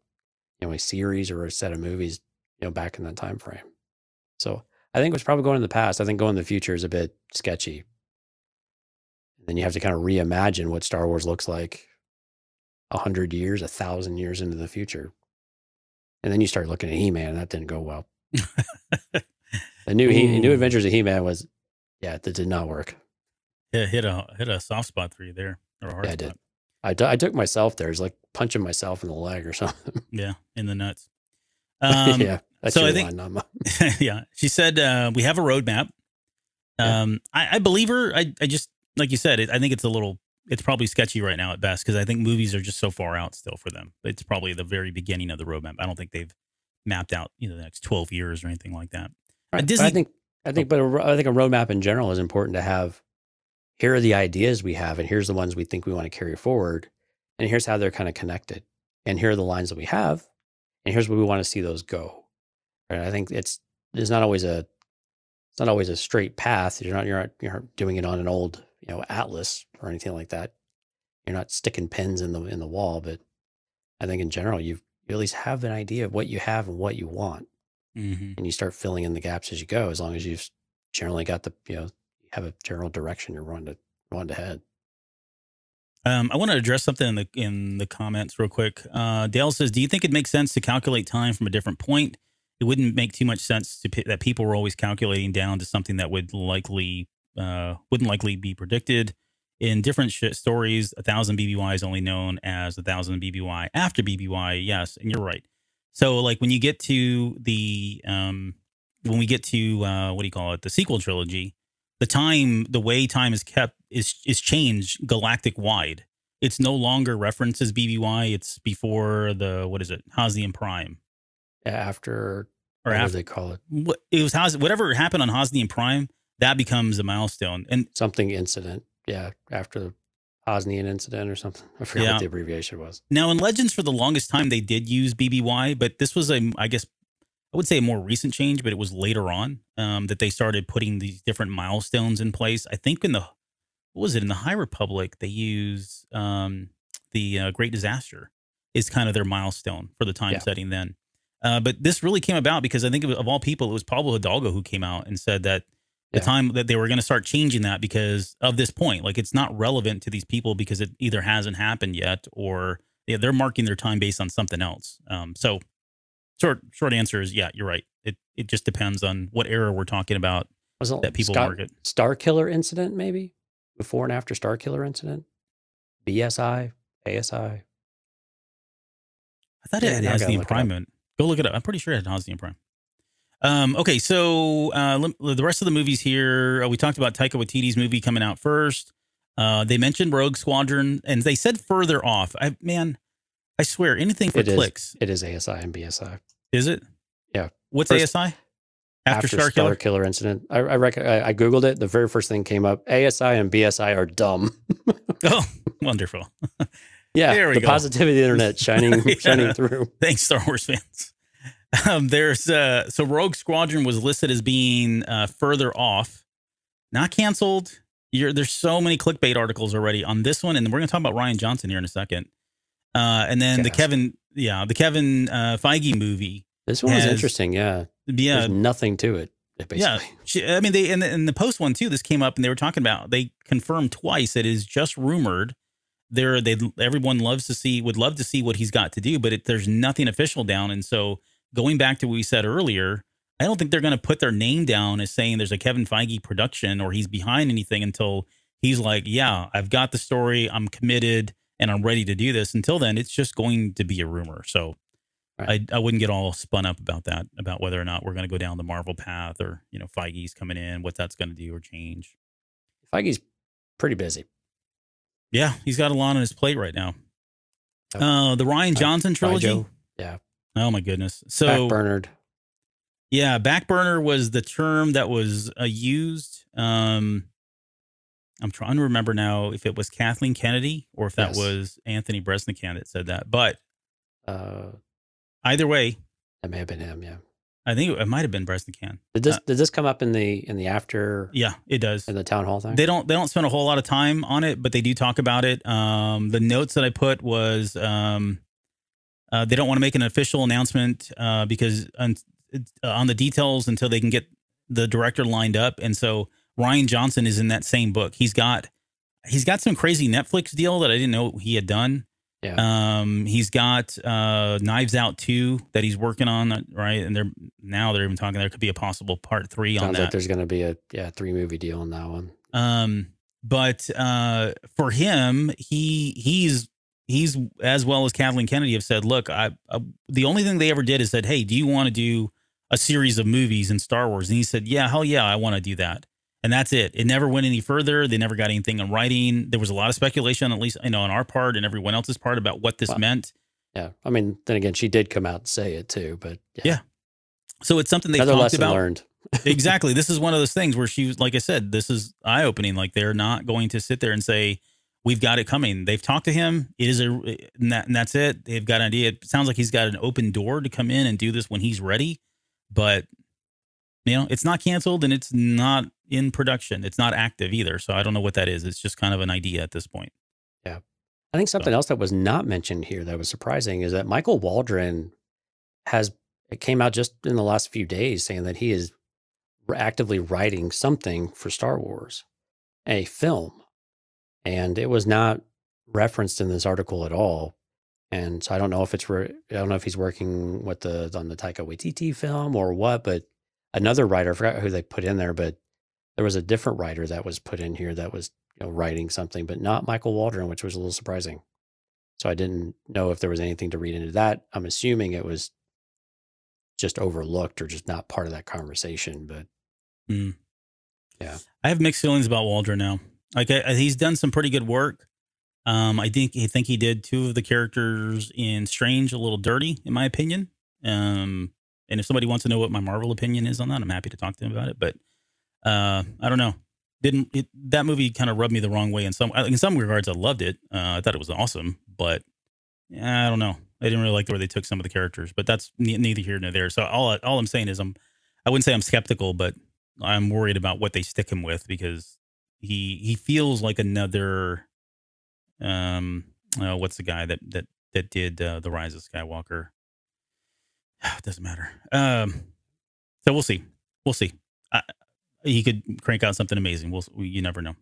S3: you know, a series or a set of movies, you know, back in that time frame. So I think it was probably going in the past. I think going in the future is a bit sketchy. And then you have to kind of reimagine what Star Wars looks like a hundred years, a thousand years into the future. And then you start looking at He Man, that didn't go well. The new he, New Adventures of He Man was, yeah, that did not work.
S2: Yeah, hit a hit a soft spot for you there, or a hard
S3: Yeah, I
S2: spot.
S3: did. I, t- I took myself there. It's like punching myself in the leg or something.
S2: Yeah, in the nuts. Um,
S3: yeah, that's
S2: so I think-
S3: line, not mine.
S2: yeah. She said uh, we have a roadmap.
S3: Yeah.
S2: Um, I, I believe her. I, I just like you said. It, I think it's a little. It's probably sketchy right now at best because I think movies are just so far out still for them. It's probably the very beginning of the roadmap. I don't think they've mapped out you know the next twelve years or anything like that.
S3: Right. But
S2: Disney-
S3: I think I think, oh. but a I think a roadmap in general is important to have. Here are the ideas we have, and here's the ones we think we want to carry forward, and here's how they're kind of connected, and here are the lines that we have, and here's where we want to see those go. Right? I think it's there's not always a it's not always a straight path. You're not you're not you're not doing it on an old you know atlas or anything like that. You're not sticking pins in the in the wall, but I think in general you you at least have an idea of what you have and what you want,
S2: hmm
S3: and you start filling in the gaps as you go. As long as you've generally got the you know have a general direction you're wanting to wanting to head.
S2: Um, I want to address something in the in the comments real quick. Uh, Dale says, "Do you think it makes sense to calculate time from a different point? It wouldn't make too much sense to p- that people were always calculating down to something that would likely uh, wouldn't likely be predicted." In different sh- stories, a thousand BBY is only known as a thousand BBY after BBY. Yes, and you're right. So, like when you get to the um, when we get to uh, what do you call it, the sequel trilogy, the time the way time is kept is is changed galactic wide it's no longer references bby it's before the what is it Hosnian prime
S3: After
S2: or
S3: what do
S2: after
S3: they call it?
S2: what it was Hos- whatever happened on Hosnian prime that becomes a milestone and
S3: Something incident. Yeah, after the Osnian incident or something. I forget
S2: Yeah.
S3: what the abbreviation was.
S2: now in legends for the longest time they did use bby but this was a i guess i would say a more recent change but it was later on um, that they started putting these different milestones in place i think in the what was it in the high republic they use um, the uh, great disaster is kind of their milestone for the time
S3: Yeah.
S2: setting then uh, but this really came about because i think of, of all people it was pablo hidalgo who came out and said that the
S3: Yeah.
S2: time that they were going to start changing that because of this point like it's not relevant to these people because it either hasn't happened yet or yeah, they're marking their time based on something else um, so short short answer is yeah you're right it it just depends on what era we're talking about
S3: Wasn't
S2: that people
S3: Scott,
S2: market
S3: Star Killer incident maybe before and after Star Killer incident? BSI, ASI.
S2: I thought
S3: Yeah,
S2: it had
S3: now I gotta
S2: Hosnian Prime it. Go look it up. I'm pretty sure it had Hosnian Prime. Um, okay, so uh, the rest of the movies here, uh, we talked about Taika Waititi's movie coming out first. Uh, they mentioned Rogue Squadron, and they said further off. I man, I swear, anything for
S3: It is.
S2: clicks.
S3: It is ASI and BSI.
S2: Is it?
S3: Yeah.
S2: What's
S3: First-
S2: ASI? After, Star, Killer.
S3: incident. I I, rec- I I googled it. The very first thing came up. ASI and BSI are dumb.
S2: Oh, wonderful.
S3: yeah, the
S2: go.
S3: positivity of the internet shining
S2: Yeah.
S3: shining through.
S2: Thanks, Star Wars fans. Um, there's uh, so Rogue Squadron was listed as being uh, further off, not canceled. You're, there's so many clickbait articles already on this one, and we're going to talk about Rian Johnson here in a second. Uh, and then the Kevin, yeah, the Kevin uh, Feige movie.
S3: This one was interesting. Yeah,
S2: Yeah,
S3: there's nothing to it. Basically.
S2: yeah. She, I mean, they in the, in the post one too. This came up, and they were talking about. They confirmed twice it is just rumored. There, they everyone loves to see would love to see what he's got to do, but it, there's nothing official down. And so, going back to what we said earlier, I don't think they're going to put their name down as saying there's a Kevin Feige production or he's behind anything until he's like, yeah, I've got the story, I'm committed, and I'm ready to do this. Until then, it's just going to be a rumor. So.
S3: Right.
S2: I, I wouldn't get all spun up about that, about whether or not we're going to go down the Marvel path or, you know, Feige's coming in, what that's going to do or change.
S3: Feige's pretty busy.
S2: Yeah, he's got a lot on his plate right now.
S3: Yep.
S2: Uh, the
S3: Rian
S2: Johnson trilogy.
S3: Yeah,
S2: Oh my goodness. So
S3: backburnered.
S2: yeah, backburner was the term that was uh, used. Um, I'm trying to remember now if it was Kathleen Kennedy or if that
S3: Yes.
S2: was Anthony Breznican that said that. But
S3: Uh,
S2: either way,
S3: that may have been him. Yeah.
S2: I think it, might have been Breznican.
S3: Did this
S2: Uh,
S3: did this come up in the in the after
S2: Yeah, it does.
S3: in the town hall thing?
S2: They don't they don't spend a whole lot of time on it, but they do talk about it. Um, the notes that I put was um, uh, they don't want to make an official announcement uh, because on, uh, on the details until they can get the director lined up. And so Rian Johnson is in that same book. He's got he's got some crazy Netflix deal that I didn't know he had done.
S3: Yeah.
S2: Um, he's got uh, Knives Out two that he's working on, right? And they're now they're even talking there could be a possible part three on
S3: Sounds
S2: that.
S3: like there's going to be a yeah three movie deal on that one.
S2: Um, but uh, for him, he he's he's as well as Kathleen Kennedy have said, look, I, I the only thing they ever did is said, hey, do you want to do a series of movies in Star Wars? And he said, yeah, hell yeah, I want to do that. And that's it. It never went any further. They never got anything in writing. There was a lot of speculation, at least you know, on our part and everyone else's part about what this
S3: Wow.
S2: meant.
S3: Yeah. I mean, then again, she did come out and say it too, but yeah.
S2: Yeah, So it's something they've
S3: Another
S2: talked
S3: lesson
S2: about.
S3: learned.
S2: exactly. This is one of those things where she was, like I said, this is eye opening. Like they're not going to sit there and say, we've got it coming. They've talked to him. It is a, and, that, and that's it. They've got an idea. It sounds like he's got an open door to come in and do this when he's ready. But You know, it's not canceled and it's not in production. It's not active either. So I don't know what that is. It's just kind of an idea at this point. Yeah.
S3: I think something else that was not mentioned here that was surprising is that Michael Waldron has it came out just in the last few days saying that he is actively writing something for Star Wars, a film, and it was not referenced in this article at all. And so I don't know if it's re- I don't know if he's working with the on the Taika Waititi film or what, but another writer I forgot who they put in there, but there was a different writer that was put in here that was you know, writing something, but not Michael Waldron, which was a little surprising. So I didn't know if there was anything to read into that. I'm assuming it was just overlooked or just not part of that conversation. But
S2: Mm.
S3: Yeah.
S2: I have mixed feelings about Waldron now. Like I, I- he's done some pretty good work. Um, I think I think he did two of the characters in Strange a little dirty, in my opinion. Um, and if somebody wants to know what my Marvel opinion is on that, I'm happy to talk to them about it. But uh, I don't know. Didn't it, that movie kind of rubbed me the wrong way in some in some regards? I loved it. Uh, I thought it was awesome, but I don't know. I didn't really like the way they took some of the characters. But that's ne- neither here nor there. So all all I'm saying is I'm I wouldn't say I'm skeptical, but I'm worried about what they stick him with because he he feels like another um uh, what's the guy that that that did uh, the Rise of Skywalker? It doesn't matter. Um, so we'll see. We'll see. He could crank out something amazing. We'll we, you never know.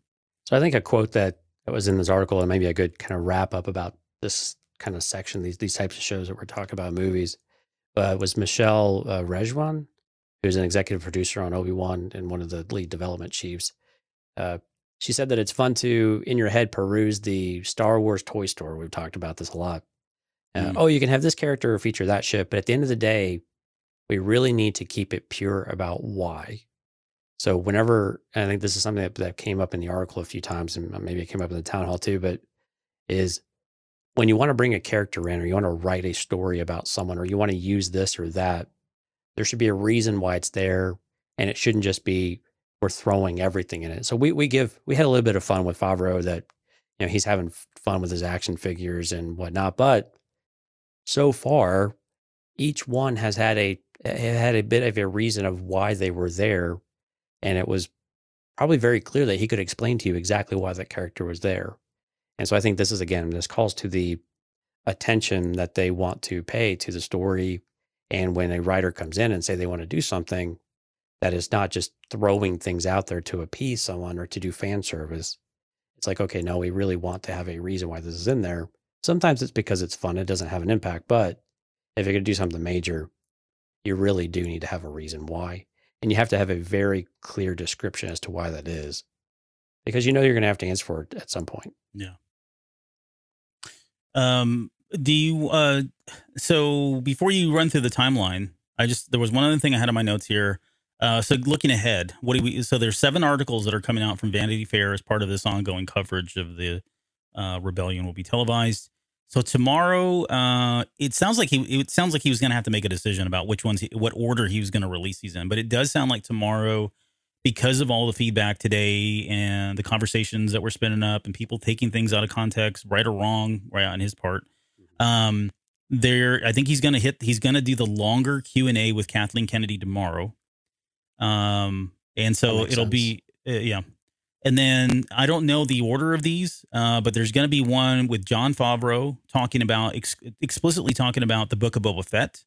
S3: so I think a quote that, that was in this article and maybe a good kind of wrap up about this kind of section, these these types of shows that we're talking about, movies, uh, was Michelle uh, Rejwan, who's an executive producer on Obi Wan and one of the lead development chiefs. Uh, she said that it's fun to, in your head, peruse the Star Wars toy store. We've talked about this a lot. Uh,
S2: Mm.
S3: Oh, you can have this character or feature that ship, but at the end of the day, we really need to keep it pure about why. So whenever and I think this is something that, that came up in the article a few times, and maybe it came up in the town hall too, but is when you want to bring a character in or you want to write a story about someone or you want to use this or that, there should be a reason why it's there. And it shouldn't just be we're throwing everything in it. So we we give we had a little bit of fun with Favreau that you know he's having fun with his action figures and whatnot, but so far each one has had a had a bit of a reason of why they were there, and it was probably very clear that he could explain to you exactly why that character was there. And so I think this is again this calls to the attention that they want to pay to the story. And when a writer comes in and say they want to do something, that is not just throwing things out there to appease someone or to do fan service. It's like, okay, no, we really want to have a reason why this is in there. Sometimes it's because it's fun, it doesn't have an impact. But if you're going to do something major, you really do need to have a reason why. And you have to have a very clear description as to why that is. Because you know you're going to have to answer for it at some point. Yeah.
S2: Um, do you uh so before you run through the timeline, I just there was one other thing I had on my notes here. Uh so looking ahead, what do we so there's seven articles that are coming out from Vanity Fair as part of this ongoing coverage of the uh rebellion will be televised. So tomorrow, uh, it sounds like he it sounds like he was going to have to make a decision about which ones, he, what order he was going to release these in. But it does sound like tomorrow, because of all the feedback today and the conversations that we're spinning up and people taking things out of context, right or wrong, right on his part. Um, there, I think he's going to hit. He's going to do the longer Q and A with Kathleen Kennedy tomorrow. Um, and so it'll
S3: sense.
S2: be, uh, yeah. And then I don't know the order of these, uh, but there's going to be one with Jon Favreau talking about ex- explicitly talking about the book of Boba Fett,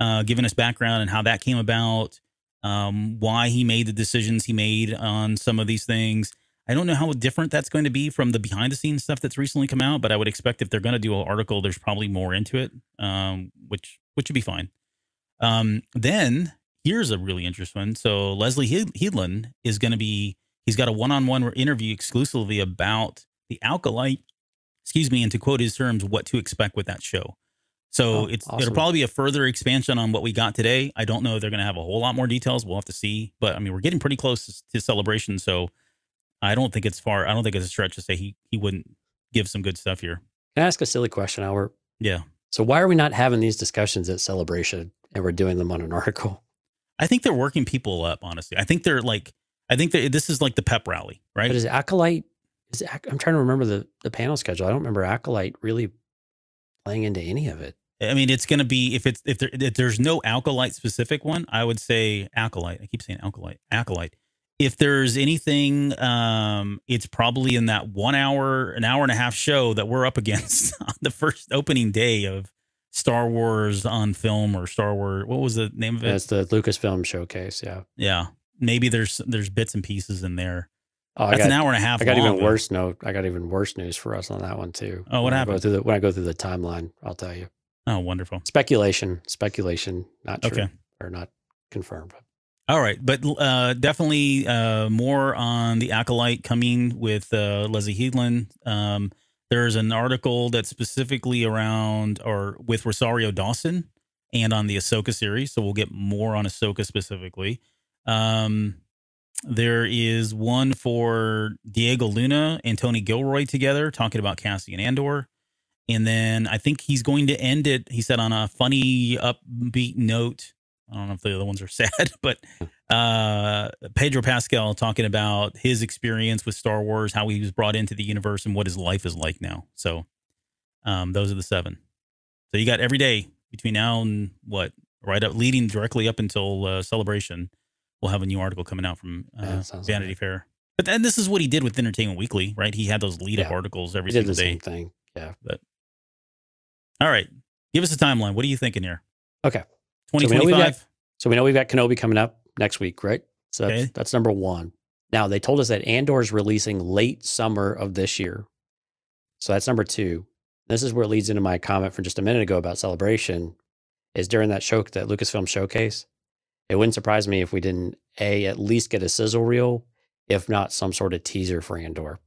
S2: uh, giving us background and how that came about, um, why he made the decisions he made on some of these things. I don't know how different that's going to be from the behind the scenes stuff that's recently come out, but I would expect if they're going to do an article, there's probably more into it, um, which which would be fine. Um, then here's a really interesting one. So Leslie Head- Headland is going to be he's got a one-on-one interview exclusively about the Acolyte, excuse me, and to quote his terms, what to expect with that show. So
S3: Oh,
S2: it's
S3: awesome.
S2: it'll probably be a further expansion on what we got today. I don't know if they're going to have a whole lot more details. We'll have to see. But I mean, we're getting pretty close to celebration, so I don't think it's far. I don't think it's a stretch to say he he wouldn't give some good stuff here.
S3: Can I ask a silly question, Albert?
S2: Yeah,
S3: So why are we not having these discussions at Celebration and we're doing them on an article?
S2: I think they're working people up. Honestly, I think they're like I think that this is like the pep rally, right?
S3: But is Acolyte? Is Ac- I'm trying to remember the the panel schedule. I don't remember Acolyte really playing into any of it.
S2: I mean, it's going to be if it's if, there, if there's no acolyte specific one, I would say acolyte. I keep saying acolyte, acolyte. If there's anything, um, it's probably in that one hour, an hour and a half show that we're up against on the first opening day of Star Wars on film or Star Wars. What was the name of it?
S3: That's the Lucasfilm showcase. Yeah.
S2: Yeah, maybe there's there's bits and pieces in there.
S3: Oh, I
S2: That's
S3: got,
S2: an hour and a half.
S3: I got
S2: long,
S3: even
S2: though.
S3: worse note. I got even worse news for us on that one too.
S2: Oh, what
S3: When I go
S2: happened?
S3: through the, when I go through the timeline, I'll tell you.
S2: Oh, wonderful.
S3: Speculation, speculation, not true
S2: Okay.
S3: or not confirmed.
S2: All right, but uh, definitely uh, more on the acolyte coming with uh, Leslie Headland. Um, there's an article that's specifically around or with Rosario Dawson and on the Ahsoka series, so we'll get more on Ahsoka specifically. Um, there is one for Diego Luna and Tony Gilroy together talking about Cassian Andor. And then I think he's going to end it, he said, on a funny, upbeat note. I don't know if the other ones are sad, but uh, Pedro Pascal talking about his experience with Star Wars, how he was brought into the universe, and what his life is like now. So um, those are the seven. So you got every day between now and what, right up, leading directly up until uh, celebration. We'll have a new article coming out from uh, Vanity
S3: like
S2: Fair. But then this is what he did with Entertainment Weekly, right? He had those lead up
S3: Yeah.
S2: articles every
S3: We did
S2: single
S3: the
S2: day.
S3: same thing. Yeah.
S2: But All right. Give us a timeline. What are you thinking here?
S3: Okay. So we know we've
S2: 2025?
S3: So we know we've got Kenobi coming up next week, right? So that's,
S2: Okay.
S3: that's number one. Now they told us that Andor is releasing late summer of this year. So that's number two. This is where it leads into my comment from just a minute ago about celebration. Is during that show, that Lucasfilm showcase, it wouldn't surprise me if we didn't a at least get a sizzle reel, if not some sort of teaser for Andor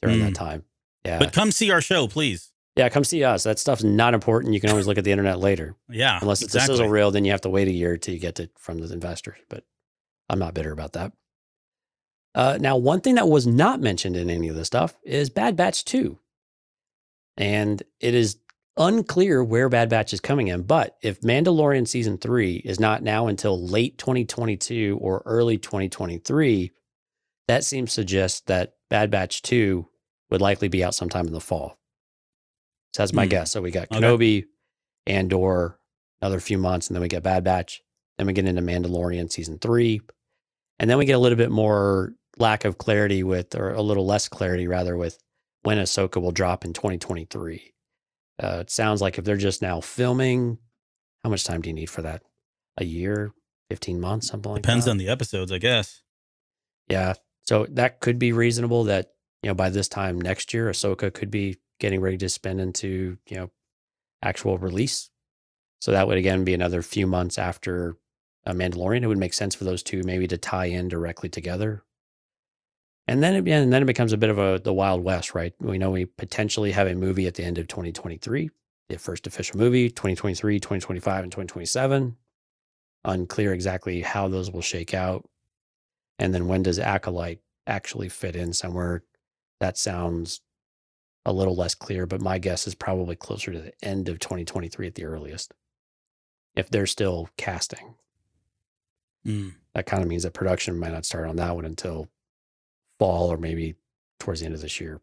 S3: during
S2: Hmm.
S3: that time. Yeah,
S2: But come see our show, please.
S3: Yeah, come see us. That stuff's not important. You can always look at the internet later.
S2: Yeah.
S3: Unless it's
S2: exactly.
S3: a sizzle reel, then you have to wait a year till you get it from the investors. But I'm not bitter about that. Uh, now, one thing that was not mentioned in any of this stuff is Bad Batch 2. And it is unclear where Bad Batch is coming in. But if Mandalorian season three is not now until late 2022 or early 2023, that seems to suggest that Bad Batch 2 would likely be out sometime in the fall. So that's my
S2: Hmm.
S3: guess. So we got
S2: Okay.
S3: Kenobi, Andor, another few months, and then we get Bad Batch. Then we get into Mandalorian season three. And then we get a little bit more lack of clarity with, or a little less clarity rather, with when Ahsoka will drop in 2023. Uh, it sounds like if they're just now filming, how much time do you need for that? A year, 15 months, something like
S2: Depends
S3: that?
S2: on the episodes, I guess.
S3: Yeah. So that could be reasonable that, you know, by this time next year, Ahsoka could be getting ready to spin into, you know, actual release. So that would again be another few months after uh, Mandalorian. It would make sense for those two maybe to tie in directly together. And then it, and then it becomes a bit of a the Wild West, right? We know we potentially have a movie at the end of 2023, the first official movie, 2023, 2025, and 2027. Unclear exactly how those will shake out. And then when does Acolyte actually fit in somewhere? That sounds a little less clear, but my guess is probably closer to the end of 2023 at the earliest. If they're still casting,
S2: Mm.
S3: that kind of means that production might not start on that one until fall or maybe towards the end of this year.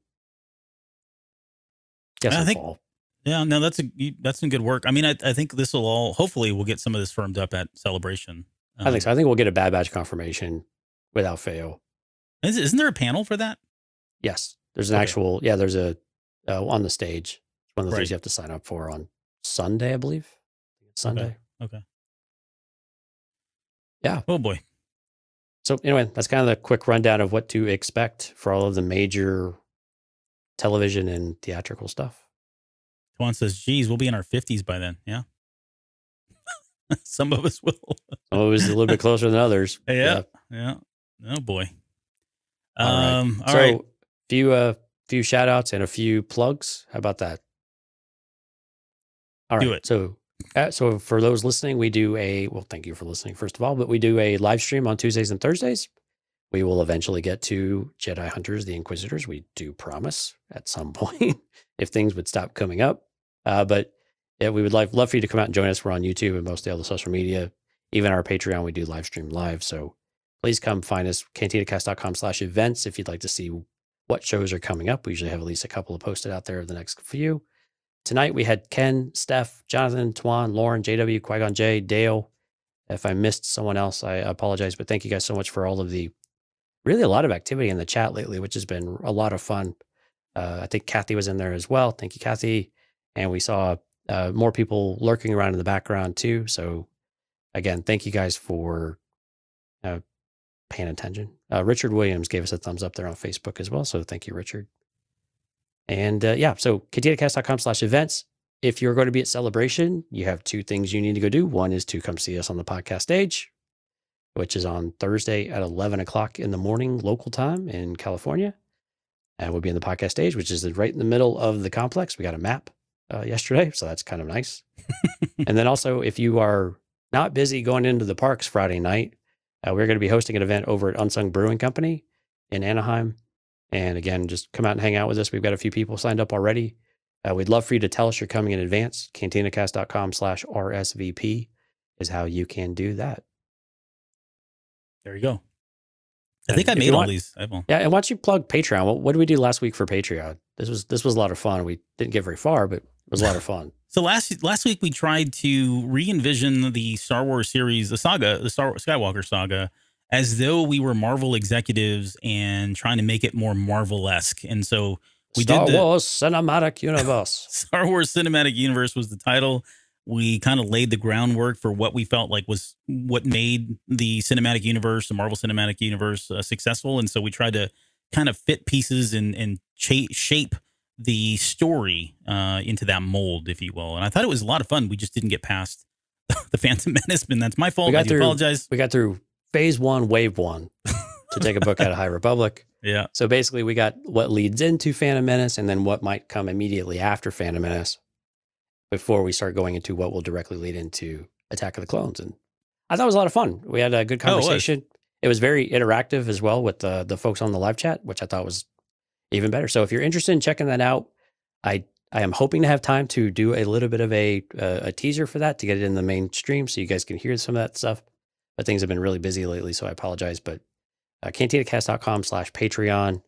S3: Guess
S2: I think-
S3: fall.
S2: Yeah, no, that's a that's some good work. I mean, I, I think this will all hopefully we'll get some of this firmed up at celebration.
S3: I think so. I think we'll get a bad batch confirmation without fail.
S2: Um, Is, isn't there a panel for that?
S3: Yes, there's an
S2: Okay.
S3: actual. Yeah, there's a uh, on the stage. One of the
S2: Right.
S3: things you have to sign up for on Sunday, I believe. Sunday.
S2: Okay.
S3: Yeah.
S2: Oh boy.
S3: So anyway, that's kind of the quick rundown of what to expect for all of the major television and theatrical stuff.
S2: Juan says, "Geez, we'll be in our fifties by then." Yeah. some of us will.
S3: Some of was a little bit closer than others.
S2: Yeah. Yeah. Oh boy.
S3: All right.
S2: Um. All
S3: so
S2: right.
S3: few uh few shout outs and a few plugs. How about that? All right.
S2: Do it.
S3: So uh, so for those listening, we do a well, thank you for listening, first of all, but we do a live stream on Tuesdays and Thursdays. We will eventually get to Jedi Hunters, the Inquisitors. We do promise at some point if things would stop coming up. Uh, but yeah, we would like love for you to come out and join us. We're on YouTube and most of the other social media. Even our Patreon, we do live stream live. So please come find us, cantinacast.com slash events if you'd like to see what shows are coming up. We usually have at least a couple of posted out there of the next few. tonight we had Ken, Steph, Jonathan, Tuan, Lauren, JW, Qui Gon J, Dale. If I missed someone else, I apologize, but thank you guys so much for all of the really a lot of activity in the chat lately, which has been a lot of fun. Uh, I think Kathy was in there as well. Thank you, Kathy. And we saw uh, more people lurking around in the background too. So, again, thank you guys for uh, paying attention. Uh, Richard Williams gave us a thumbs up there on Facebook as well. So, thank you, Richard. And uh, yeah, so cantinacast.com slash events. If you're going to be at Celebration, you have two things you need to go do. One is to come see us on the podcast stage, which is on Thursday at 11 o'clock in the morning, local time in California. And we'll be in the podcast stage, which is right in the middle of the complex. We got a map uh, yesterday, so that's kind of nice. and then also, if you are not busy going into the parks Friday night, uh, we're going to be hosting an event over at Unsung Brewing Company in Anaheim. And again, just come out and hang out with us. We've got a few people signed up already. Uh, we'd love for you to tell us you're coming in advance. Cantinacast.com slash RSVP is how you can do that.
S2: There you go. I think I made all want, these.
S3: Yeah, and why don't you plug Patreon? What, what did we do last week for Patreon? This was this was a lot of fun. We didn't get very far, but it was a lot of fun.
S2: So last last week we tried to re-envision the Star Wars series, the saga, the Star Skywalker saga, as though we were Marvel executives and trying to make it more Marvel esque. And so we
S3: Star
S2: did the
S3: Wars Cinematic Universe.
S2: Star Wars Cinematic Universe was the title. We kind of laid the groundwork for what we felt like was what made the cinematic universe, the Marvel Cinematic Universe, uh, successful. And so we tried to kind of fit pieces and and shape the story uh, into that mold, if you will. And I thought it was a lot of fun. We just didn't get past the Phantom Menace, and that's my fault. I
S3: through,
S2: apologize.
S3: We got through phase one, wave one, to take a book out of High Republic.
S2: Yeah.
S3: So basically, we got what leads into Phantom Menace, and then what might come immediately after Phantom Menace, before we start going into what will directly lead into Attack of the Clones. And I thought it was a lot of fun. We had a good conversation. Oh, it, was. it, was. very interactive as well with the the folks on the live chat, which I thought was even better. So if you're interested in checking that out, I I am hoping to have time to do a little bit of a uh, a teaser for that to get it in the mainstream so you guys can hear some of that stuff but things have been really busy lately, so I apologize. But uh, cantinacast.com slash Patreon.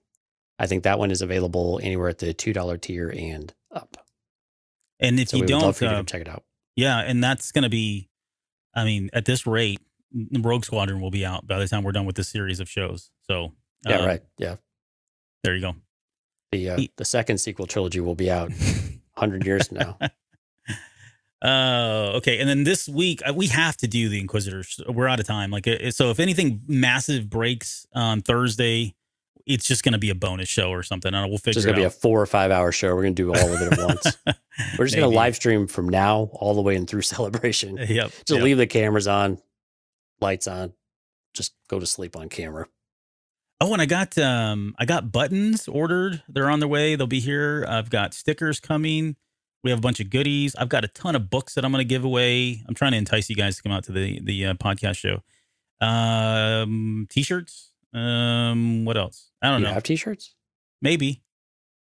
S3: I think that one is available anywhere at the $2 tier and up.
S2: And if so you don't, uh,
S3: check it out.
S2: Yeah. And that's going to be, I mean, at this rate, Rogue Squadron will be out by the time we're done with this series of shows. So,
S3: yeah, uh, right. Yeah.
S2: There you go.
S3: The, uh, the second sequel trilogy will be out 100 years now.
S2: Uh, okay. And then this week uh, we have to do the Inquisitors. We're out of time. Like, uh, so if anything massive breaks on Thursday, it's just going to be a bonus show or something. And we'll figure.
S3: It's going
S2: to
S3: be a four or five hour show. We're going to do all of it at once. We're just going to live stream from now all the way and through celebration.
S2: Yep.
S3: Just
S2: yep.
S3: leave the cameras on, lights on, just go to sleep on camera.
S2: Oh, and I got um I got buttons ordered. They're on their way. They'll be here. I've got stickers coming. We have a bunch of goodies. I've got a ton of books that I'm going to give away. I'm trying to entice you guys to come out to the the uh, podcast show. Um, t-shirts. Um, what else? I don't
S3: you
S2: know.
S3: Have t-shirts?
S2: Maybe.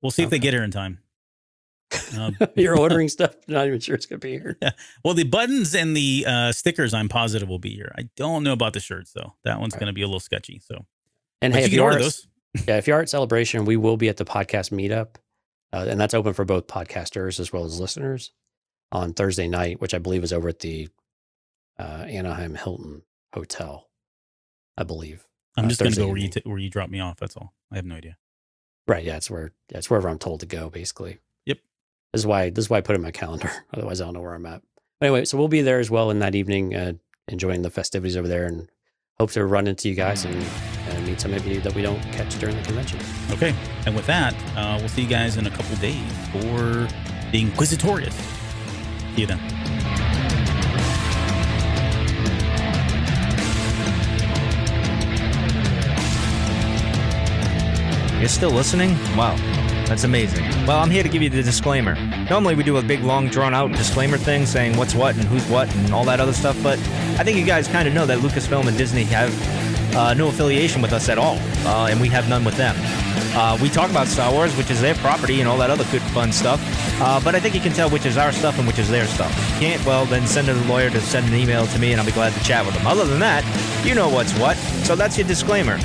S2: We'll see okay. if they get here in time.
S3: Um, You're ordering stuff. Not even sure it's going to be here.
S2: Yeah. Well, the buttons and the uh, stickers, I'm positive will be here. I don't know about the shirts though. That one's right. going to be a little sketchy. So,
S3: and but hey, if you are, yeah, if you are at celebration, we will be at the podcast meetup uh, and that's open for both podcasters as well as listeners on Thursday night, which I believe is over at the uh, Anaheim Hilton Hotel, I believe.
S2: I'm uh, just going to go where you t- where you drop me off. That's all. I have no idea.
S3: Right. Yeah. It's where it's wherever I'm told to go. Basically.
S2: Yep.
S3: This is why this is why I put it in my calendar. Otherwise, I don't know where I'm at. But anyway, so we'll be there as well in that evening, uh, enjoying the festivities over there, and hope to run into you guys and and meet some of you that we don't catch during the convention.
S2: Okay. And with that, uh, we'll see you guys in a couple days for the Inquisitorius. See you then.
S1: You're still listening? Wow. That's amazing. Well, I'm here to give you the disclaimer. Normally, we do a big, long, drawn out disclaimer thing saying what's what and who's what and all that other stuff, but I think you guys kind of know that Lucasfilm and Disney have uh, no affiliation with us at all, uh, and we have none with them. Uh, we talk about Star Wars, which is their property, and all that other good, fun stuff. Uh, but I think you can tell which is our stuff and which is their stuff. If you can't, well, then send a lawyer to send an email to me, and I'll be glad to chat with them. Other than that, you know what's what. So that's your disclaimer.